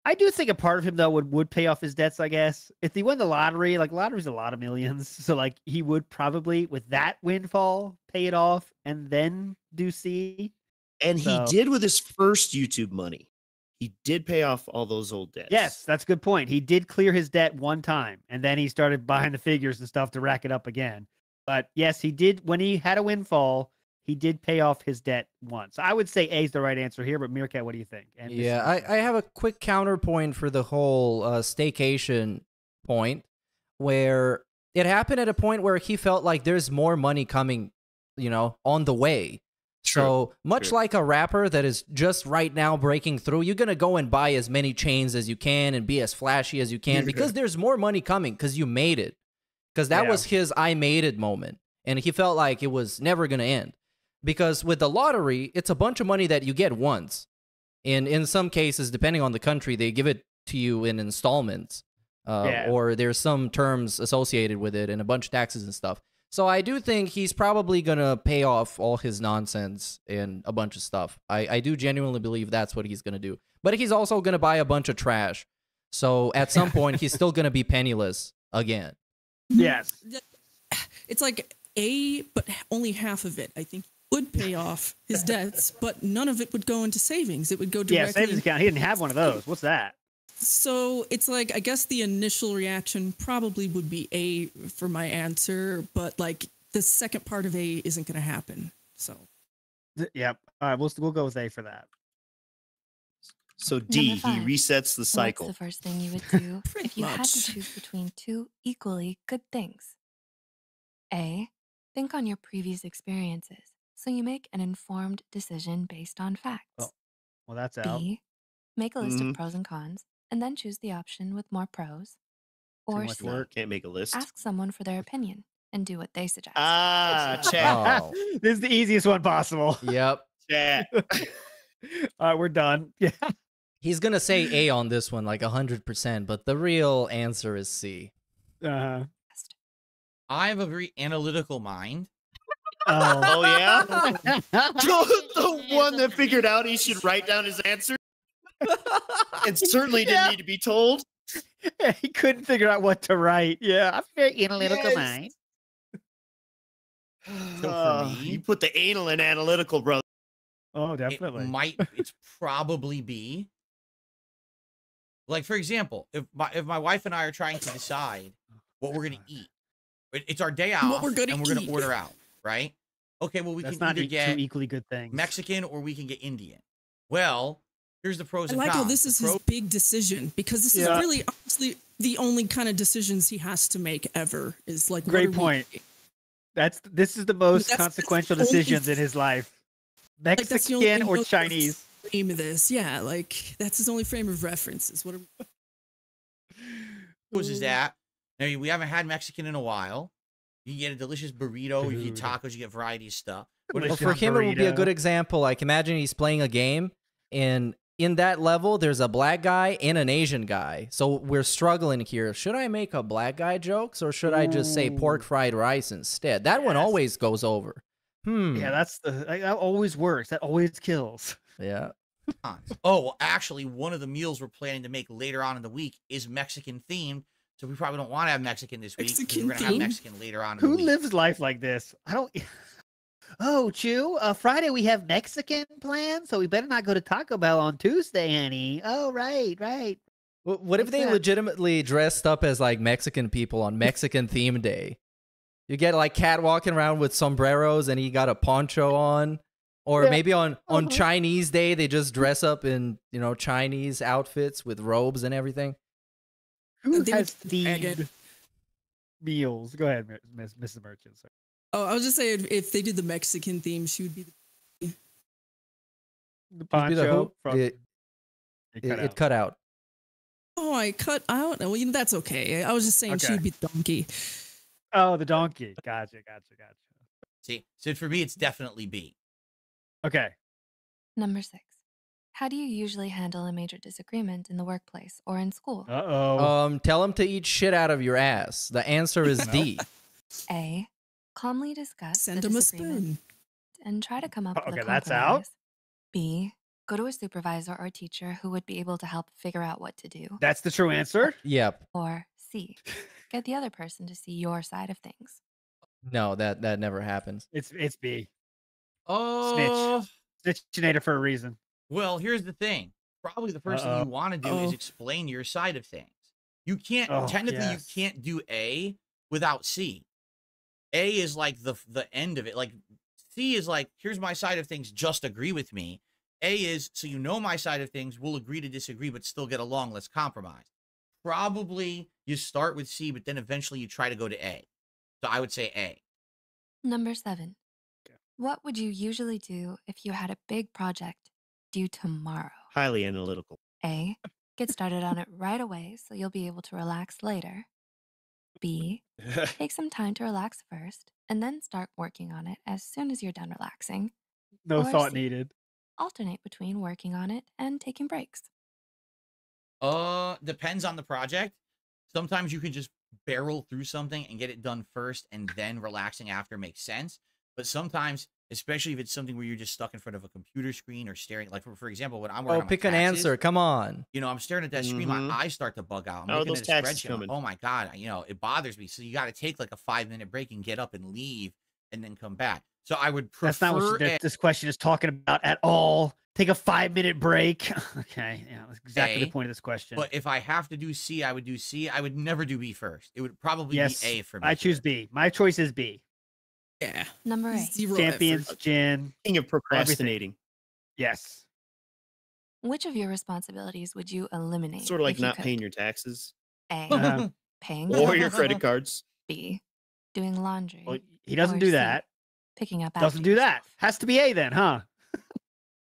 I do think a part of him though would would pay off his debts. I guess if he won the lottery, like lottery's a lot of millions, so like he would probably with that windfall pay it off and then do C. And he did with his first YouTube money. He did pay off all those old debts. Yes, that's a good point. He did clear his debt one time, and then he started buying the figures and stuff to rack it up again. But yes, he did when he had a windfall. He did pay off his debt once. I would say A is the right answer here, but Meerkat, what do you think? And Yeah, I, I have a quick counterpoint for the whole uh, staycation point, where it happened at a point where he felt like there's more money coming, you know, on the way. So much true. like a rapper that is just right now breaking through, you're gonna go and buy as many chains as you can and be as flashy as you can because there's more money coming because you made it. Because that Yeah. was his I made it moment, and he felt like it was never gonna end. Because with the lottery, it's a bunch of money that you get once. And in some cases, depending on the country, they give it to you in installments, uh, Yeah. or there's some terms associated with it and a bunch of taxes and stuff. So I do think he's probably gonna pay off all his nonsense and a bunch of stuff. I, I do genuinely believe that's what he's gonna do. But he's also gonna buy a bunch of trash. So at some point, he's still gonna be penniless again. Yes. It's like A, but only half of it. I think would pay off his debts, but none of it would go into savings. It would go directly. Yeah, savings account. He didn't have one of those. What's that? So it's like I guess the initial reaction probably would be A for my answer, but like the second part of A isn't going to happen. So Yep. All right, we'll we'll go with A for that. So D, he resets the cycle. What's cycle. the first thing you would do if you had to choose between two equally good things? A. Think on your previous experiences so you make an informed decision based on facts. Oh, Well, that's out. B. Make a list Mhm. of pros and cons and then choose the option with more pros. Or much C. work. Can't make a list. Ask someone for their opinion and do what they suggest. Ah, chat. Oh, this is the easiest one possible. yep. Chat. All right, we're done. Yeah. He's gonna say A on this one, like hundred percent, but the real answer is C. Uh-huh. I have a very analytical mind. Oh. Oh yeah. the one that figured out he should write down his answer. and certainly didn't Yeah. need to be told. he couldn't figure out what to write. Yeah, I'm very analytical Yes. mind. So for Uh, you put the anal in analytical, brother. Oh, It definitely. might. It's probably B. Like for example, if my if my wife and I are trying to decide what we're gonna eat, it- it's our day off, we're gonna and we're eat. gonna order out, right? Okay, well we That's can not either e- get two equally good things. Mexican or we can get Indian. Well, here's the pros I and like cons. how this is pro- his big decision because this Yeah. is really honestly the only kind of decisions he has to make ever is like Great are we point. That's this is the most that's- that's consequential the only decisions in his life. Like, that's the only Mexican or Chinese. Frame of this. Yeah, like that's his only frame of reference. Is what are we- is that I mean, we haven't had Mexican in a while. You can get a delicious burrito, you get tacos, you get variety of stuff. What Well, for him, it would be a good example. Like, imagine he's playing a game, and in that level, there's a black guy and an Asian guy. So we're struggling here. Should I make a black guy jokes, or should I just say pork fried rice instead? That one always goes over. Hmm. Yeah, that's the that that always works. That always kills. Yeah. Oh, well, actually, one of the meals we're planning to make later on in the week is Mexican themed. So we probably don't want to have Mexican this week. Mexican We're gonna have? Mexican later on in the Who week. lives life like this? I don't. Oh, Chew. Uh, Friday we have Mexican plans, so we better not go to Taco Bell on Tuesday, Annie. Oh, right, right. Wh- What if they that? legitimately dressed up as like Mexican people on Mexican theme day? You get like cat walking around with sombreros and he got a poncho on. Or Yeah. maybe on, on Uh-huh. Chinese day they just dress up in, you know, Chinese outfits with robes and everything. Who They would has tag it. themed meals? Go ahead, Miss Mrs. Merchant. Sorry. Oh, I was just saying if they did the Mexican theme, she would be. The, The It'd be the poncho who- from it, it it, cut it out. cut out. oh, I cut out. Well, you know, that's okay. I was just saying she'd be the donkey. Oh, the donkey. Gotcha, gotcha, gotcha. See, so for me, it's definitely B. Okay. Number six. How do you usually handle a major disagreement in the workplace or in school? Uh oh. Um, tell him to eat shit out of your ass. The answer is D. A. Calmly discuss Send the him a spoon. and try to come up with Okay, that's out. B. Go to a supervisor or teacher who would be able to help figure out what to do. That's the true answer. Yep. Or C. Get the other person to see your side of things. No, that that never happens. It's it's B. Oh, snitch, Snitchinator for a reason. well, here's the thing. Probably the first thing Uh-oh. you want to do is Oh. explain your side of things. You can't Oh, technically yes. you can't do A without C. A is like the the end of it. Like C is like here's my side of things. Just agree with me. A is so you know my side of things. We'll agree to disagree, but still get along. Let's compromise. Probably you start with C, but then eventually you try to go to A. So I would say A. Number seven. What would you usually do if you had a big project due tomorrow? Highly analytical. A. Get started on it right away so you'll be able to relax later. B. Take some time to relax first and then start working on it as soon as you're done relaxing. No Or thought C. needed. Alternate between working on it and taking breaks. Uh, depends on the project. Sometimes you can just barrel through something and get it done first, and then relaxing after makes sense. But sometimes, especially if it's something where you're just stuck in front of a computer screen or staring, like for, for example, when I'm working Oh, on my pick an answer. Come on. You know, I'm staring at that screen, Mhm. my eyes start to bug out. I'm Oh, looking those at a taxes spreadsheet. Coming. oh my god, you know, it bothers me. So you got to take like a five minute break and get up and leave, and then come back. So I would prefer. That's not what A- this question is talking about at all. Take a five minute break. okay. Yeah, that's exactly A, the point of this question. But if I have to do C, I would do C. I would never do B first. It would probably yes, be A for me. I choose B. My choice is B. Yeah. Number eight. Zero Champions, effort. Gin. King of procrastinating. Yes. Which of your responsibilities would you eliminate? Sort of like if you not paying your taxes A. Uh, Paying or your credit cards. B. Doing laundry. well, he doesn't Or do C, that. Picking up. Doesn't after do that. Has to be A then, huh?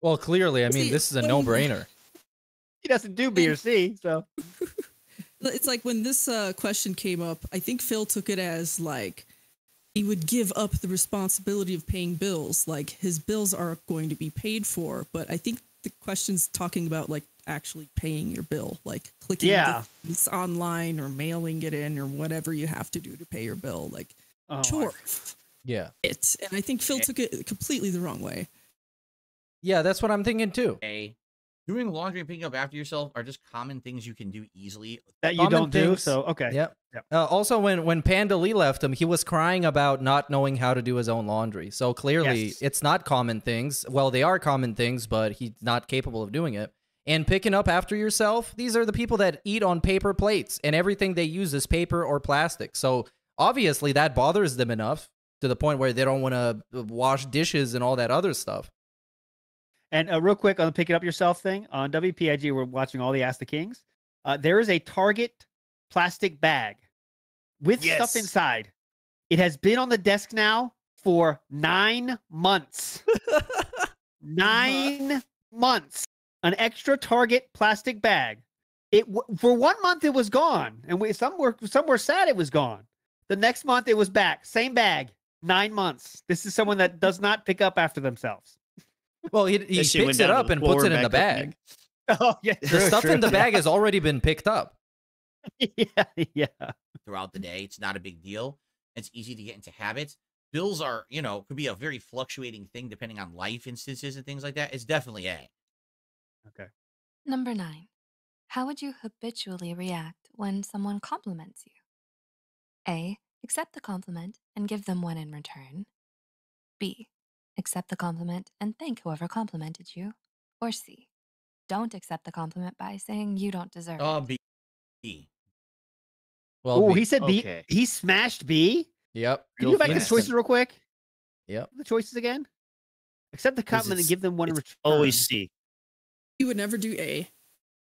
Well, clearly, I mean, See, this is a no-brainer. He doesn't do B or C. So It's like when this uh, question came up, I think Phil took it as like he would give up the responsibility of paying bills. Like his bills are going to be paid for, but I think the question's talking about like actually paying your bill, like clicking Yeah. the things online or mailing it in or whatever you have to do to pay your bill. Like oh, I- chore Yeah. it. And I think Phil took it completely the wrong way. Yeah, that's what I'm thinking too. A. Doing laundry and picking up after yourself are just common things you can do easily. that you common don't do. So okay. Yep. Yep. Uh, also, when when Panda Lee left him, he was crying about not knowing how to do his own laundry. So clearly, Yes. it's not common things. Well, they are common things, but he's not capable of doing it. And picking up after yourself, these are the people that eat on paper plates, and everything they use is paper or plastic. So obviously, that bothers them enough to the point where they don't want to wash dishes and all that other stuff. And uh, real quick on the pick it up yourself thing on WPIG, we're watching all the Ask the Kings. Uh, there is a Target plastic bag with stuff inside. It has been on the desk now for nine months. nine months. An extra Target plastic bag. It w- for one month it was gone, and we some were some were sad it was gone. The next month it was back, same bag. Nine months. This is someone that does not pick up after themselves. Well, he, he That shit went picks it up and puts it in the back up again. bag. Oh yeah, The true, stuff true, in the yeah. bag has already been picked up. yeah, yeah. throughout the day. It's not a big deal. It's easy to get into habits. Bills are, you know, could be a very fluctuating thing depending on life instances and things like that. It's definitely A. Okay. Number nine. How would you habitually react when someone compliments you? A. Accept the compliment and give them one in return. B. Accept the compliment and thank whoever complimented you. Or C. Don't accept the compliment by saying you don't deserve Oh, it. B. B. Well, Oh, be- he said B. He smashed B. Yep. Can you go back to the choices real quick? Yep. The choices again. Accept the compliment and give them one It's return. always C. You would never do A.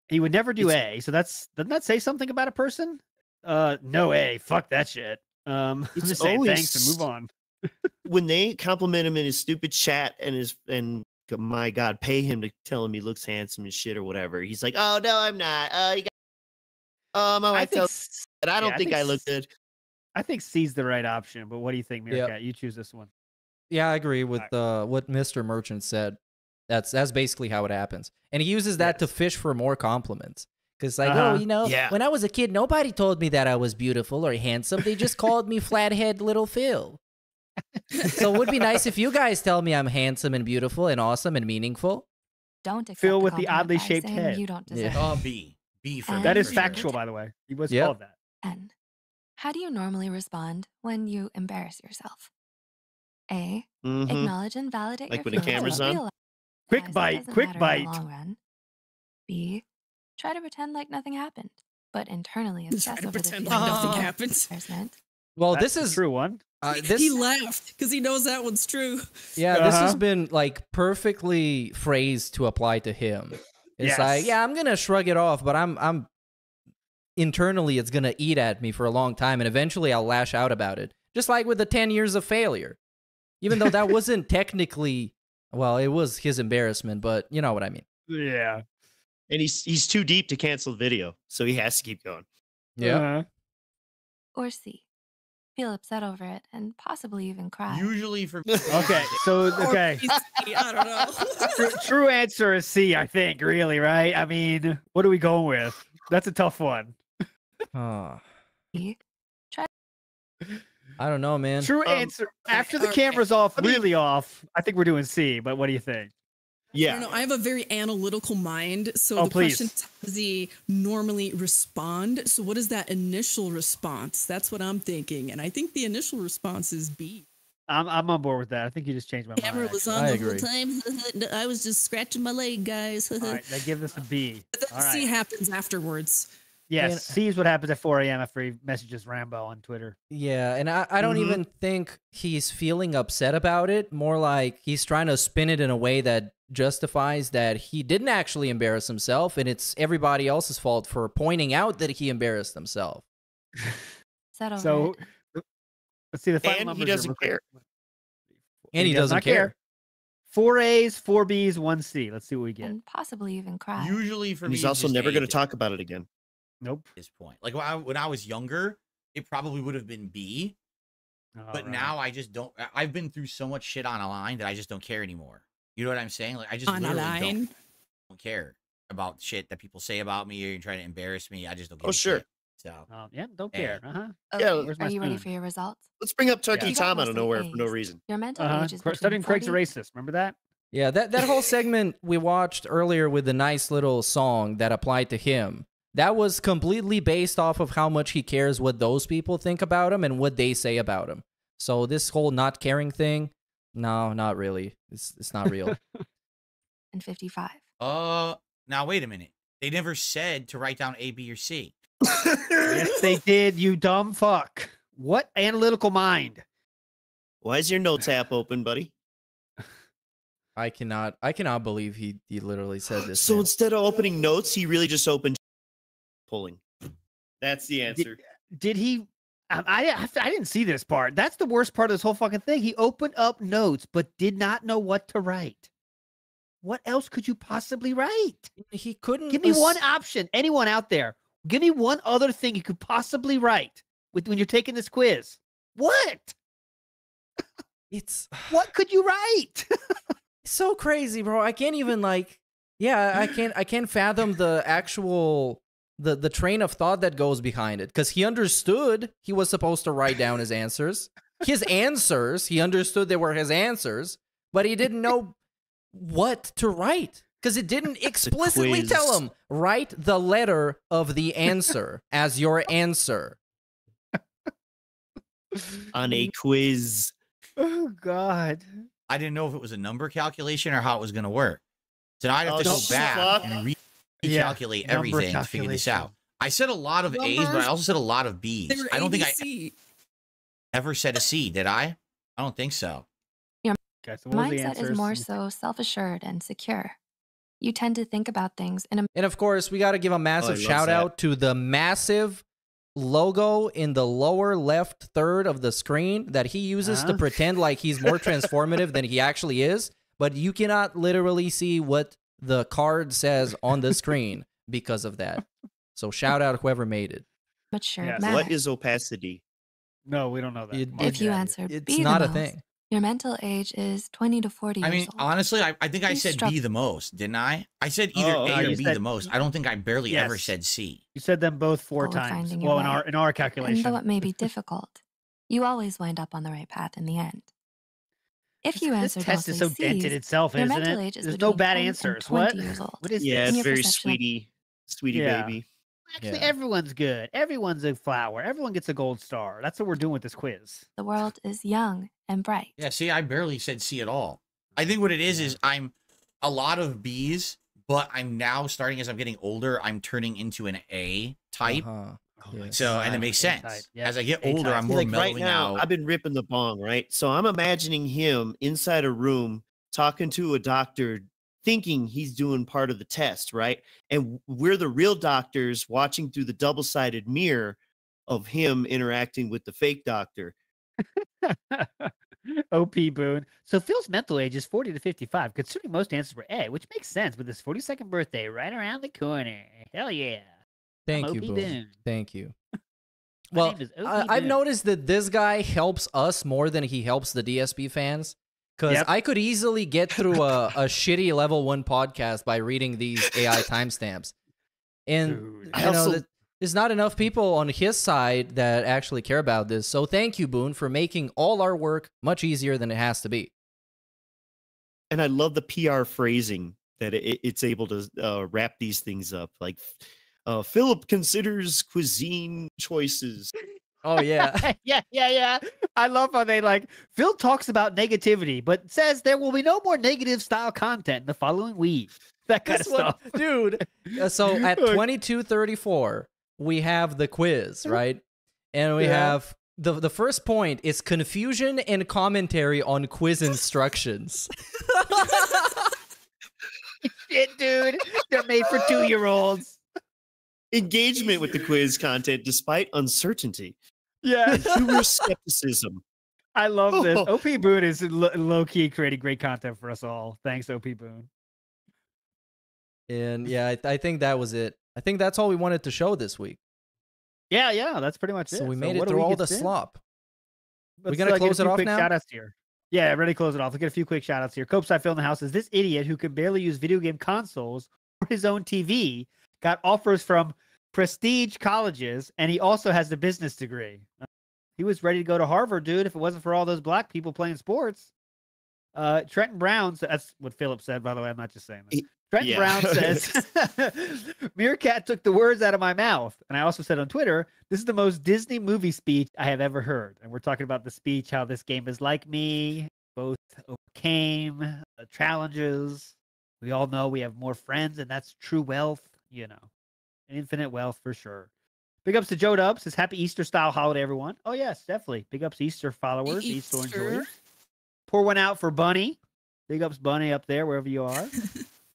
He would never do It's- A. So that's doesn't that say something about a person? Uh, no A. Fuck that shit. Um, I'm just saying thanks and move on. When they compliment him in his stupid chat and his and my God, pay him to tell him he looks handsome and shit or whatever. He's like, oh no, I'm not. Oh, you got. Oh, my I wife think, tells s- me I don't yeah, I think think I look good. I think C's the right option. But what do you think, Yep. You choose this one. Yeah, I agree with uh, what Mr. Merchant said. That's that's basically how it happens, and he uses that to fish for more compliments. Because like, Uh-huh. oh, you know, Yeah. when I was a kid, nobody told me that I was beautiful or handsome. They just called me flathead little Phil. So it would be nice if you guys tell me I'm handsome and beautiful and awesome and meaningful. Don't accept Phil with the compliment oddly shaped head. You don't Yeah. deserve Oh. B. B for And me That is factual, by the way. He was Yep. called that. N. How do you normally respond when you embarrass yourself? A. Mhm. Acknowledge and validate Like your when the camera's on? Quick bite, quick bite. long run. B. Try to pretend like nothing happened, but internally Try obsess over the pretend feeling like of nothing happened. Embarrassment. Well, That's this the is true one. uh, this. he laughed because he knows that one's true. Yeah, this has Uh-huh. been like perfectly phrased to apply to him. It's Yes. like, yeah, I'm gonna shrug it off, but I'm I'm internally it's gonna eat at me for a long time, and eventually I'll lash out about it. Just like with the ten years of failure, even though that wasn't technically, well, it was his embarrassment, but you know what I mean. Yeah. And he's he's too deep to cancel the video, so he has to keep going. Yeah. Uh-huh. Or C. Feel upset over it and possibly even cry. Usually for Okay. So okay. I don't know. True, true answer is C, I think, really, right? I mean, what are we going with? That's a tough one. Oh, Try I don't know, man. True Um, answer. After the camera's off, I really off, I think we're doing C, but what do you think? I don't know. I have a very analytical mind. So Oh, the please. question how does he normally respond? So what is that initial response? That's what I'm thinking. And I think the initial response is B. I'm, I'm on board with that. I think you just changed my Camera mind. was on I the whole time. I was just scratching my leg, guys. All right, then give this a B. But All C right. happens afterwards. Yes, And- C is what happens at 4 a.m. after he messages Rambo on Twitter. Yeah, and I, I don't Mhm. even think he's feeling upset about it. More like he's trying to spin it in a way that justifies that he didn't actually embarrass himself, and it's everybody else's fault for pointing out that he embarrassed himself. set over So it. let's see the final And he numbers. here doesn't care. And he, does doesn't not care. Four A's, four B's, one C. Let's see what we get. and possibly even cry. usually for And me. he's also never going to talk about it again. Nope. this point. Like when I, when I was younger, it probably would have been B. All but right. now I just don't. I- I've been through so much shit on a line that I just don't care anymore. You know what I'm saying? Like I just literally. Don't, don't care about shit that people say about me or you try to embarrass me. I just don't. Give Oh, sure. shit. So Um, yeah, don't care. Uh huh. Okay, Yeah, where's are my you ready for your results? Let's bring up Turkey You got Tom out of mostly nowhere for no reason. Your mental Uh huh. age is between Studying Craig's 40 racist. Remember that? Yeah, that, that whole segment we watched earlier with the nice little song that applied to him, that was completely based off of how much he cares what those people think about him and what they say about him. So this whole not caring thing, no, not really. It's it's not real. and 55. Uh, now wait a minute. They never said to write down A, B, or C. yes, they did. You dumb fuck. What analytical mind? Why is your notes app open, buddy? I cannot I cannot believe he he literally said this. So man. instead of opening notes, he really just opened pulling. That's the answer. Did he? Um, I I I didn't see this part. That's the worst part of this whole fucking thing. He opened up notes but did not know what to write. What else could you possibly write? he couldn't Give me ass- one option. Anyone out there? Give me one other thing you could possibly write with when you're taking this quiz. What? It's What could you write? so crazy, bro. I can't even like yeah, I can't I can't fathom the actual the the train of thought that goes behind it cuz he understood he was supposed to write down his answers. His answers, he understood they were his answers, but he didn't know what to write cuz it didn't explicitly tell him write the letter of the answer as your answer. On a quiz. oh God. I didn't know if it was a number calculation or how it was going to work. So now I'd have Oh, to go fuck. back and re- Yeah, recalculate number everything to figure this out. I said a lot of A's, but I also said a lot of B's. I don't think I ever said a C, did I? I don't think so. Okay, so what was the Mindset is more so self assured and secure. You tend to think about things in a And of course, we got to give a massive loves shout that. out to the massive logo in the lower left third of the screen that he uses to Uh-huh. pretend like he's more transformative than he actually is. But you cannot literally see what the card says on the screen because of that. So shout out whoever made it. mature Yes. manner. What is opacity? No, we don't know that. It- if you had it. answered It's B the not a most, thing. Your mental age is 20 to 40 I years mean, old. honestly, I, I think I Please said struggle. B the most, didn't I? I said either Oh, oh A or B said- the most. I don't think I barely ever said C. You said them both four Goal times. Well, in way. our in our and calculation. though it may be difficult, you always wind up on the right path in the end. If you this answered test is so mostly dented itself, your isn't mental it? age is There's no between bad answers. 20 What? years old. What is Yeah, this? And it's your very sweetie, sweetie Yeah. baby. Actually, Yeah. everyone's good. Everyone's a flower. Everyone gets a gold star. That's what we're doing with this quiz. The world is young and bright. Yeah, see, I barely said C at all. I think what it is is I'm a lot of B's, but I'm now starting as I'm getting older, I'm turning into an A type. Uh-huh. Yeah. So, and it makes sense. yeah, As I get older, I'm more like right now, out. I've been ripping the bong, right? So I'm imagining him inside a room talking to a doctor, thinking he's doing part of the test, right? And we're the real doctors watching through the double sided mirror of him interacting with the fake doctor. OP Boone. So Phil's mental age is 40 to 55, considering most answers were A, which makes sense with his 42nd birthday right around the corner. Hell yeah. Thank I'm you, OP Boone. Boone. Thank you. Well, name is OP I, I've noticed that this guy helps us more than he helps the DSP fans. Because Yep. I could easily get through a, a shitty level one podcast by reading these AI timestamps. And Dude. I you know, also- that there's not enough people on his side that actually care about this. So thank you, Boone, for making all our work much easier than it has to be. And I love the PR phrasing that it, it's able to uh, wrap these things up. Like, uh, Philip considers cuisine choices. Oh yeah. yeah, yeah, yeah. I love how they like Phil talks about negativity, but says there will be no more negative style content in the following week. That kind This of one- stuff. dude. Uh, So at 2234, we have the quiz, right? And we Yeah. have the the first point is confusion and commentary on quiz instructions. Shit, dude. They're made for two year olds. Engagement with the quiz content despite uncertainty. Yeah. And humorous skepticism. I love this. OP Boone is low key creating great content for us all. Thanks, OP Boone. And yeah, I, I think that was it. I think that's all we wanted to show this week. Yeah, yeah, that's pretty much it. So we made what it through we all the in? slop. Let's, gonna uh, get a close it few off quick now? Shout outs here. Yeah, ready to close it off. Let's get a few quick shout outs here. Copeside Phil in the house is this idiot who can barely use video game consoles or his own TV got offers from prestige colleges and he also has the business degree. Uh, He was ready to go to Harvard, dude, if it wasn't for all those black people playing sports. Uh, Trenton Brown, so that's what Philip said, by the way. I'm not just saying that. Trenton yeah. Brown says, Meerkat took the words out of my mouth. And I also said on Twitter, this is the most Disney movie speech I have ever heard. And we're talking about the speech, how this game is like me, both overcame uh, challenges. We all know we have more friends, and that's true wealth, you know, infinite wealth for sure. Big ups to Joe Dubs, his happy Easter style holiday, everyone. Oh, yes, definitely. Big ups Easter followers, Easter enjoy. Easter. Pour one out for Bunny. Big ups, Bunny, up there, wherever you are.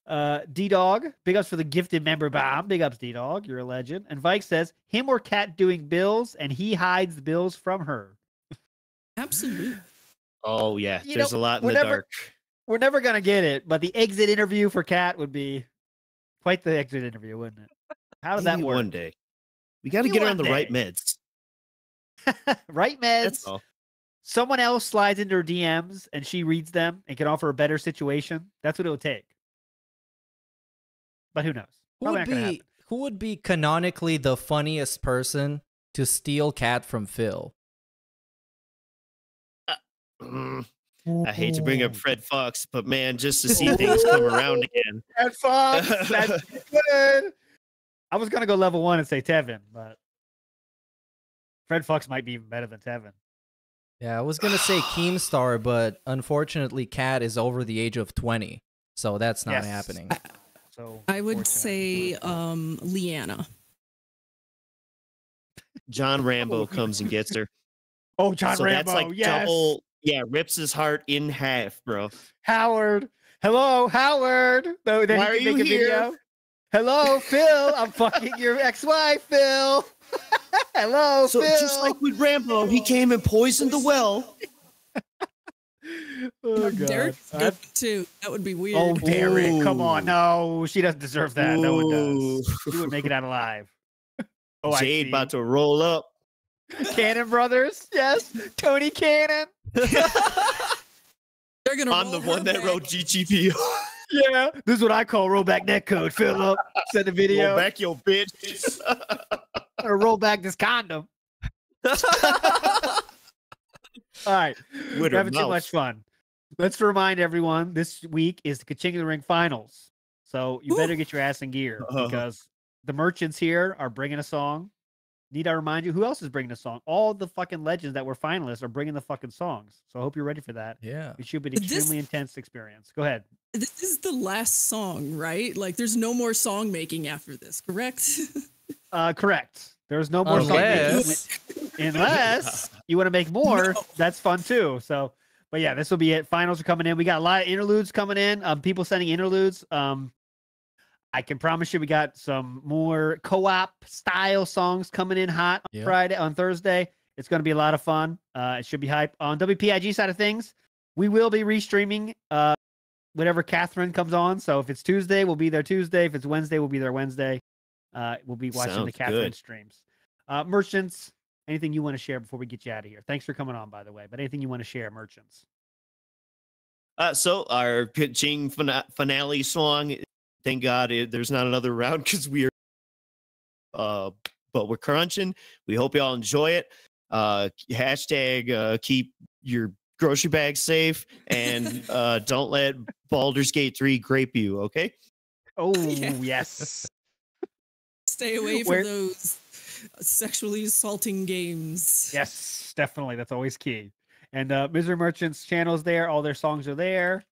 Uh, D Dog, big ups for the gifted member bomb. Big ups, D Dog, you're a legend. And Vike says, him or cat doing bills, and he hides the bills from her. Absolutely. Oh yeah, You there's know, a lot in the whenever- dark. We're never gonna get it, but the exit interview for Cat would be quite the exit interview, wouldn't it? How does that work? one day. We got to get her on the right meds. right, meds. Someone else slides into her DMs and she reads them and can offer a better situation. That's what it would take. But who knows? Who Probably would be who would be canonically the funniest person to steal cat from Phil? Mm, happen. I hate to bring up Fred Fox, but man, just to see things come around again. Red Fox. That's good. I was gonna go level one and say Tevin, but Fred Fox might be even better than Tevin. Yeah, I was gonna say Keemstar, but unfortunately, Cat is over the age of twenty, so that's not Yes. happening. So I would say um Leanna. John Rambo comes and gets her. Oh, John so Rambo. that's like yes. double. Yeah, rips his heart in half, bro. Howard. Hello, Howard. No, then Why he are you make a here? video. Hello, Phil. I'm fucking your ex-wife, Phil. Hello, So Phil. just like with Rambo, he came and poisoned the well. oh, Derek God. could too. That would be oh, weird. Oh, Derek, come on. No, she doesn't deserve that. No one does. She would make it out alive. Oh, I Jade see. about to roll up. Cannon Brothers. Yes. Tony Cannon. They're gonna I'm the one her that wrote back. GGP. Yeah, this is what I call rollback netcode. Philip send the video. Roll back your bitch. or roll back this condom. All right, With we're her having too much fun. Let's remind everyone this week is the King of the Ring finals, so you better get your ass in gear Uh-huh. because the merchants here are bringing a song. Need I remind you who else is bringing a song? All the fucking legends that were finalists are bringing the fucking songs. So I hope you're ready for that. Yeah. It should be an But this- extremely intense experience. Go ahead. This is the last song, right? Like, there's no more song making after this, correct? Uh, correct. There's no more song Unless- making. unless you want to make more. That's fun too. So, but yeah, this will be it. Finals are coming in. We got a lot of interludes coming in. Um, people sending interludes. Um, I can promise you, we got some more co-op style songs coming in hot on Yeah. Friday on Thursday. It's going to be a lot of fun. Uh, it should be hype on WPIG side of things. We will be restreaming uh, whenever Catherine comes on. So if it's Tuesday, we'll be there Tuesday. If it's Wednesday, we'll be there Wednesday. Uh, we'll be watching the Catherine good. streams. Uh, merchants, anything you want to share before we get you out of here? Thanks for coming on, by the way. But anything you want to share, merchants? Uh, so our pitching fina- finale song. Thank God it, there's not another round because we are. Uh, but we're crunching. We hope y'all enjoy it. Uh, hashtag uh, keep your grocery bag safe and uh, don't let Baldur's Gate three grape you. Okay. Oh Yeah. yes. Stay away from Where- those sexually assaulting games. Yes, definitely. That's always key. And uh, Misery Merchants channel is there. All their songs are there.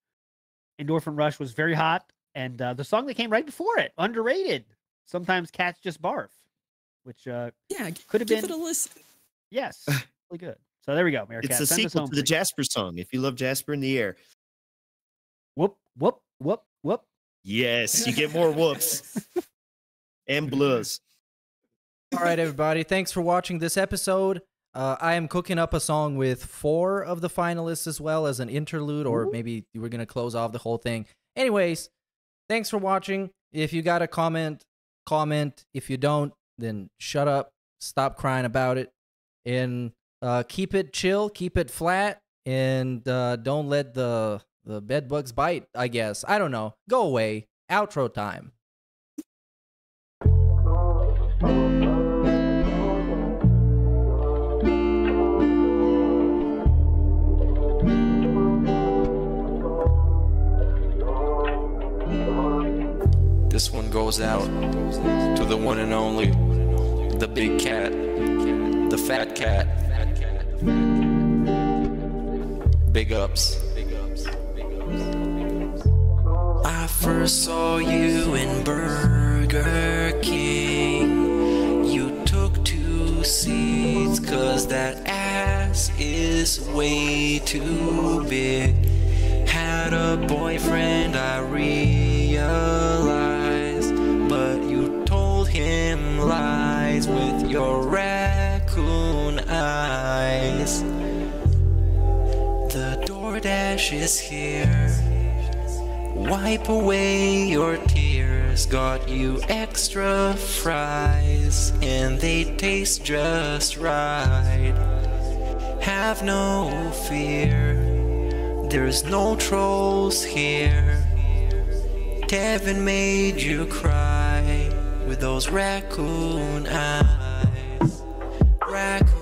Endorphin Rush was very hot. And uh, the song that came right before it, underrated. Sometimes cats just barf, which uh, Yeah, could have been. give been. it a listen. Yes, really good. So there we go. Meerkat. It's a Send sequel to the free. Jasper song. If you love Jasper in the air, Whoop, whoop, whoop, whoop. yes, you get more whoops and blues. All right, everybody. Thanks for watching this episode. Uh, I am cooking up a song with four of the finalists as well as an interlude, or maybe we're going to close off the whole thing. Anyways, thanks for watching. If you got a comment, comment. If you don't, then shut up. Stop crying about it. And uh, keep it chill, keep it flat, and uh, don't let the, the bed bugs bite, I guess. I don't know. Go away. Outro time. This one goes out to the one and only, the big cat, the fat cat. Big ups. I first saw you in Burger King. You took two seats, cause that ass is way too big. Had a boyfriend, I realized. Your raccoon eyes. The DoorDash is here. Wipe away your tears. Got you extra fries, and they taste just right. Have no fear, there's no trolls here. Kevin made you cry with those raccoon eyes. Raccoon